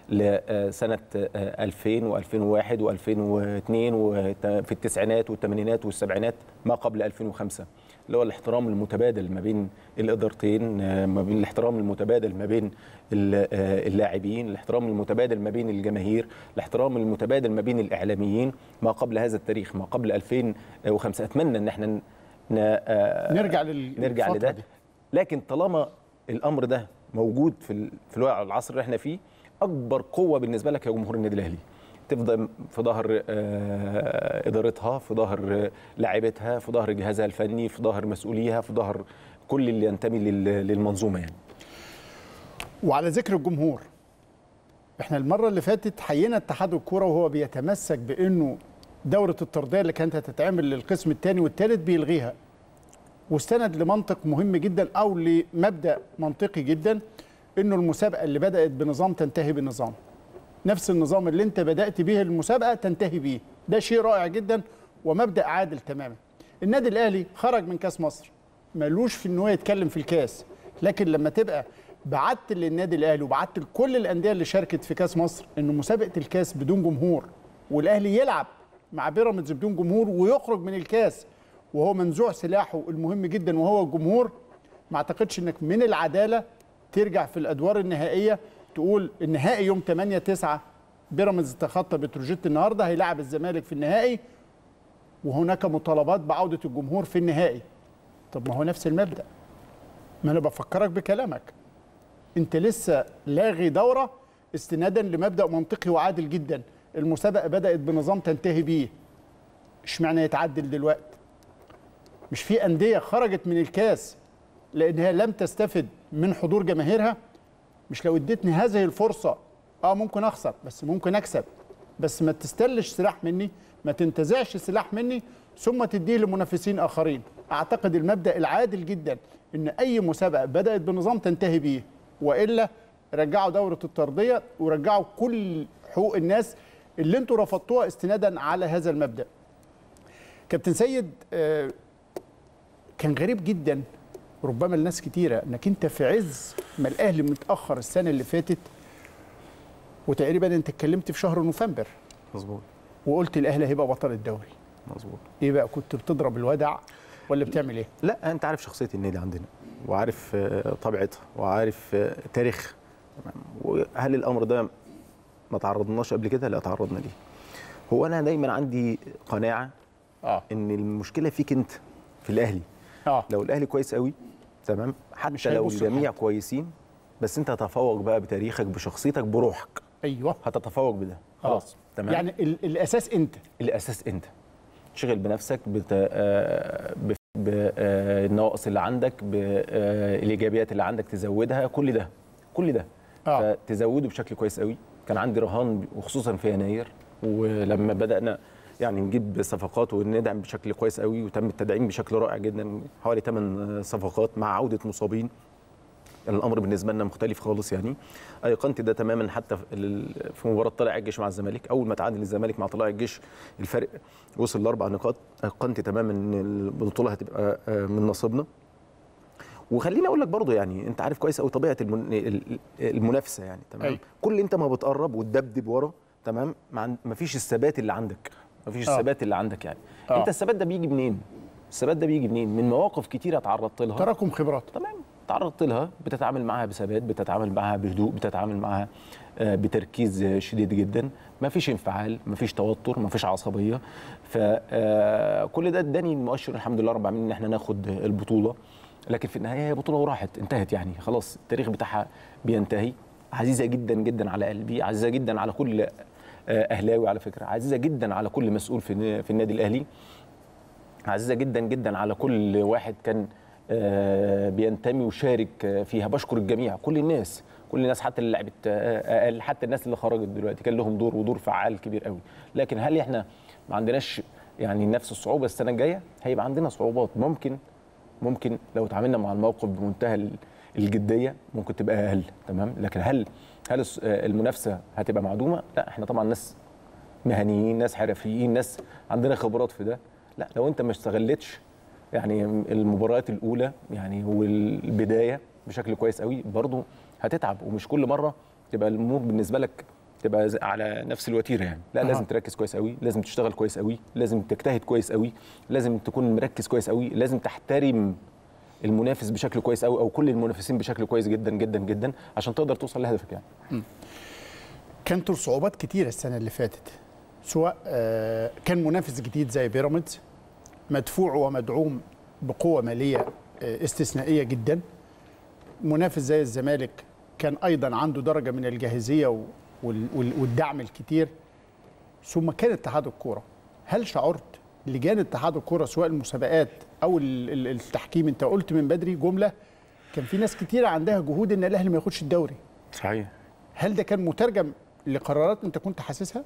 Speaker 2: لسنه 2000 و2001 و2002 وفي التسعينات والثمانينات والسبعينات ما قبل 2005 اللي هو الاحترام المتبادل ما بين الإدارتين آه، ما بين الاحترام المتبادل ما بين آه، اللاعبين الاحترام المتبادل ما بين الجماهير الاحترام المتبادل ما بين الإعلاميين. ما قبل هذا التاريخ ما قبل 2005 أتمنى إن إحنا آه،
Speaker 1: نرجع لل-
Speaker 2: نرجع لده.
Speaker 1: دي.
Speaker 2: لكن طالما الأمر ده موجود في ال- في الوقت العصر اللي إحنا فيه أكبر قوة بالنسبة لك يا جمهور النادي الأهلي. تفضل في ظهر آه، إدارتها في ظهر لاعبتها في ظهر جهازها الفني في ظهر مسؤوليها في ظهر كل اللي ينتمي لل- للمنظومة يعني.
Speaker 1: وعلى ذكر الجمهور إحنا المرة اللي فاتت حيينا اتحاد الكورة وهو بيتمسك بإنه دورة الترضيه اللي كانت هتتعمل للقسم الثاني والثالث بيلغيها. واستند لمنطق مهم جدا أو لمبدأ منطقي جدا إنه المسابقة اللي بدأت بنظام تنتهي بنظام. نفس النظام اللي انت بدأت به المسابقة تنتهي بيه. ده شيء رائع جدا ومبدأ عادل تماما. النادي الأهلي خرج من كأس مصر ملوش في إن هو يتكلم في الكأس لكن لما تبقى بعت للنادي الأهلي وبعت لكل الأندية اللي شاركت في كأس مصر إن مسابقة الكأس بدون جمهور والأهلي يلعب مع بيراميدز بدون جمهور ويخرج من الكأس وهو منزوع سلاحه المهم جدا وهو الجمهور ما أعتقدش إنك من العدالة ترجع في الأدوار النهائية تقول النهائي يوم 8 9 بيراميدز تخطى بتروجيت النهارده هيلاعب الزمالك في النهائي وهناك مطالبات بعودة الجمهور في النهائي. طب ما هو نفس المبدأ. ما أنا بفكرك بكلامك. أنت لسه لاغي دورة استنادا لمبدأ منطقي وعادل جدا. المسابقة بدأت بنظام تنتهي بيه. اشمعنى يتعدل دلوقتي؟ مش في أندية خرجت من الكاس لأنها لم تستفد من حضور جماهيرها؟ مش لو اديتني هذه الفرصة آه ممكن أخسر بس ممكن أكسب. بس ما تستلش سلاح مني ما تنتزعش سلاح مني ثم تديه لمنافسين آخرين. أعتقد المبدأ العادل جدا إن أي مسابقة بدأت بنظام تنتهي بيه وإلا رجعوا دورة الترضية ورجعوا كل حقوق الناس اللي أنتوا رفضتوها استنادا على هذا المبدأ. كابتن سيد آه، كان غريب جدا ربما لناس كتيرة إنك أنت في عز ما الاهلي متأخر السنة اللي فاتت وتقريبا أنت اتكلمت في شهر نوفمبر.
Speaker 2: مظبوط.
Speaker 1: وقلت الاهلي هيبقى بطل الدوري.
Speaker 2: مظبوط.
Speaker 1: إيه بقى كنت بتضرب الودع ولا بتعمل إيه؟
Speaker 2: لا أنت عارف شخصية النادي عندنا وعارف آه، طبيعتها وعارف آه، تاريخ تمام. وهل الأمر ده ما تعرضناش قبل كده؟ لا تعرضنا ليه. هو أنا دايما عندي قناعة
Speaker 1: آه.
Speaker 2: إن المشكلة فيك أنت في الأهلي.
Speaker 1: آه.
Speaker 2: لو الأهلي كويس قوي تمام؟ حتى لو الجميع. كويسين بس انت هتتفوق بقى بتاريخك بشخصيتك بروحك.
Speaker 1: أيوه.
Speaker 2: هتتفوق بده. خلاص تمام؟
Speaker 1: يعني ال- الأساس أنت.
Speaker 2: الأساس أنت. تشغل بنفسك بت... آه، بالنواقص اللي عندك بالايجابيات اللي عندك تزودها كل ده كل ده.
Speaker 1: آه.
Speaker 2: فتزوده بشكل كويس قوي. كان عندي رهان وخصوصا في يناير ولما بدأنا يعني نجيب صفقات وندعم بشكل كويس قوي وتم التدعيم بشكل رائع جدا حوالي 8 صفقات مع عودة مصابين. يعني الأمر بالنسبة لنا مختلف خالص يعني. ايقنت ده تماما حتى في مباراة طلائع الجيش مع الزمالك أول ما تعادل الزمالك مع طلائع الجيش الفرق وصل لأربع نقاط. ايقنت تماما إن البطولة هتبقى آه، من نصيبنا. وخليني أقول لك برضه يعني أنت عارف كويس قوي طبيعة المن... ال- المنافسة يعني تمام؟
Speaker 1: أيوة.
Speaker 2: كل أنت ما بتقرب وتدبدب ورا تمام؟ ما فيش الثبات اللي عندك. ما فيش
Speaker 1: آه.
Speaker 2: الثبات اللي عندك يعني.
Speaker 1: آه.
Speaker 2: انت الثبات ده بيجي منين؟ الثبات ده بيجي منين؟ من مواقف كتيرة تعرضت لها.
Speaker 1: تراكم خبرات.
Speaker 2: تمام. تعرضت لها بتتعامل معاها بثبات بتتعامل معاها بهدوء بتتعامل معاها آه، بتركيز آه، شديد جدا. ما فيش انفعال ما فيش توتر ما فيش عصبيه فكل ده اداني المؤشر الحمد لله رب العالمين إن إحنا ناخد البطولة. لكن في النهاية هي بطولة وراحت انتهت يعني. خلاص التاريخ بتاعها بينتهي. عزيزة جدا جدا على قلبي عزيزة جدا على كل آه، أهلاوي على فكرة. عزيزة جدا على كل مسؤول في في النادي الأهلي. عزيزة جدا جدا على كل واحد كان آه، بينتمي وشارك آه، فيها. بشكر الجميع كل الناس كل الناس حتى اللي لعبت آه، أقل حتى الناس اللي خرجت دلوقتي. كان لهم دور ودور فعال كبير قوي. لكن هل إحنا ما عندناش يعني نفس الصعوبة السنة الجاية؟ هيبقى عندنا صعوبات. ممكن ممكن لو تعاملنا مع الموقف بمنتهى ال- الجدية ممكن تبقى أقل. تمام؟ لكن هل هل آه، المنافسة هتبقى معدومة؟ لا إحنا طبعا ناس مهنيين ناس حرفيين ناس عندنا خبرات في ده. لا لو انت ما استغلتش يعني المباريات الأولى يعني والبداية بشكل كويس قوي برضو هتتعب. ومش كل مرة تبقى الأمور بالنسبة لك تبقى على نفس الوتيرة يعني. لا
Speaker 1: أها.
Speaker 2: لازم تركز كويس قوي لازم تشتغل كويس قوي لازم تجتهد كويس قوي لازم تكون مركز كويس قوي لازم تحترم المنافس بشكل كويس قوي أو كل المنافسين بشكل كويس جدا جدا جدا عشان تقدر توصل لهدفك يعني.
Speaker 1: كانت الصعوبات كتيرة السنة اللي فاتت سواء آه، كان منافس جديد زي بيراميدز مدفوع ومدعوم بقوة مالية آه، استثنائية جدا. منافس زي الزمالك كان أيضا عنده درجة من الجاهزية و- وال- وال- والدعم الكتير. ثم كان اتحاد الكورة. هل شعرت لجان اتحاد الكورة سواء المسابقات أو ال- ال- التحكيم أنت قلت من بدري جملة كان في ناس كتيره عندها جهود إن الأهلي ما ياخدش الدوري.
Speaker 2: صحيح.
Speaker 1: هل ده كان مترجم لقرارات أنت كنت حاسسها؟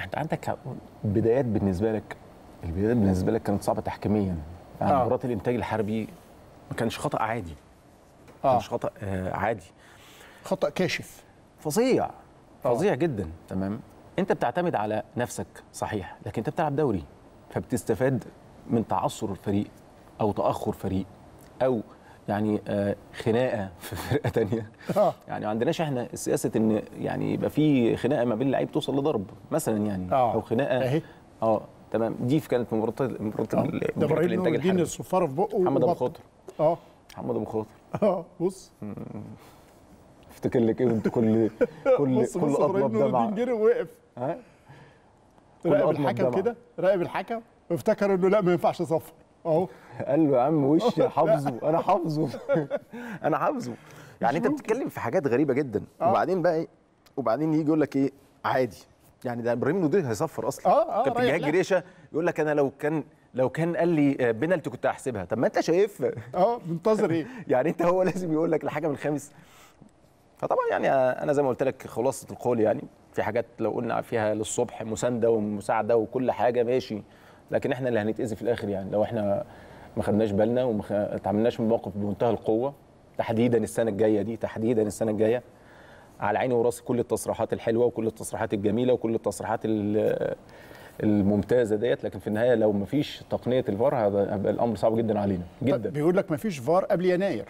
Speaker 2: أنت عندك بدايات بالنسبة لك البدايات بالنسبة لك كانت صعبة تحكيميا. يعني
Speaker 1: آه.
Speaker 2: مباراة الإنتاج الحربي ما كانش خطأ عادي. ما كانش خطأ آه عادي.
Speaker 1: خطأ كاشف.
Speaker 2: فظيع. فظيع جدا. تمام؟ أنت بتعتمد على نفسك صحيح. لكن أنت بتلعب دوري فبتستفاد من تعثر الفريق أو تأخر فريق أو يعني آه خناقة في فرقة تانية.
Speaker 1: آه.
Speaker 2: يعني ما عندناش إحنا سياسة إن يعني يبقى في خناقة ما بين اللعيب توصل لضرب مثلا يعني
Speaker 1: آه.
Speaker 2: أو خناقة.
Speaker 1: أهي.
Speaker 2: آه تمام. دي كانت في مباراه مباراه
Speaker 1: آه. ده
Speaker 2: الإنتاج
Speaker 1: الدين
Speaker 2: الحربي
Speaker 1: الصفاره في بقه
Speaker 2: محمد
Speaker 1: أبو.
Speaker 2: خاطر.
Speaker 1: آه.
Speaker 2: محمد أبو خاطر.
Speaker 1: آه. بص.
Speaker 2: افتكر لك إيه أنت كل <laughs> كل
Speaker 1: بص
Speaker 2: كل
Speaker 1: الدين جري ووقف.
Speaker 2: ها؟
Speaker 1: راقب الحكم. كده؟ راقب الحكم؟ وافتكر إنه لا ما ينفعش يصفر أهو.
Speaker 2: قال له يا عم وشي حافظه؟ أنا حافظه. <laughs> أنا حافظه. يعني أنت بتتكلم في حاجات غريبة جدا.
Speaker 1: آه.
Speaker 2: وبعدين بقى إيه؟ وبعدين يجي يقول لك إيه؟ عادي. يعني ده إبراهيم نوديه هيصفر أصلا.
Speaker 1: آه، آه،
Speaker 2: كابتن جهاد. جريشة يقول لك أنا لو كان لو كان قال لي آه، بنالتي كنت هحسبها. طب ما أنت شايفها
Speaker 1: آه منتظر إيه؟ <laughs>
Speaker 2: يعني أنت هو لازم يقول لك الحكم الخامس. فطبعا يعني أنا زي ما قلت لك خلاصة القول يعني. في حاجات لو قلنا فيها للصبح مساندة ومساعدة وكل حاجة ماشي. لكن إحنا اللي هنتأذي في الآخر يعني. لو إحنا ما خدناش بالنا وما خ- تعاملناش من موقف بمنتهى القوة تحديدا السنة الجاية دي تحديدا السنة الجاية على عيني وراسي كل التصريحات الحلوة وكل التصريحات الجميلة وكل التصريحات ال- الممتازة ديت. لكن في النهاية لو ما فيش تقنية الفار هذا- هيبقى الأمر صعب جدا علينا. جدا.
Speaker 1: بيقول لك ما فيش فار قبل يناير.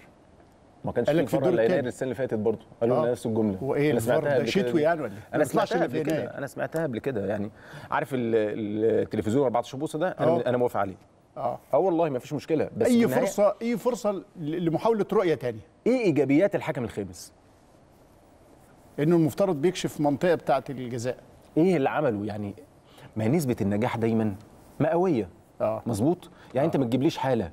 Speaker 2: ما كانش
Speaker 1: قال
Speaker 2: في
Speaker 1: لك في الدور التاني.
Speaker 2: السنة اللي فاتت برضه. قالوا لنا
Speaker 1: آه.
Speaker 2: نفس الجملة.
Speaker 1: هو
Speaker 2: إيه
Speaker 1: الفار
Speaker 2: سمعتها
Speaker 1: ده؟ شتوي. يعني ولا؟ أنا
Speaker 2: سمعتها قبل كده. أنا سمعتها قبل كده. يعني عارف ال- ال- التلفزيون 14 بوصة ده؟
Speaker 1: آه.
Speaker 2: أنا أنا موافق عليه.
Speaker 1: آه.
Speaker 2: آه والله ما فيش مشكلة. بس أي
Speaker 1: فرصه أي فرصة لمحاولة رؤية تانية
Speaker 2: إيه إيجابيات الحكم الخامس؟
Speaker 1: إنه المفترض بيكشف منطقة بتاعة الجزاء.
Speaker 2: إيه اللي عمله؟ يعني ما نسبة النجاح دايما مئوية.
Speaker 1: آه.
Speaker 2: مظبوط؟ يعني أنت ما تجيبليش حالة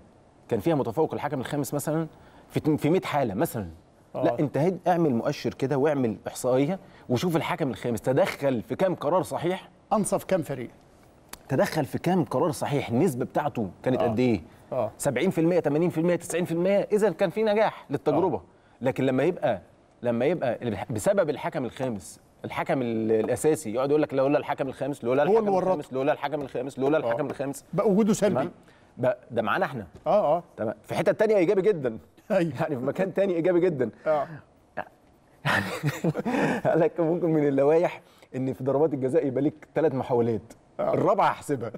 Speaker 2: كان فيها متفوق الحكم الخامس مثلا؟ في في 100 حالة مثلا.
Speaker 1: آه.
Speaker 2: لا انت هد اعمل مؤشر كده واعمل إحصائية وشوف الحكم الخامس. تدخل في كام قرار صحيح؟
Speaker 1: أنصف كام فريق؟
Speaker 2: تدخل في كام قرار صحيح؟ النسبة بتاعته كانت
Speaker 1: آه.
Speaker 2: قد إيه؟
Speaker 1: آه.
Speaker 2: 70% 80% 90% إذا كان في نجاح للتجربة. آه. لكن لما يبقى لما يبقى بسبب الحكم الخامس الحكم ال- الأساسي يقعد يقول لك لولا الحكم الخامس لولا
Speaker 1: هو
Speaker 2: الحكم. الخامس لولا الحكم الخامس لولا الحكم الخامس.
Speaker 1: بقى وجوده سلبي.
Speaker 2: ده معانا إحنا.
Speaker 1: آه آه.
Speaker 2: تمام؟ في حتة تانية إيجابي جدا. يعني في مكان تاني إيجابي جدا.
Speaker 1: آه.
Speaker 2: قال لك ممكن من اللوائح إن في ضربات الجزاء يبقى ليك ثلاث محاولات. الرابعة احسبها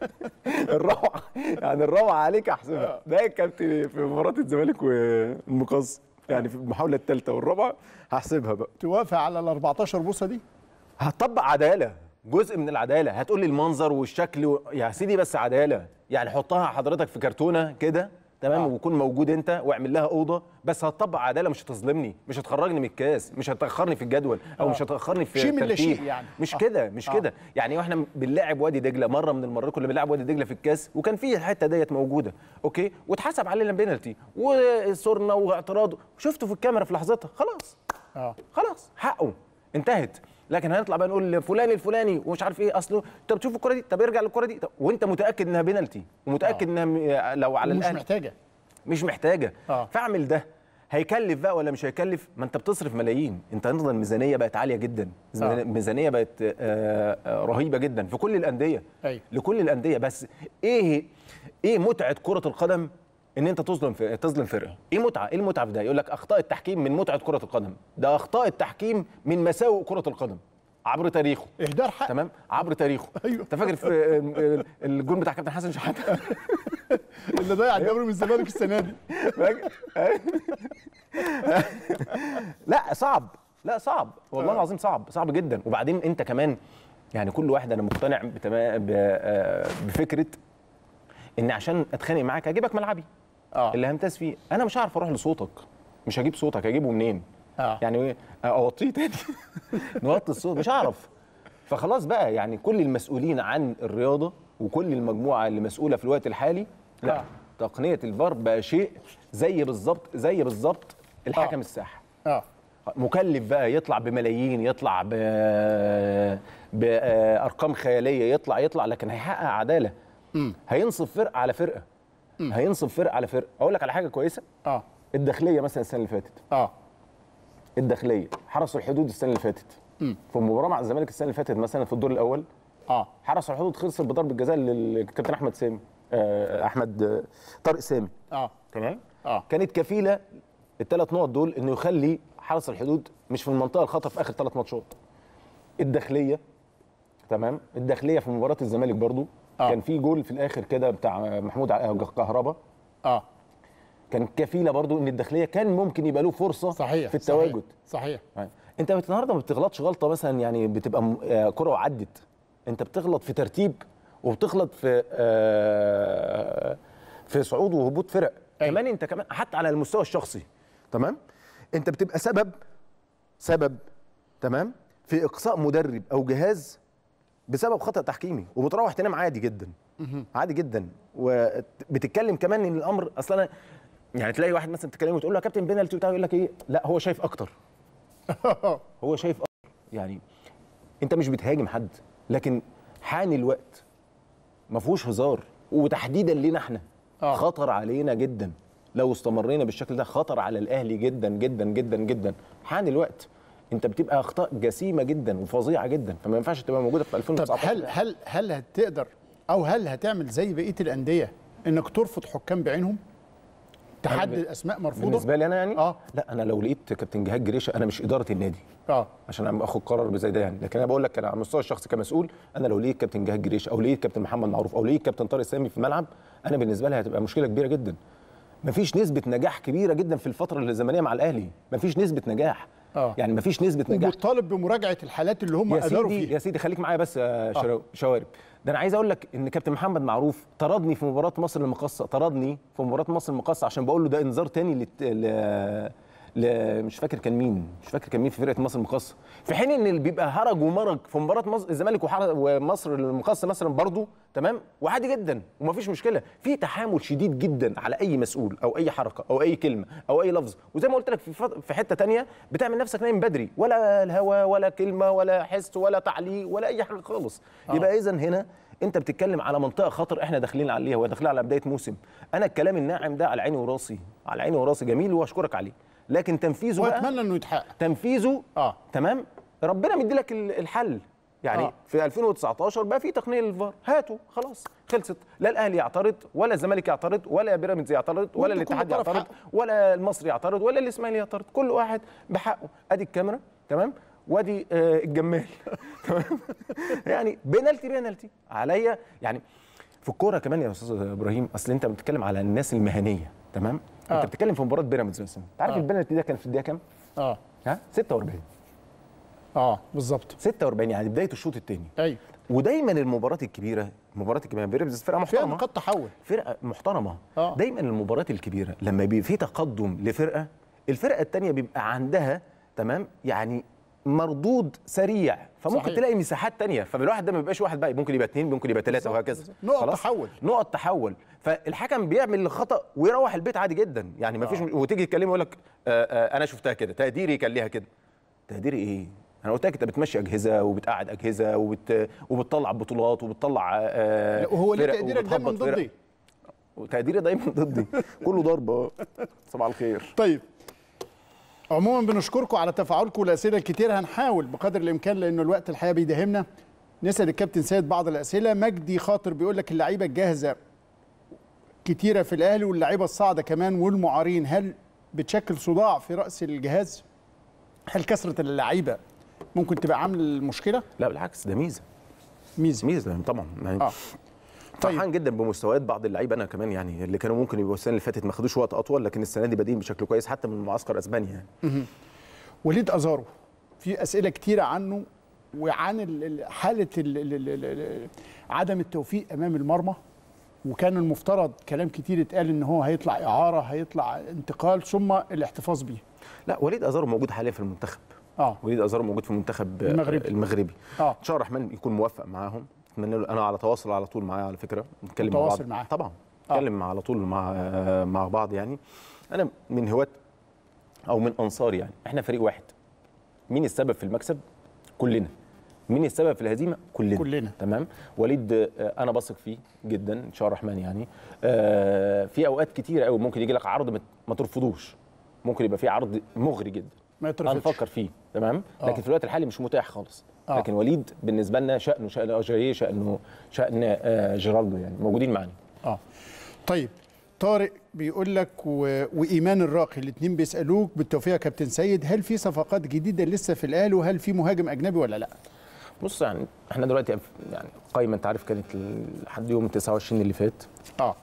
Speaker 2: <laughs> الرابعة يعني الرابعة عليك احسبها ده الكابتن في مباراة الزمالك والمقص يعني في المحاولة الثالثه والرابعة هحسبها بقى.
Speaker 1: توافق على ال 14 بوصة دي؟
Speaker 2: هتطبق عدالة. جزء من العدالة. هتقول لي المنظر والشكل و... يا سيدي بس عدالة. يعني حطها حضرتك في كرتونة كده. تمام آه. ويكون موجود انت واعمل لها أوضة بس هتطبق عدالة مش هتظلمني مش هتخرجني من الكاس مش هتأخرني في الجدول أو
Speaker 1: آه.
Speaker 2: مش هتأخرني في
Speaker 1: شيء من لا. شيء يعني.
Speaker 2: مش
Speaker 1: آه.
Speaker 2: كده مش
Speaker 1: آه.
Speaker 2: كده يعني وإحنا بنلاعب وادي دجلة مرة من المرات كنا بنلاعب وادي دجلة في الكاس وكان في الحتة ديت موجودة أوكي واتحسب علينا بينالتي وصرنا واعتراض شفته في الكاميرا في لحظتها خلاص
Speaker 1: آه
Speaker 2: خلاص حقه انتهت لكن هنطلع بقى نقول فلان الفلاني ومش عارف إيه أصله طب تشوف الكرة دي طب ارجع للكرة دي. طب وأنت متأكد إنها بينالتي؟ ومتاكد إنها م- لو على
Speaker 1: مش
Speaker 2: الاهلي
Speaker 1: محتاجة.
Speaker 2: مش محتاجة.
Speaker 1: آه.
Speaker 2: فاعمل ده. هيكلف بقى ولا مش هيكلف؟ ما أنت بتصرف ملايين. أنت النهارده الميزانيه بقت عالية جدا.
Speaker 1: آه.
Speaker 2: الميزانيه بقت آه، آه، رهيبة جدا في كل الأندية.
Speaker 1: أيوه.
Speaker 2: لكل الأندية. بس إيه إيه متعة كرة القدم؟ إن أنت تظلم في تظلم فرقة. إيه متعه إيه المتعة في ده؟ يقول لك أخطاء التحكيم من متعة كرة القدم. ده أخطاء التحكيم من مساوئ كرة القدم. عبر تاريخه.
Speaker 1: إهدار حق.
Speaker 2: تمام؟ عبر تاريخه. <laughs>
Speaker 1: أيوه.
Speaker 2: أنت فاكر في آه، الجول بتاع كابتن حسن شحاتة؟ <laughs>
Speaker 1: اللي ضيع الدوري من الزمالك السنة دي؟ <laughs>
Speaker 2: لا صعب. لا صعب. والله العظيم صعب. صعب جدا. وبعدين أنت كمان يعني كل واحد أنا مقتنع آه، بفكرة إن عشان أتخانق معاك هجيبك ملعبي.
Speaker 1: آه.
Speaker 2: اللي همتاز فيه. أنا مش هعرف أروح لصوتك. مش هجيب صوتك هجيبه منين؟
Speaker 1: آه.
Speaker 2: يعني أوطيه تاني. <laughs> نوطي الصوت مش هعرف. فخلاص بقى يعني كل المسؤولين عن الرياضة وكل المجموعة اللي مسؤولة في الوقت الحالي لا
Speaker 1: آه.
Speaker 2: تقنية الفار بقى شيء زي بالظبط زي بالظبط الحكم الساحه
Speaker 1: آه.
Speaker 2: مكلف بقى يطلع بملايين يطلع ب بارقام خيالية يطلع يطلع لكن هيحقق عدالة.
Speaker 1: مم.
Speaker 2: هينصف فرقة على فرقة. هينصف فرقه على فرقه أقول لك على حاجة كويسة.
Speaker 1: آه.
Speaker 2: الداخلية مثلا السنة اللي فاتت.
Speaker 1: آه.
Speaker 2: الداخلية. حرسوا الحدود السنة اللي فاتت.
Speaker 1: مم.
Speaker 2: في مباراة مع الزمالك السنة اللي فاتت مثلا في الدور الأول.
Speaker 1: آه.
Speaker 2: حرس الحدود خسر بضربة جزاء للكابتن أحمد سامي. آه أحمد آه، طارق سامي.
Speaker 1: آه.
Speaker 2: تمام.
Speaker 1: آه.
Speaker 2: كانت كفيلة الثلاث نقط دول إنه يخلي حرس الحدود مش في المنطقة الخطر في آخر ثلاث ماتشات. الداخلية تمام. الداخلية في مباراة الزمالك برضو.
Speaker 1: آه.
Speaker 2: كان في جول في الآخر كده بتاع محمود ع- كهربا.
Speaker 1: آه.
Speaker 2: كان كفيلة برضو إن الداخلية كان ممكن يبقى له فرصة
Speaker 1: صحيح
Speaker 2: في التواجد.
Speaker 1: صحيح.
Speaker 2: يعني أنت النهارده ما بتغلطش غلطة مثلا يعني بتبقى م- آه، كرة وعدت أنت بتغلط في ترتيب وبتغلط في آه، في صعود وهبوط فرق. كمان أنت كمان حتى على المستوى الشخصي. تمام. أنت بتبقى سبب سبب تمام في إقصاء مدرب أو جهاز بسبب خطأ تحكيمي وبتروح تنام عادي جدا. عادي جدا. وبتتكلم كمان إن الأمر أصلا يعني تلاقي واحد مثلا تكلمه وتقول له يا كابتن بينالتي وبتاع يقول لك إيه؟ لا هو شايف أكتر. <laughs> هو شايف أكتر. يعني أنت مش بتهاجم حد لكن حان الوقت ما فيهوش هزار وتحديدا لينا إحنا. خطر علينا جدا. لو استمرينا بالشكل ده خطر على الأهلي جدا جدا جدا جدا. حان الوقت. انت بتبقى اخطاء جسيمة جدا وفظيعة جدا فما ينفعش تبقى موجودة في
Speaker 1: طب
Speaker 2: 2019
Speaker 1: هل هل هل هتقدر أو هل هتعمل زي بقية الأندية إنك ترفض حكام بعينهم؟ تحدد أسماء مرفوضة؟
Speaker 2: بالنسبة لي أنا يعني؟ آه. لا أنا لو لقيت كابتن جهاد جريشة أنا مش إدارة النادي.
Speaker 1: آه.
Speaker 2: عشان أنا اخد قرار زي ده يعني. لكن أنا بقول لك أنا على المستوى الشخصي كمسؤول أنا لو لقيت كابتن جهاد جريشة أو لقيت كابتن محمد معروف أو لقيت كابتن طارق سامي في الملعب أنا بالنسبة لي هتبقى مشكلة كبيرة جدا. مفيش نسبة نجاح كبيرة جدا في الفترة الزمنيه مع الأهلي. مفيش نسبة نجاح.
Speaker 1: آه.
Speaker 2: يعني مفيش نسبة نجاح.
Speaker 1: وبتطالب بمراجعة الحالات اللي هم
Speaker 2: أداروا
Speaker 1: فيها.
Speaker 2: يا سيدي خليك معايا بس يا شرا- شوارب. ده أنا عايز أقول لك إن كابتن محمد معروف طردني في مباراة مصر المقاصة طردني في مباراة مصر المقاصة عشان بقول له ده إنذار تاني لت... ل... ل... مش فاكر كان مين مش فاكر كان مين في فرقة مصر المقاصة في حين إن اللي بيبقى هرج ومرج في مباراة مصر الزمالك. ومصر المقاصة مثلا برضو تمام وعادي جدا ومفيش مشكلة في تحامل شديد جدا على أي مسؤول أو أي حركة أو أي كلمة أو أي لفظ وزي ما قلت لك في. في حتة تانية بتعمل نفسك نايم بدري ولا الهوا ولا كلمة ولا حس ولا تعليق ولا أي حاجة خالص
Speaker 1: آه.
Speaker 2: يبقى اذا هنا أنت بتتكلم على منطقة خطر إحنا داخلين عليها وداخلين على بداية موسم أنا الكلام الناعم ده على عيني وراسي على عيني وراسي جميل وأشكرك عليه لكن تنفيذه
Speaker 1: وأتمنى إنه يتحقق.
Speaker 2: تنفيذه
Speaker 1: آه.
Speaker 2: تمام؟ ربنا مدي لك ال- الحل. يعني
Speaker 1: آه.
Speaker 2: في 2019 بقى في تقنية للفار. هاتوا خلاص. خلصت. لا الأهلي يعترض ولا الزمالك يعترض ولا بيراميدز يعترض ولا الاتحاد يعترض
Speaker 1: حقه.
Speaker 2: ولا المصري يعترض ولا الإسماعيلي يعترض. كل واحد بحقه. أدي الكاميرا تمام؟ وأدي آه الجمال. <laughs> تمام؟ يعني بينالتي بينالتي. عليا. يعني في الكورة كمان يا أستاذ إبراهيم أصل أنت بتتكلم على الناس المهنية تمام؟
Speaker 1: آه.
Speaker 2: انت بتتكلم في مباراة بيراميدز مثلا. أنت عارف
Speaker 1: آه.
Speaker 2: البينالتي ده كان في الدقيقة كام؟
Speaker 1: آه.
Speaker 2: ها؟ 46
Speaker 1: آه بالظبط.
Speaker 2: 46 يعني بداية الشوط الثاني
Speaker 1: أيوه.
Speaker 2: ودايما المباريات الكبيرة المباريات الكبيرة بيراميدز فرقة
Speaker 1: فيها
Speaker 2: محترمة.
Speaker 1: نقاط تحول.
Speaker 2: فرقة محترمة.
Speaker 1: آه.
Speaker 2: دايما المباريات الكبيرة لما بيبقى في تقدم لفرقة الفرقة الثانية بيبقى عندها تمام؟ يعني مردود سريع. فممكن
Speaker 1: صحيح.
Speaker 2: تلاقي مساحات تانية. فالواحد ده ما بيبقاش واحد بقى ممكن يبقى اثنين ممكن يبقى ثلاثة وهكذا.
Speaker 1: نقط؟ تحول.
Speaker 2: نقط تحول. فالحكم بيعمل خطأ ويروح البيت عادي جدا. يعني ما فيش وتيجي تكلمه يقول لك آه آه أنا شفتها كده. تقديري كان ليها كده. تقديري إيه؟ أنا قلت لك أنت بتمشي أجهزة وبتقعد أجهزة وبت... وبتطلع بطولات وبتطلع آه
Speaker 1: لا، وهو ليه تقديرك دايما. ضدي؟
Speaker 2: وتقديري دايما ضدي. كله ضرب آه. صباح الخير.
Speaker 1: طيب. عموما بنشكركم على تفاعلكم والأسئلة الكتير. هنحاول بقدر الإمكان لأنه الوقت الحقيقة بيداهمنا. نسأل الكابتن سيد بعض الأسئلة. مجدي خاطر بيقول لك اللعيبة الجاهزه كتيرة في الأهلي واللعيبة الصاعدة كمان والمعارين. هل بتشكل صداع في رأس الجهاز؟ هل كثرة اللعيبة ممكن تبقى عامل المشكلة؟
Speaker 2: لا بالعكس ده ميزة.
Speaker 1: ميزة.
Speaker 2: ميزة طبعا. يعني
Speaker 1: آه.
Speaker 2: فرحان جدا بمستويات بعض اللعيبة. أنا كمان يعني اللي كانوا ممكن يبقوا السنة اللي فاتت ما خدوش وقت أطول لكن السنة دي بادئين بشكل كويس حتى من معسكر أسبانيا يعني.
Speaker 1: وليد أزارو في أسئلة كتيرة عنه وعن ال- ال- حالة ال- ال- ال- ال- عدم التوفيق أمام المرمى. وكان المفترض كلام كتير اتقال إن هو هيطلع إعارة هيطلع انتقال ثم الاحتفاظ بيه.
Speaker 2: لا وليد أزارو موجود حاليا في المنتخب.
Speaker 1: آه.
Speaker 2: وليد أزارو موجود في المنتخب آه،
Speaker 1: المغربي.
Speaker 2: المغربي.
Speaker 1: آه.
Speaker 2: ان شاء الله الرحمن يكون موفق معاهم. اتمنى له أنا على تواصل على طول معاه على فكرة نتكلم مع بعض.
Speaker 1: معاه.
Speaker 2: طبعا نتكلم على طول مع آه، مع بعض يعني. أنا من هواة أو من أنصار يعني. إحنا فريق واحد. مين السبب في المكسب؟ كلنا. مين السبب في الهزيمة؟ كلنا.
Speaker 1: كلنا.
Speaker 2: تمام؟ وليد آه، أنا بثق فيه جدا إن شاء الله الرحمن يعني. آه، في أوقات كتيرة قوي ممكن يجي لك عرض ما- ما ترفضوش. ممكن يبقى في عرض مغري جدا.
Speaker 1: ما يترفضش.
Speaker 2: هنفكر فيه تمام
Speaker 1: آه.
Speaker 2: لكن في الوقت الحالي مش متاح خالص
Speaker 1: آه.
Speaker 2: لكن وليد بالنسبة لنا شأنه شان اجاييه شأنه شأن آه، جيرالدو يعني موجودين معانا
Speaker 1: آه طيب طارق بيقول لك و... وإيمان الراقي الاثنين بيسألوك بالتوفيق يا كابتن سيد هل في صفقات جديدة لسه في الاهلي وهل في مهاجم أجنبي ولا لأ؟
Speaker 2: بص يعني إحنا دلوقتي يعني قايمة أنت عارف كانت لحد يوم 29 اللي فات
Speaker 1: آه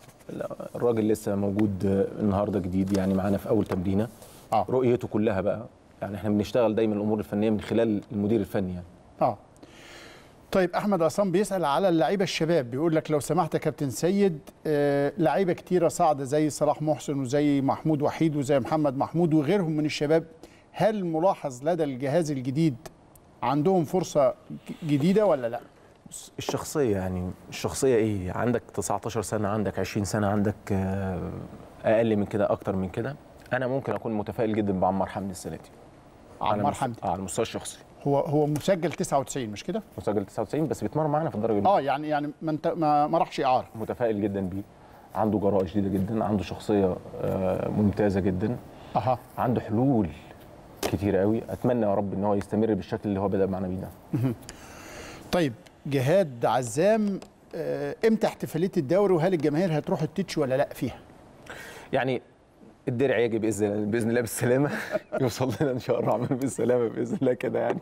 Speaker 2: الراجل لسه موجود آه، النهارده جديد يعني معانا في أول تمرينة
Speaker 1: آه
Speaker 2: رؤيته كلها بقى يعني إحنا بنشتغل دايما الأمور الفنية من خلال المدير الفني يعني.
Speaker 1: آه. طيب أحمد عصام بيسأل على اللعيبة الشباب. بيقول لك لو سمحت يا كابتن سيد آه لعيبة كتيرة صاعدة زي صلاح محسن وزي محمود وحيد وزي محمد محمود وغيرهم من الشباب. هل ملاحظ لدى الجهاز الجديد عندهم فرصة جديدة ولا لا؟
Speaker 2: الشخصية يعني الشخصية إيه؟ عندك 19 سنة عندك 20 سنة عندك آه، أقل من كده أكتر من كده. أنا ممكن أكون متفائل جدا بعمار حمدي السنة دي.
Speaker 1: عمار حمدي.
Speaker 2: آه، على المستوى الشخصي
Speaker 1: هو هو مسجل 99 مش كده؟
Speaker 2: مسجل 99 بس بيتمرن معانا في الدرجة.
Speaker 1: آه يعني يعني ما انت ما, ما راحش إعارة
Speaker 2: متفائل جدا بيه عنده جراءة شديدة جدا عنده شخصية آه، ممتازة جدا
Speaker 1: أها
Speaker 2: عنده حلول كتير قوي أتمنى يا رب إن هو يستمر بالشكل اللي هو بدأ معانا بيه ده.
Speaker 1: طيب جهاد عزام آه، إمتى احتفالية الدوري وهل الجماهير هتروح التتش ولا لأ فيها؟
Speaker 2: يعني الدرع يجي بإذن بإذن الله بالسلامة. <laughs> يوصل لنا إن شاء الله الرحمن بالسلامة بإذن الله كده يعني.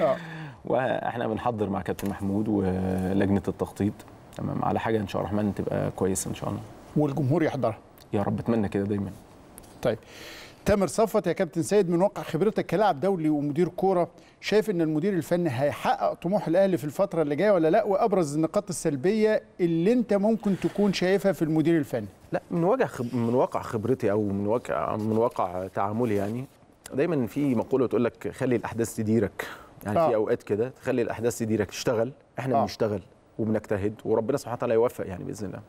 Speaker 1: آه.
Speaker 2: وإحنا بنحضر مع كابتن محمود ولجنة التخطيط. تمام؟ على حاجة إن شاء الله الرحمن تبقى كويسه إن شاء الله.
Speaker 1: والجمهور يحضرها.
Speaker 2: يا رب أتمنى كده دايما.
Speaker 1: طيب. تامر صفوت يا كابتن سيد من واقع خبرتك كلاعب دولي ومدير كورة شايف إن المدير الفني هيحقق طموح الأهلي في الفترة اللي جاية ولا لأ وأبرز النقاط السلبية اللي أنت ممكن تكون شايفها في المدير الفني
Speaker 2: لأ من واقع خب... من واقع خبرتي أو من واقع من واقع تعاملي يعني دايما في مقولة بتقول لك خلي الأحداث تديرك يعني
Speaker 1: آه.
Speaker 2: في أوقات كده تخلي الأحداث تديرك تشتغل إحنا
Speaker 1: آه.
Speaker 2: بنشتغل وبنجتهد وربنا سبحانه وتعالى يوفق يعني بإذن الله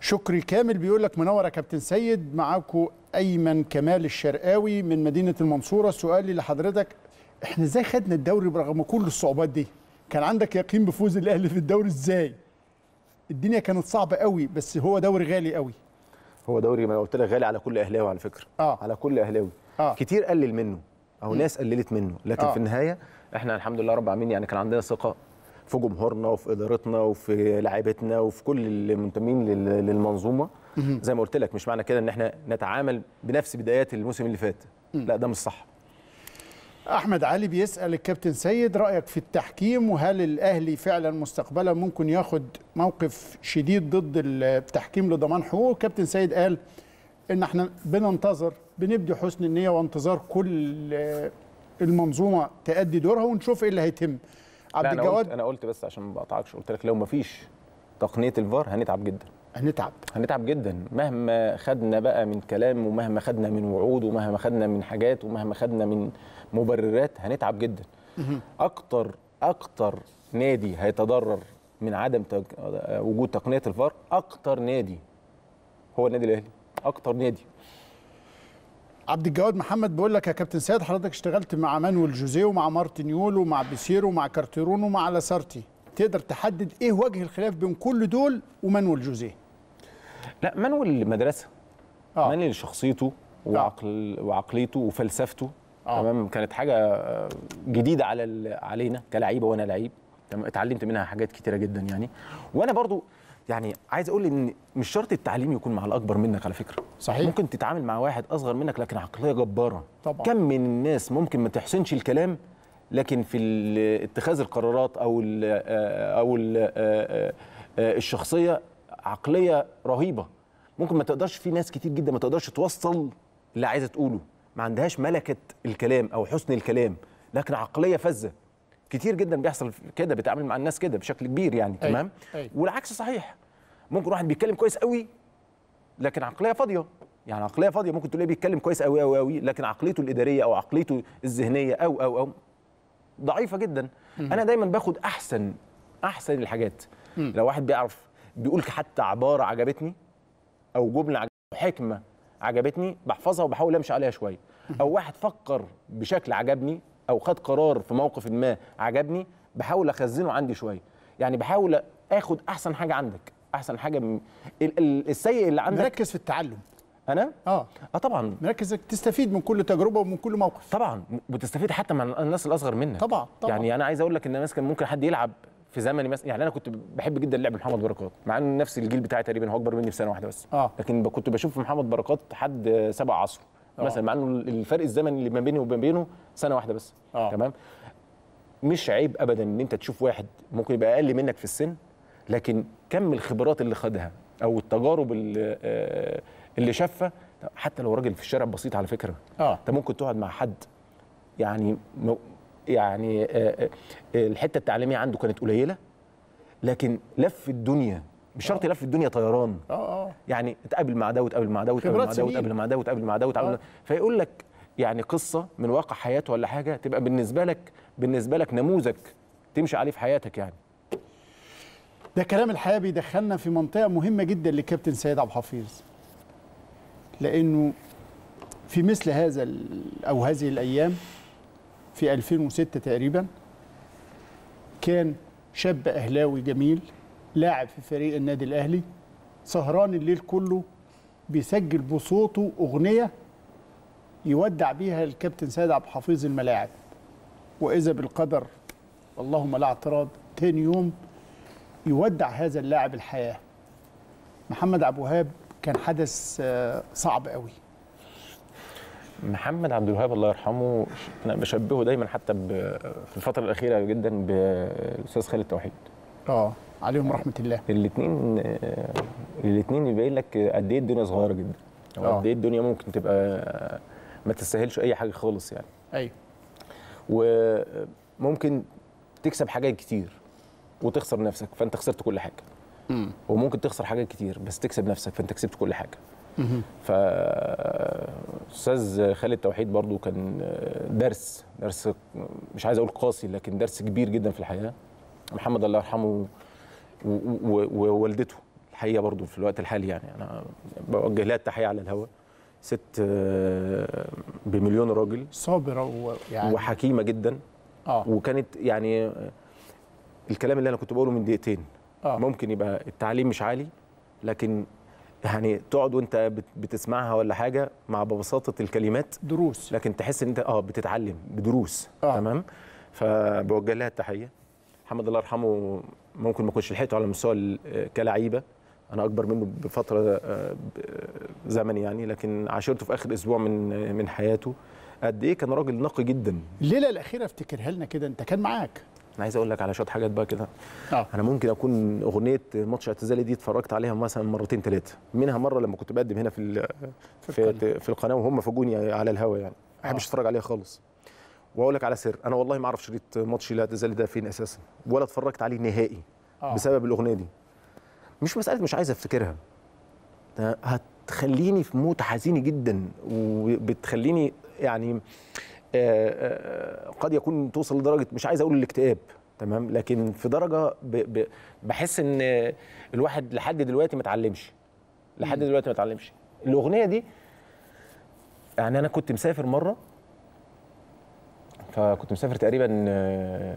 Speaker 1: شكري كامل بيقول لك منور يا كابتن سيد معاكم أيمن كمال الشرقاوي من مدينة المنصورة. سؤالي لحضرتك إحنا إزاي خدنا الدوري برغم كل الصعوبات دي؟ كان عندك يقين بفوز الأهلي في الدوري إزاي؟ الدنيا كانت صعبة قوي بس هو دوري غالي قوي.
Speaker 2: هو دوري ما قلت لك غالي على كل أهلاوي على فكرة.
Speaker 1: آه.
Speaker 2: على كل أهلاوي.
Speaker 1: آه.
Speaker 2: كتير قلل منه أو
Speaker 1: مم.
Speaker 2: ناس قللت منه. لكن
Speaker 1: آه.
Speaker 2: في النهاية إحنا الحمد لله رب العالمين يعني كان عندنا ثقة في جمهورنا وفي إدارتنا وفي لاعيبتنا وفي كل المنتمين لل-
Speaker 1: للمنظومة.
Speaker 2: زي ما قلت لك مش معنى كده إن إحنا نتعامل بنفس بدايات الموسم اللي فات. لا ده مش صح.
Speaker 1: أحمد علي بيسأل الكابتن سيد رأيك في التحكيم؟ وهل الأهلي فعلا مستقبلا ممكن ياخد موقف شديد ضد التحكيم لضمان حقوقه؟ الكابتن سيد قال إن إحنا بننتظر بنبدي حسن النية وانتظار كل المنظومة تأدي دورها ونشوف إيه اللي هيتم. عبد الجواد؟
Speaker 2: أنا قلت بس عشان ما بقطعكش قلت لك لو ما فيش تقنية الفار هنتعب جدا.
Speaker 1: هنتعب.
Speaker 2: هنتعب جدا. مهما خدنا بقى من كلام ومهما خدنا من وعود ومهما خدنا من حاجات ومهما خدنا من مبررات هنتعب جدا. أكتر أكتر نادي هيتضرر من عدم تق... وجود تقنية الفار أكتر نادي هو النادي الأهلي. أكتر نادي.
Speaker 1: عبد الجواد محمد بيقول لك يا كابتن سيد حضرتك اشتغلت مع مانويل جوزيه ومع مارتن يول ومع بيسيرو ومع كارتيرون ومع لاسارتي. تقدر تحدد إيه وجه الخلاف بين كل دول ومانويل جوزيه؟
Speaker 2: لا مانويل مدرسة. آه. مانويل شخصيته وعقل وعقليته وفلسفته. آه. تمام؟ كانت حاجة آه، جديدة على علينا كلعيبة وأنا لعيب. اتعلمت منها حاجات كتيرة جدا يعني. وأنا برضو يعني عايز أقول إن مش شرط التعليم يكون مع الأكبر منك على فكرة.
Speaker 1: صحيح.
Speaker 2: ممكن تتعامل مع واحد أصغر منك لكن عقلية جبارة.
Speaker 1: طبعا.
Speaker 2: كم من الناس ممكن ما تحسنش الكلام لكن في ال- اتخاذ القرارات أو ال أو ال الشخصية عقلية رهيبة. ممكن ما تقدرش في ناس كتير جدا ما تقدرش توصل اللي عايزة تقوله. ما عندهاش ملكة الكلام أو حسن الكلام لكن عقلية فذة. كتير جدا بيحصل كده بيتعامل مع الناس كده بشكل كبير يعني
Speaker 1: أيوة،
Speaker 2: تمام؟
Speaker 1: أيوة.
Speaker 2: والعكس صحيح. ممكن واحد بيتكلم كويس قوي لكن عقلية فاضية. يعني عقلية فاضية ممكن تلاقيه بيتكلم كويس قوي قوي قوي لكن عقليته الإدارية أو عقليته الذهنية أو أو أو ضعيفة جدا. أنا دايما باخد أحسن أحسن الحاجات. لو واحد بيعرف بيقول حتى عبارة عجبتني أو جملة عجبتني حكمة عجبتني بحفظها وبحاول أمشي عليها شوية. أو واحد فكر بشكل عجبني أو خد قرار في موقف ما عجبني بحاول أخزنه عندي شوية. يعني بحاول أخد أحسن حاجة عندك. أحسن حاجة من ال- ال- السيء اللي عندك
Speaker 1: مركز في التعلم.
Speaker 2: أنا؟
Speaker 1: آه.
Speaker 2: آه طبعا.
Speaker 1: مركز تستفيد من كل تجربة ومن كل موقف.
Speaker 2: طبعا. بتستفيد حتى مع الناس الأصغر منك.
Speaker 1: طبعا طبعا.
Speaker 2: يعني أنا عايز أقول لك إن مثلا ممكن حد يلعب في زمني مثلا يعني أنا كنت بحب جدا لعب محمد بركات مع ان نفس الجيل بتاعي تقريبا هو أكبر مني بسنة واحدة بس.
Speaker 1: آه.
Speaker 2: لكن كنت بشوف محمد بركات حد سبع عصره
Speaker 1: آه.
Speaker 2: مثلا مع إنه الفرق الزمني اللي ما بيني وما بينه سنة واحدة بس.
Speaker 1: آه.
Speaker 2: تمام؟ مش عيب ابدا إن أنت تشوف واحد ممكن يبقى أقل منك في السن. لكن كم الخبرات اللي خدها أو التجارب اللي, آه، اللي شافها حتى لو راجل في الشارع بسيط على فكرة
Speaker 1: آه.
Speaker 2: أنت ممكن تقعد مع حد يعني يعني آه، آه، الحتة التعليمية عنده كانت قليلة لكن لف الدنيا مش شرط يلف الدنيا طيران.
Speaker 1: آه آه.
Speaker 2: يعني اتقابل مع ده وتقابل مع ده وتقابل مع ده. وتقابل مع ده وتقابل مع ده وتقابل. مع ده. فيقول لك يعني قصة من واقع حياته ولا حاجة تبقى بالنسبة لك بالنسبة لك نموذج تمشي عليه في حياتك يعني.
Speaker 1: ده كلام الحياة بيدخلنا في منطقة مهمة جدا لكابتن سيد عبد الحفيظ. لأنه في مثل هذا أو هذه الأيام في 2006 تقريبا كان شاب أهلاوي جميل لاعب في فريق النادي الأهلي سهران الليل كله بيسجل بصوته أغنية يودع بيها الكابتن سيد عبد الحفيظ الملاعب. وإذا بالقدر اللهم لا اعتراض تاني يوم يودع هذا اللاعب الحياة. محمد عبد الوهاب كان حدث آه، صعب قوي.
Speaker 2: محمد عبد الوهاب الله يرحمه أنا بشبهه دايما حتى في الفترة الأخيرة جدا بالأستاذ خالد توحيد.
Speaker 1: آه عليهم رحمة الله.
Speaker 2: الاثنين الاثنين يبين لك قد إيه الدنيا صغيرة جدا. أو
Speaker 1: آه.
Speaker 2: قد إيه الدنيا ممكن تبقى ما تستاهلش أي حاجة خالص يعني.
Speaker 1: أيوه.
Speaker 2: وممكن تكسب حاجات كتير. وتخسر نفسك فأنت خسرت كل حاجة.
Speaker 1: مم.
Speaker 2: وممكن تخسر حاجات كتير بس تكسب نفسك فأنت كسبت كل حاجة.
Speaker 1: مهم.
Speaker 2: فاستاذ خالد توحيد برضو كان درس درس مش عايز أقول قاسي لكن درس كبير جدا في الحياة. محمد الله يرحمه ووالدته الحقيقة برضو في الوقت الحالي يعني. أنا بوجه لها التحية على الهواء ست آه، بمليون راجل.
Speaker 1: صابرة ويعني
Speaker 2: وحكيمة جدا.
Speaker 1: آه.
Speaker 2: وكانت يعني آه، الكلام اللي أنا كنت بقوله من دقيقتين.
Speaker 1: آه.
Speaker 2: ممكن يبقى التعليم مش عالي لكن يعني تقعد وأنت بت- بتسمعها ولا حاجة مع ببساطة الكلمات.
Speaker 1: دروس.
Speaker 2: لكن تحس إن أنت آه بتتعلم بدروس.
Speaker 1: آه.
Speaker 2: تمام؟ فبوجه لها التحية. محمد الله يرحمه ممكن ما كنتش لحقته على مستوى كلعيبه أنا أكبر منه بفترة آه، زمن يعني لكن عاشرته في آخر أسبوع من من حياته. قد إيه كان راجل نقي جدا.
Speaker 1: الليلة الأخيرة افتكرها لنا كده أنت كان معاك.
Speaker 2: أنا عايز أقول لك على شوية حاجات بقى كده.
Speaker 1: آه.
Speaker 2: أنا ممكن اكون اغنية ماتش اعتزالي دي اتفرجت عليها مثلا مرتين ثلاثة منها مرة لما كنت بقدم هنا في في, في القناة. وهم فاجوني على الهوا يعني. ما بحبش اتفرج عليها خالص. واقول لك على سر أنا والله ما اعرف شريط ماتش الاعتزالي ده فين أساسا ولا اتفرجت عليه نهائي
Speaker 1: آه.
Speaker 2: بسبب الأغنية دي. مش مسألة مش عايز افتكرها. هتخليني في موت حزيني جدا وبتخليني يعني آه، آه، قد يكون توصل لدرجة مش عايز أقول الاكتئاب تمام؟ لكن في درجة بحس إن الواحد لحد دلوقتي ما اتعلمش لحد دلوقتي ما اتعلمش. الأغنية دي يعني أنا كنت مسافر مرة فكنت مسافر تقريبا آه،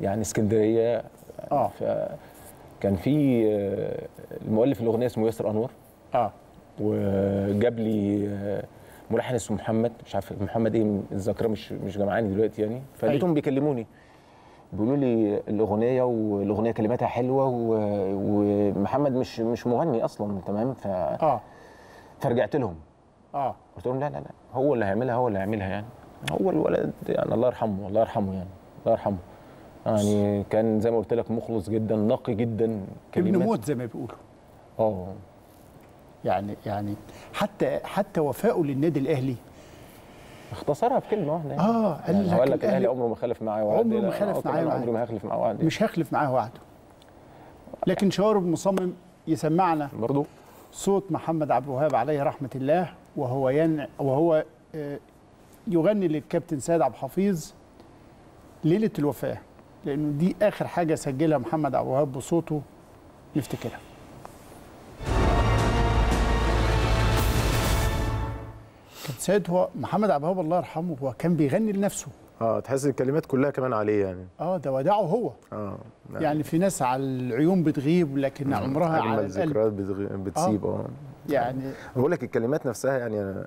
Speaker 2: يعني اسكندرية
Speaker 1: آه.
Speaker 2: كان في آه، المؤلف الأغنية اسمه ياسر أنور.
Speaker 1: آه.
Speaker 2: وجاب لي آه، ملحن اسمه محمد مش عارف محمد إيه الذاكرة مش مش جمعاني دلوقتي يعني. فلقيتهم بيكلموني. بيقولوا لي الأغنية والاغنيه كلماتها حلوة و- ومحمد مش مش مغني أصلا تمام؟ ف
Speaker 1: آه.
Speaker 2: فرجعت لهم.
Speaker 1: آه.
Speaker 2: قلت لهم لا لا لا هو اللي هيعملها هو اللي هيعملها يعني. هو الولد يعني الله يرحمه الله يرحمه يعني الله يرحمه. يعني كان زي ما قلت لك مخلص جدا نقي جدا
Speaker 1: ابن موت زي ما بيقولوا.
Speaker 2: آه.
Speaker 1: يعني يعني حتى حتى وفائه للنادي الأهلي.
Speaker 2: اختصرها في كلمه واحدة يعني.
Speaker 1: آه قال
Speaker 2: يعني
Speaker 1: لك
Speaker 2: قال لك
Speaker 1: الأهلي
Speaker 2: عمره ما خلف معايا وعد
Speaker 1: عمره ما
Speaker 2: آه،
Speaker 1: معايا وعد.
Speaker 2: عمره ما هخلف معاه وعد
Speaker 1: مش هخلف معاه وعده. لكن شوارب مصمم يسمعنا.
Speaker 2: برضو.
Speaker 1: صوت محمد عبد الوهاب عليه رحمة الله وهو ين وهو آه، يغني للكابتن سيد عبد الحفيظ ليلة الوفاة لأنه دي آخر حاجة سجلها محمد عبد الوهاب بصوته. نفتكرها. سيد هو محمد عبد الوهاب الله يرحمه هو كان بيغني لنفسه.
Speaker 2: آه تحس الكلمات كلها كمان عليه يعني.
Speaker 1: آه ده وداعه هو.
Speaker 2: آه
Speaker 1: يعني في ناس على العيون بتغيب لكن عمرها على
Speaker 2: اجمل
Speaker 1: القلب.
Speaker 2: ذكريات بتغ- بتسيب آه.
Speaker 1: يعني
Speaker 2: بقول لك الكلمات نفسها يعني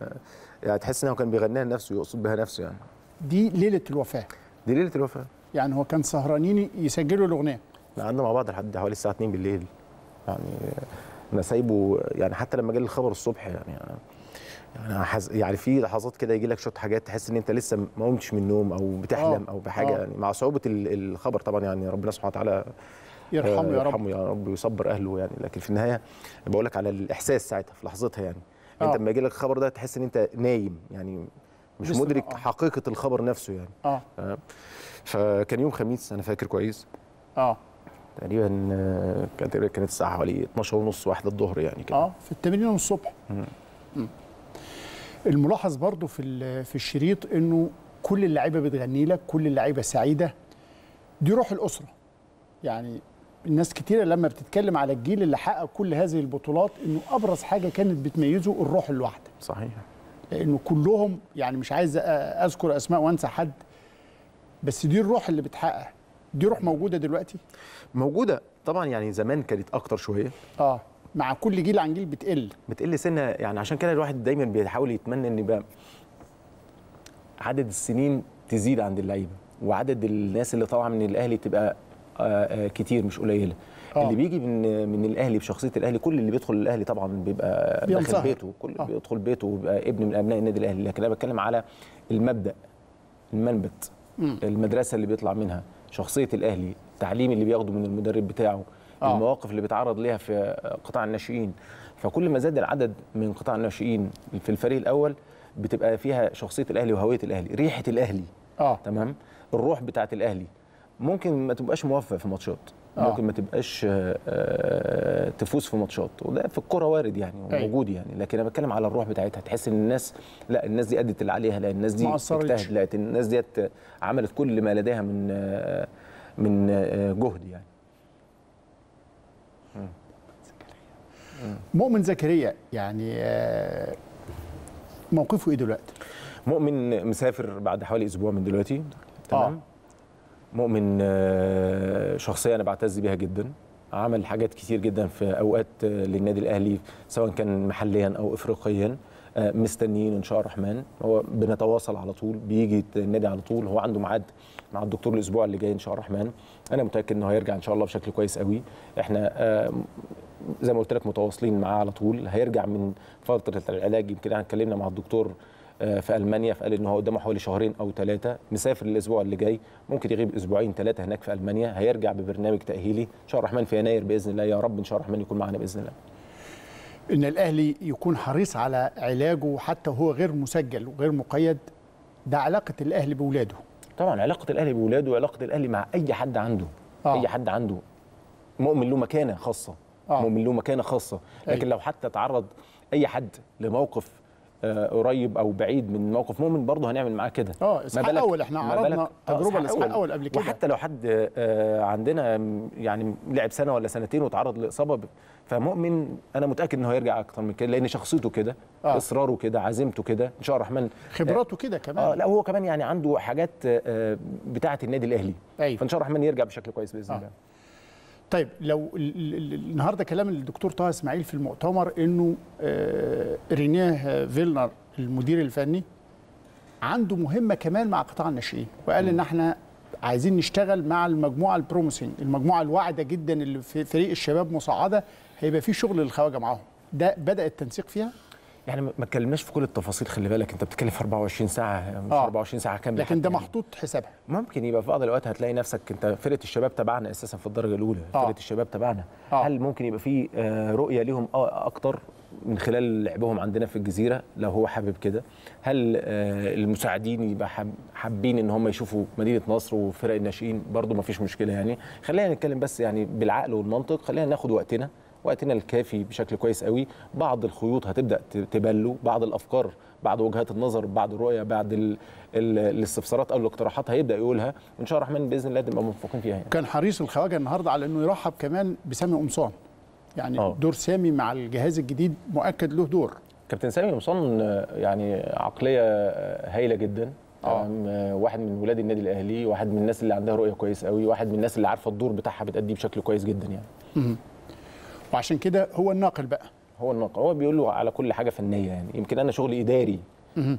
Speaker 2: يعني تحس إن هو كان بيغنيها لنفسه يقصد بها نفسه يعني.
Speaker 1: دي ليلة الوفاة.
Speaker 2: دي ليلة الوفاة.
Speaker 1: يعني هو كان سهرانين يسجلوا الأغنية.
Speaker 2: قعدنا مع بعض لحد حوالي الساعة 2 بالليل. يعني أنا سايبه يعني حتى لما جالي الخبر الصبح يعني أنا يعني حز... يعني في لحظات كده يجي لك شوية حاجات تحس إن أنت لسه ما قمتش من النوم أو بتحلم
Speaker 1: آه،
Speaker 2: أو بحاجة
Speaker 1: آه.
Speaker 2: يعني مع صعوبة ال- الخبر طبعا يعني ربنا سبحانه وتعالى
Speaker 1: يرحمه يا رب.
Speaker 2: يرحمه يا رب ويصبر أهله يعني لكن في النهاية بقول لك على الإحساس ساعتها في لحظتها يعني
Speaker 1: آه.
Speaker 2: أنت لما يجي لك الخبر ده تحس إن أنت نايم يعني مش مدرك
Speaker 1: آه.
Speaker 2: حقيقة الخبر نفسه يعني آه. فكان يوم خميس أنا فاكر كويس
Speaker 1: آه
Speaker 2: تقريبا كانت الساعة حوالي 12 ونص واحدة الظهر يعني كده
Speaker 1: آه في التمرين الصبح
Speaker 2: مم.
Speaker 1: الملاحظ برضو في في الشريط إنه كل اللعيبة بتغني لك كل اللعيبة سعيدة. دي روح الأسرة. يعني الناس كتيرة لما بتتكلم على الجيل اللي حقق كل هذه البطولات إنه أبرز حاجة كانت بتميزه الروح الواحده
Speaker 2: صحيح.
Speaker 1: لأنه كلهم يعني مش عايز أذكر أسماء وأنسى حد بس دي الروح اللي بتحقق. دي روح موجودة دلوقتي؟
Speaker 2: موجودة. طبعا يعني زمان كانت أكتر شوية.
Speaker 1: آه. مع كل جيل عن جيل بتقل
Speaker 2: بتقل سنة يعني عشان كده الواحد دايما بيحاول يتمنى إن يبقى عدد السنين تزيد عند اللعيبة وعدد الناس اللي طالعه من الأهلي تبقى آه، آه، كتير مش قليلة
Speaker 1: آه.
Speaker 2: اللي بيجي من من الأهلي بشخصية الأهلي كل اللي بيدخل الأهلي طبعا بيبقى داخل. بيته كل اللي بيدخل بيته ويبقى ابن من أبناء النادي الأهلي لكن أنا بتكلم على المبدأ المنبت
Speaker 1: مم.
Speaker 2: المدرسة اللي بيطلع منها شخصية الأهلي التعليم اللي بياخده من المدرب بتاعه
Speaker 1: آه.
Speaker 2: المواقف اللي بيتعرض ليها في قطاع الناشئين. فكل ما زاد العدد من قطاع الناشئين في الفريق الأول بتبقى فيها شخصية الأهلي وهوية الأهلي ريحة الأهلي.
Speaker 1: آه.
Speaker 2: تمام؟ الروح بتاعه الأهلي. ممكن ما تبقاش موفق في ماتشات.
Speaker 1: آه.
Speaker 2: ممكن ما تبقاش آه، آه، تفوز في ماتشات. وده في الكوره وارد يعني
Speaker 1: أيوة.
Speaker 2: موجود يعني. لكن أنا بتكلم على الروح بتاعتها. تحس إن الناس لا الناس دي أدت اللي عليها لا الناس دي. اجتهدت لا الناس ديت عملت كل ما لديها من آه، من جهد يعني.
Speaker 1: مؤمن زكريا يعني آه، موقفه إيه دلوقتي؟
Speaker 2: مؤمن مسافر بعد حوالي أسبوع من دلوقتي تمام
Speaker 1: آه.
Speaker 2: مؤمن آه، شخصية أنا بعتز بيها جدا عمل حاجات كتير جدا في أوقات آه، للنادي الأهلي سواء كان محليا أو افريقيا مستنيين إن شاء الرحمن هو بنتواصل على طول بيجي النادي على طول هو عنده ميعاد مع الدكتور الأسبوع اللي جاي إن شاء الرحمن أنا متأكد إنه هيرجع إن شاء الله بشكل كويس قوي. إحنا آه، زي ما قلت لك متواصلين معاه على طول. هيرجع من فترة العلاج يمكن إحنا اتكلمنا مع الدكتور آه، في ألمانيا فقال إن هو قدامه حوالي شهرين أو ثلاثة مسافر الأسبوع اللي جاي ممكن يغيب أسبوعين ثلاثة هناك في ألمانيا. هيرجع ببرنامج تأهيلي. إن شاء الرحمن في يناير بإذن الله. يا رب إن شاء الرحمن يكون معنا بإذن الله.
Speaker 1: إن الأهلي يكون حريص على علاجه حتى وهو غير مسجل وغير مقيد ده علاقة الأهلي باولاده
Speaker 2: طبعا علاقة الاهلي باولاده وعلاقه الاهلي مع أي حد عنده
Speaker 1: آه.
Speaker 2: أي حد عنده مؤمن له مكانة خاصة
Speaker 1: آه.
Speaker 2: مؤمن له مكانة خاصة لكن
Speaker 1: أيوة.
Speaker 2: لو حتى تعرض أي حد لموقف قريب أو بعيد من موقف مؤمن برضه هنعمل معاه كده. آه
Speaker 1: إسحاق أول
Speaker 2: إحنا
Speaker 1: عرضنا
Speaker 2: آه،
Speaker 1: تجربة لإسحاق أول. قبل كده.
Speaker 2: وحتى لو حد آه، عندنا يعني لعب سنة ولا سنتين وتعرض لإصابة فمؤمن أنا متأكد إنه هيرجع أكتر من كده لأن شخصيته كده
Speaker 1: آه.
Speaker 2: إصراره كده عزيمته كده إن شاء الله الرحمن
Speaker 1: خبراته كده كمان.
Speaker 2: آه لا هو كمان يعني عنده حاجات آه، بتاعة النادي الأهلي.
Speaker 1: أيوه.
Speaker 2: فإن شاء الله الرحمن يرجع بشكل كويس بإذن
Speaker 1: آه.
Speaker 2: الله.
Speaker 1: طيب لو ال- ال- ال- النهارده كلام الدكتور طه إسماعيل في المؤتمر إنه آه، رينيه فايلر المدير الفني عنده مهمة كمان مع قطاع الناشئين وقال إن إحنا عايزين نشتغل مع المجموعة ال promising المجموعة الواعدة جدا اللي في فريق الشباب مصعده هيبقى في شغل للخواجة معاهم. ده بدأ التنسيق فيها؟
Speaker 2: يعني ما اتكلمناش في كل التفاصيل خلي بالك انت بتتكلم في 24 ساعة مش
Speaker 1: آه.
Speaker 2: 24 ساعة كاملة
Speaker 1: لكن ده
Speaker 2: يعني.
Speaker 1: محطوط حسابها
Speaker 2: ممكن يبقى في بعض الأوقات هتلاقي نفسك انت فرقة الشباب تبعنا أساسا في الدرجة الأولى
Speaker 1: آه.
Speaker 2: فرقة الشباب تبعنا
Speaker 1: آه.
Speaker 2: هل ممكن يبقى في آه، رؤية ليهم أكتر من خلال لعبهم عندنا في الجزيرة لو هو حابب كده هل آه، المساعدين يبقى حاب- حابين إن هم يشوفوا مدينة نصر وفرق الناشئين برضو ما فيش مشكلة يعني خلينا نتكلم بس يعني بالعقل والمنطق خلينا ناخد وقتنا وقتنا الكافي بشكل كويس قوي. بعض الخيوط هتبدأ تبلو بعض الأفكار بعض وجهات النظر بعض الرؤية بعد ال- ال- الاستفسارات أو الاقتراحات هيبدأ يقولها. وان شاء الله الرحمن بإذن الله نبقى موفقين فيها يعني.
Speaker 1: كان حريص الخواجة النهارده على إنه يرحب كمان بسامي قمصان. يعني
Speaker 2: آه.
Speaker 1: دور سامي مع الجهاز الجديد مؤكد له دور.
Speaker 2: كابتن سامي قمصان يعني عقلية هايلة جدا. تمام. آه، واحد من ولاد النادي الأهلي واحد من الناس اللي عندها رؤية كويس قوي واحد من الناس اللي عارفة الدور بتاعها بتأديه بشكل كويس جدا يعني.
Speaker 1: مم. وعشان كده هو الناقل بقى
Speaker 2: هو الناقل هو بيقول له على كل حاجة فنية يعني يمكن أنا شغلي
Speaker 1: إداري.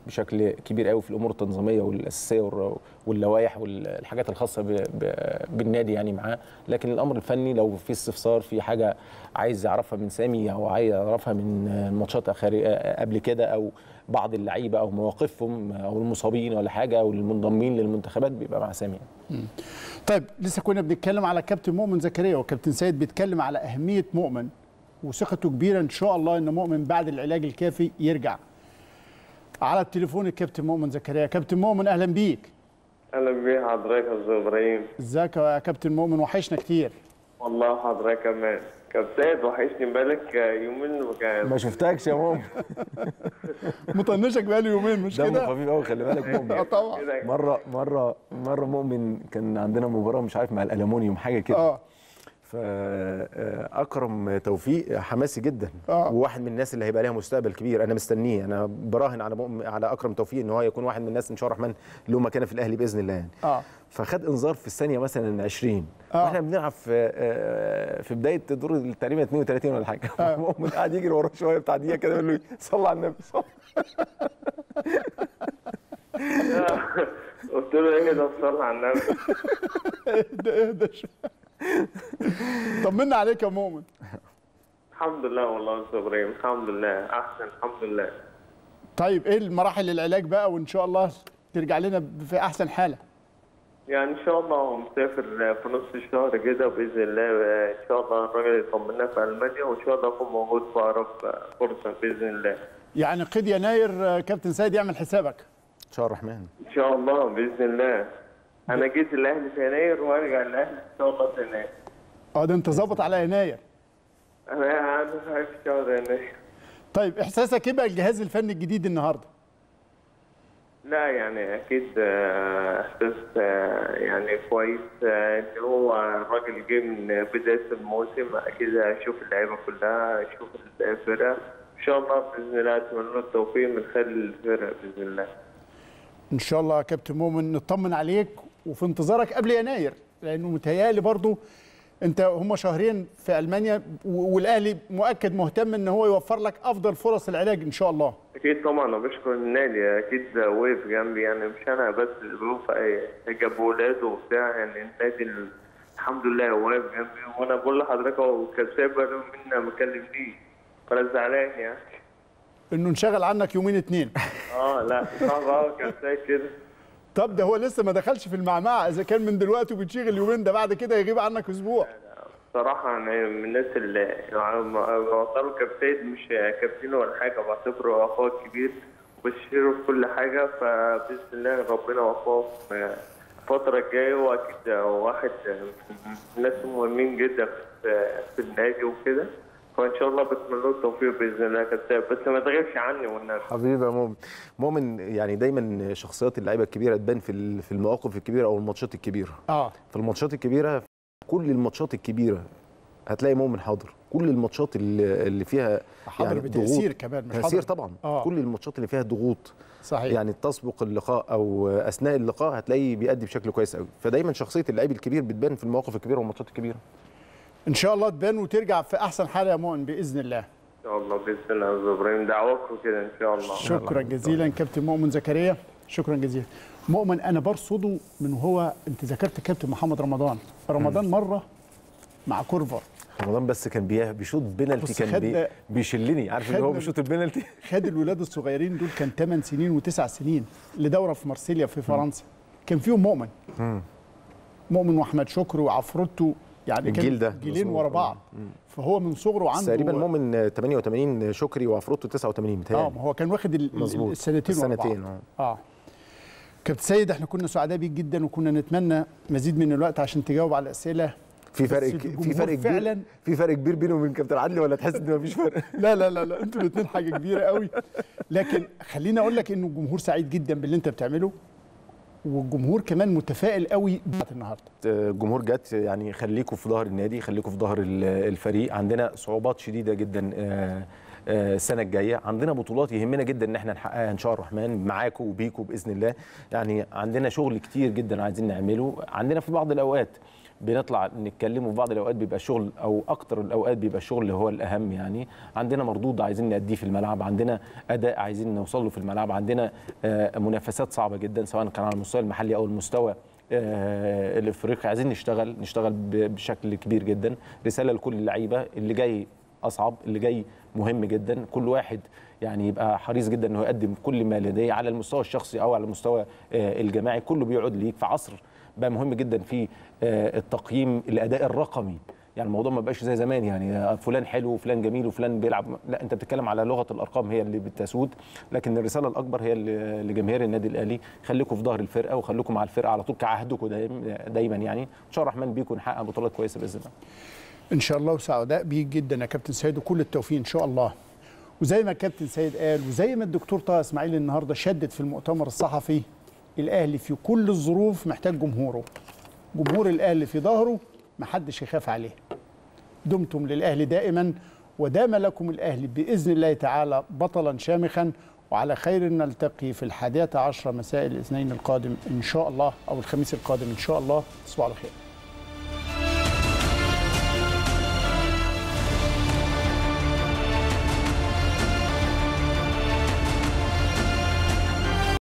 Speaker 2: بشكل كبير قوي في الأمور التنظيمية والأساسية واللوائح والحاجات الخاصة بالنادي يعني معاه لكن الأمر الفني لو في استفسار في حاجة عايز يعرفها من سامي أو عايز يعرفها من الماتشات أخري- قبل كده أو بعض اللعيبة أو مواقفهم أو المصابين ولا حاجة أو المنضمين للمنتخبات بيبقى مع سامي. يعني.
Speaker 1: طيب لسه كنا بنتكلم على كابتن مؤمن زكريا وكابتن سيد بيتكلم على أهمية مؤمن وثقته كبيرة إن شاء الله إن مؤمن بعد العلاج الكافي يرجع. على التليفون الكابتن مؤمن زكريا. كابتن مؤمن أهلا بيك.
Speaker 17: أهلا بيك حضرتك يا أستاذ إبراهيم.
Speaker 1: إزيك يا كابتن مؤمن؟ وحشنا كتير.
Speaker 17: والله حضرتك كمان. كابتن وحشني بالك يومين وكان
Speaker 2: ما شفتكش يا مؤمن <laughs>
Speaker 1: مطنشك بقالي يومين مش
Speaker 2: دمه
Speaker 1: كده؟
Speaker 2: خفيف قوي خلي بالك <laughs>
Speaker 1: آه
Speaker 2: مؤمن
Speaker 1: طبعا
Speaker 2: مرة مرة مرة مؤمن كان عندنا مباراة مش عارف مع الالومنيوم حاجة كده.
Speaker 1: آه.
Speaker 2: فأكرم توفيق حماسي جدا.
Speaker 1: آه.
Speaker 2: وواحد من الناس اللي هيبقى ليها مستقبل كبير. أنا مستنيه. أنا براهن على مؤمن على أكرم توفيق إن هو يكون واحد من الناس إن شاء الله الرحمن له مكانة في الأهلي بإذن الله يعني.
Speaker 1: آه.
Speaker 2: فخد إنذار في الثانية مثلا 20
Speaker 1: آه.
Speaker 2: وإحنا بنلعب في آه، في بداية دور تقريبا 32 ولا حاجة. <laughs> مؤمن قاعد يجري وراه شوية بتاع دقيقة كده يقول له صلى على النبي صلى. <laughs>
Speaker 17: قلت له إيه ده؟ صلى على النبي. <laughs>
Speaker 1: اهدى اهدى شوية. <laughs> طمنا عليك يا مؤمن.
Speaker 17: الحمد لله والله يا أستاذ إبراهيم. الحمد لله. أحسن. الحمد لله.
Speaker 1: طيب إيه المراحل العلاج بقى؟ وإن شاء الله ترجع لنا في أحسن حالة.
Speaker 17: يعني إن شاء الله مسافر في نص الشهر كده بإذن الله. إن شاء الله الراجل يطمنا في ألمانيا وإن شاء الله أكون موجود في أقرب فرصة بإذن الله.
Speaker 1: يعني قيد يناير كابتن سيد يعمل حسابك.
Speaker 2: ان شاء الله الرحمن.
Speaker 17: إن شاء الله بإذن الله. أنا جيت الاهلي في يناير وأرجع الاهلي ان شاء الله في يناير.
Speaker 1: آه ده انت ظابط على يناير.
Speaker 17: أنا عندي في شهر يناير.
Speaker 1: طيب إحساسك إيه بقى الجهاز الفني الجديد النهارده؟
Speaker 17: لا يعني أكيد آه، إحساس آه، يعني كويس آه، ان هو الراجل جه من بداية الموسم أكيد هيشوف اللعيبة كلها هيشوف الفرقة. إن شاء الله بإذن الله أتمنى له التوفيق من خلال الفرقة بإذن الله.
Speaker 1: إن شاء الله يا كابتن مؤمن نطمن عليك وفي انتظارك قبل يناير لأنه متهيألي برضو أنت هم شهرين في ألمانيا والأهلي مؤكد مهتم إن هو يوفر لك أفضل فرص العلاج إن شاء الله.
Speaker 17: أكيد طبعا أنا بشكر النادي أكيد وقف جنبي يعني مش أنا بس بشوف جاب ولاده وبتاع يعني النادي ال- الحمد لله واقف جنبي وأنا بقول لحضرتك هو كساب بقاله منا ما كلمنيش فانا زعلان يعني.
Speaker 1: إنه انشغل عنك يومين اتنين.
Speaker 17: آه لا صعب قوي كساب كده
Speaker 1: طب ده هو لسه ما دخلش في المعمعة. إذا كان من دلوقتي وبتشيغل يومين ده بعد كده يغيب عنك أسبوع.
Speaker 17: صراحة أنا من الناس اللي يعني كابتن مش كابتن ولا حاجة بعتبره أخوه الكبير وبشيره في كل حاجة. فبإذن الله ربنا يوفقه في الفترة الجاية. وأكيد واحد من الناس المهمين جدا في النادي وكده. فإن شاء الله بتمنى له التوفيق بإذن الله. كابتن بس ما تغيبش عني والنبي
Speaker 2: حبيبي يا مؤمن. مؤمن يعني دايما شخصيات اللعيبة الكبيرة تبان في ال- في المواقف الكبيرة أو الماتشات الكبيرة.
Speaker 1: آه.
Speaker 2: في الماتشات الكبيرة كل الماتشات الكبيرة هتلاقي مؤمن حاضر. كل الماتشات اللي اللي فيها
Speaker 1: حاضر بتأثير
Speaker 2: ضغوط-
Speaker 1: كمان، مش
Speaker 2: تأثير طبعا.
Speaker 1: آه.
Speaker 2: كل الماتشات اللي فيها ضغوط
Speaker 1: صحيح.
Speaker 2: يعني تسبق اللقاء أو أثناء اللقاء هتلاقيه بيأدي بشكل كويس قوي فدايما شخصية اللعيب الكبير بتبان في المواقف الكبيرة والماتشات الكبيرة.
Speaker 1: إن شاء الله تبان وترجع في أحسن حاله يا مؤمن بإذن الله.
Speaker 17: إن شاء الله بإذن الله يا أستاذ إبراهيم دعواكم كده إن شاء الله.
Speaker 1: شكرا جزيلا كابتن مؤمن زكريا. شكرا جزيلا. مؤمن أنا برصده من هو أنت ذكرت كابتن محمد رمضان. رمضان مرة مع كورفر.
Speaker 2: رمضان بس كان بيه- بيشوط بينالتي كان بي
Speaker 1: خد-
Speaker 2: بيشلني. عارف إن هو بيشوط البينالتي؟ <laughs>
Speaker 1: خد الولاد الصغيرين دول كان 8 سنين و9 سنين لدورة في مارسيليا في فرنسا. كان فيهم مؤمن. مؤمن وأحمد شكري وعفروتو يعني
Speaker 2: الجيل ده.
Speaker 1: جيلين ورا بعض. فهو من صغره عنده
Speaker 2: تقريبا مؤمن 88 شكري وعفروتو 89 متهيألي.
Speaker 1: آه ما هو كان واخد. السنتين.
Speaker 2: السنتين آه.
Speaker 1: آه. كابتن سيد إحنا كنا سعداء بيك جدا وكنا نتمنى مزيد من الوقت عشان تجاوب على الأسئلة.
Speaker 2: في فرق في فرق كبير
Speaker 1: فعلا
Speaker 2: في فرق كبير بينه وبين كابتن عدلي ولا تحس إن مفيش فرق؟ <laughs>
Speaker 1: لا لا لا لا أنتوا الاثنين حاجة كبيرة قوي. لكن خليني أقول لك إنه الجمهور سعيد جدا باللي أنت بتعمله. والجمهور كمان متفائل قوي بعد النهارده.
Speaker 2: الجمهور جت يعني خليكم في ظهر النادي خليكم في ظهر ال- الفريق. عندنا صعوبات شديدة جدا آه، آه، السنة الجاية. عندنا بطولات يهمنا جدا إن إحنا نحققها إن شاء الرحمن معاكم وبيكم بإذن الله. يعني عندنا شغل كتير جدا عايزين نعمله. عندنا في بعض الأوقات بنطلع نتكلم وفي بعض الأوقات بيبقى الشغل أو أكتر الأوقات بيبقى الشغل اللي هو الأهم يعني. عندنا مردود عايزين نأديه في الملعب عندنا أداء عايزين نوصل له في الملعب عندنا آه، منافسات صعبة جدا سواء كان على المستوى المحلي أو المستوى آه، الإفريقي. عايزين نشتغل نشتغل بشكل كبير جدا. رسالة لكل اللعيبة اللي جاي أصعب اللي جاي مهم جدا. كل واحد يعني يبقى حريص جدا إنه يقدم كل ما لديه على المستوى الشخصي أو على المستوى آه، الجماعي. كله بيقعد ليك. في عصر بقى مهم جدا في التقييم الأداء الرقمي. يعني الموضوع ما بقاش زي زمان يعني آه، فلان حلو وفلان جميل وفلان بيلعب. لا أنت بتتكلم على لغة الأرقام هي اللي بتسود لكن الرسالة الأكبر هي لجماهير النادي الأهلي. خليكم في ظهر الفرقة وخليكم مع الفرقة على طول كعهدكم دايما يعني. إن شاء الله الرحمن بيكم نحقق بطولات كويسة بإذن الله.
Speaker 1: إن شاء الله وسعداء بيك جدا يا كابتن سيد وكل التوفيق إن شاء الله. وزي ما الكابتن سيد قال وزي ما الدكتور طه إسماعيل النهارده شدد في المؤتمر الصحفي الأهلي في كل الظروف محتاج جمهوره. جمهور الأهلي في ظهره محدش يخاف عليه. دمتم للأهلي دائما ودام لكم الأهلي بإذن الله تعالى بطلا شامخا وعلى خير نلتقي في الحادية عشرة مساء الاثنين القادم إن شاء الله أو الخميس القادم إن شاء الله. تصبحوا على خير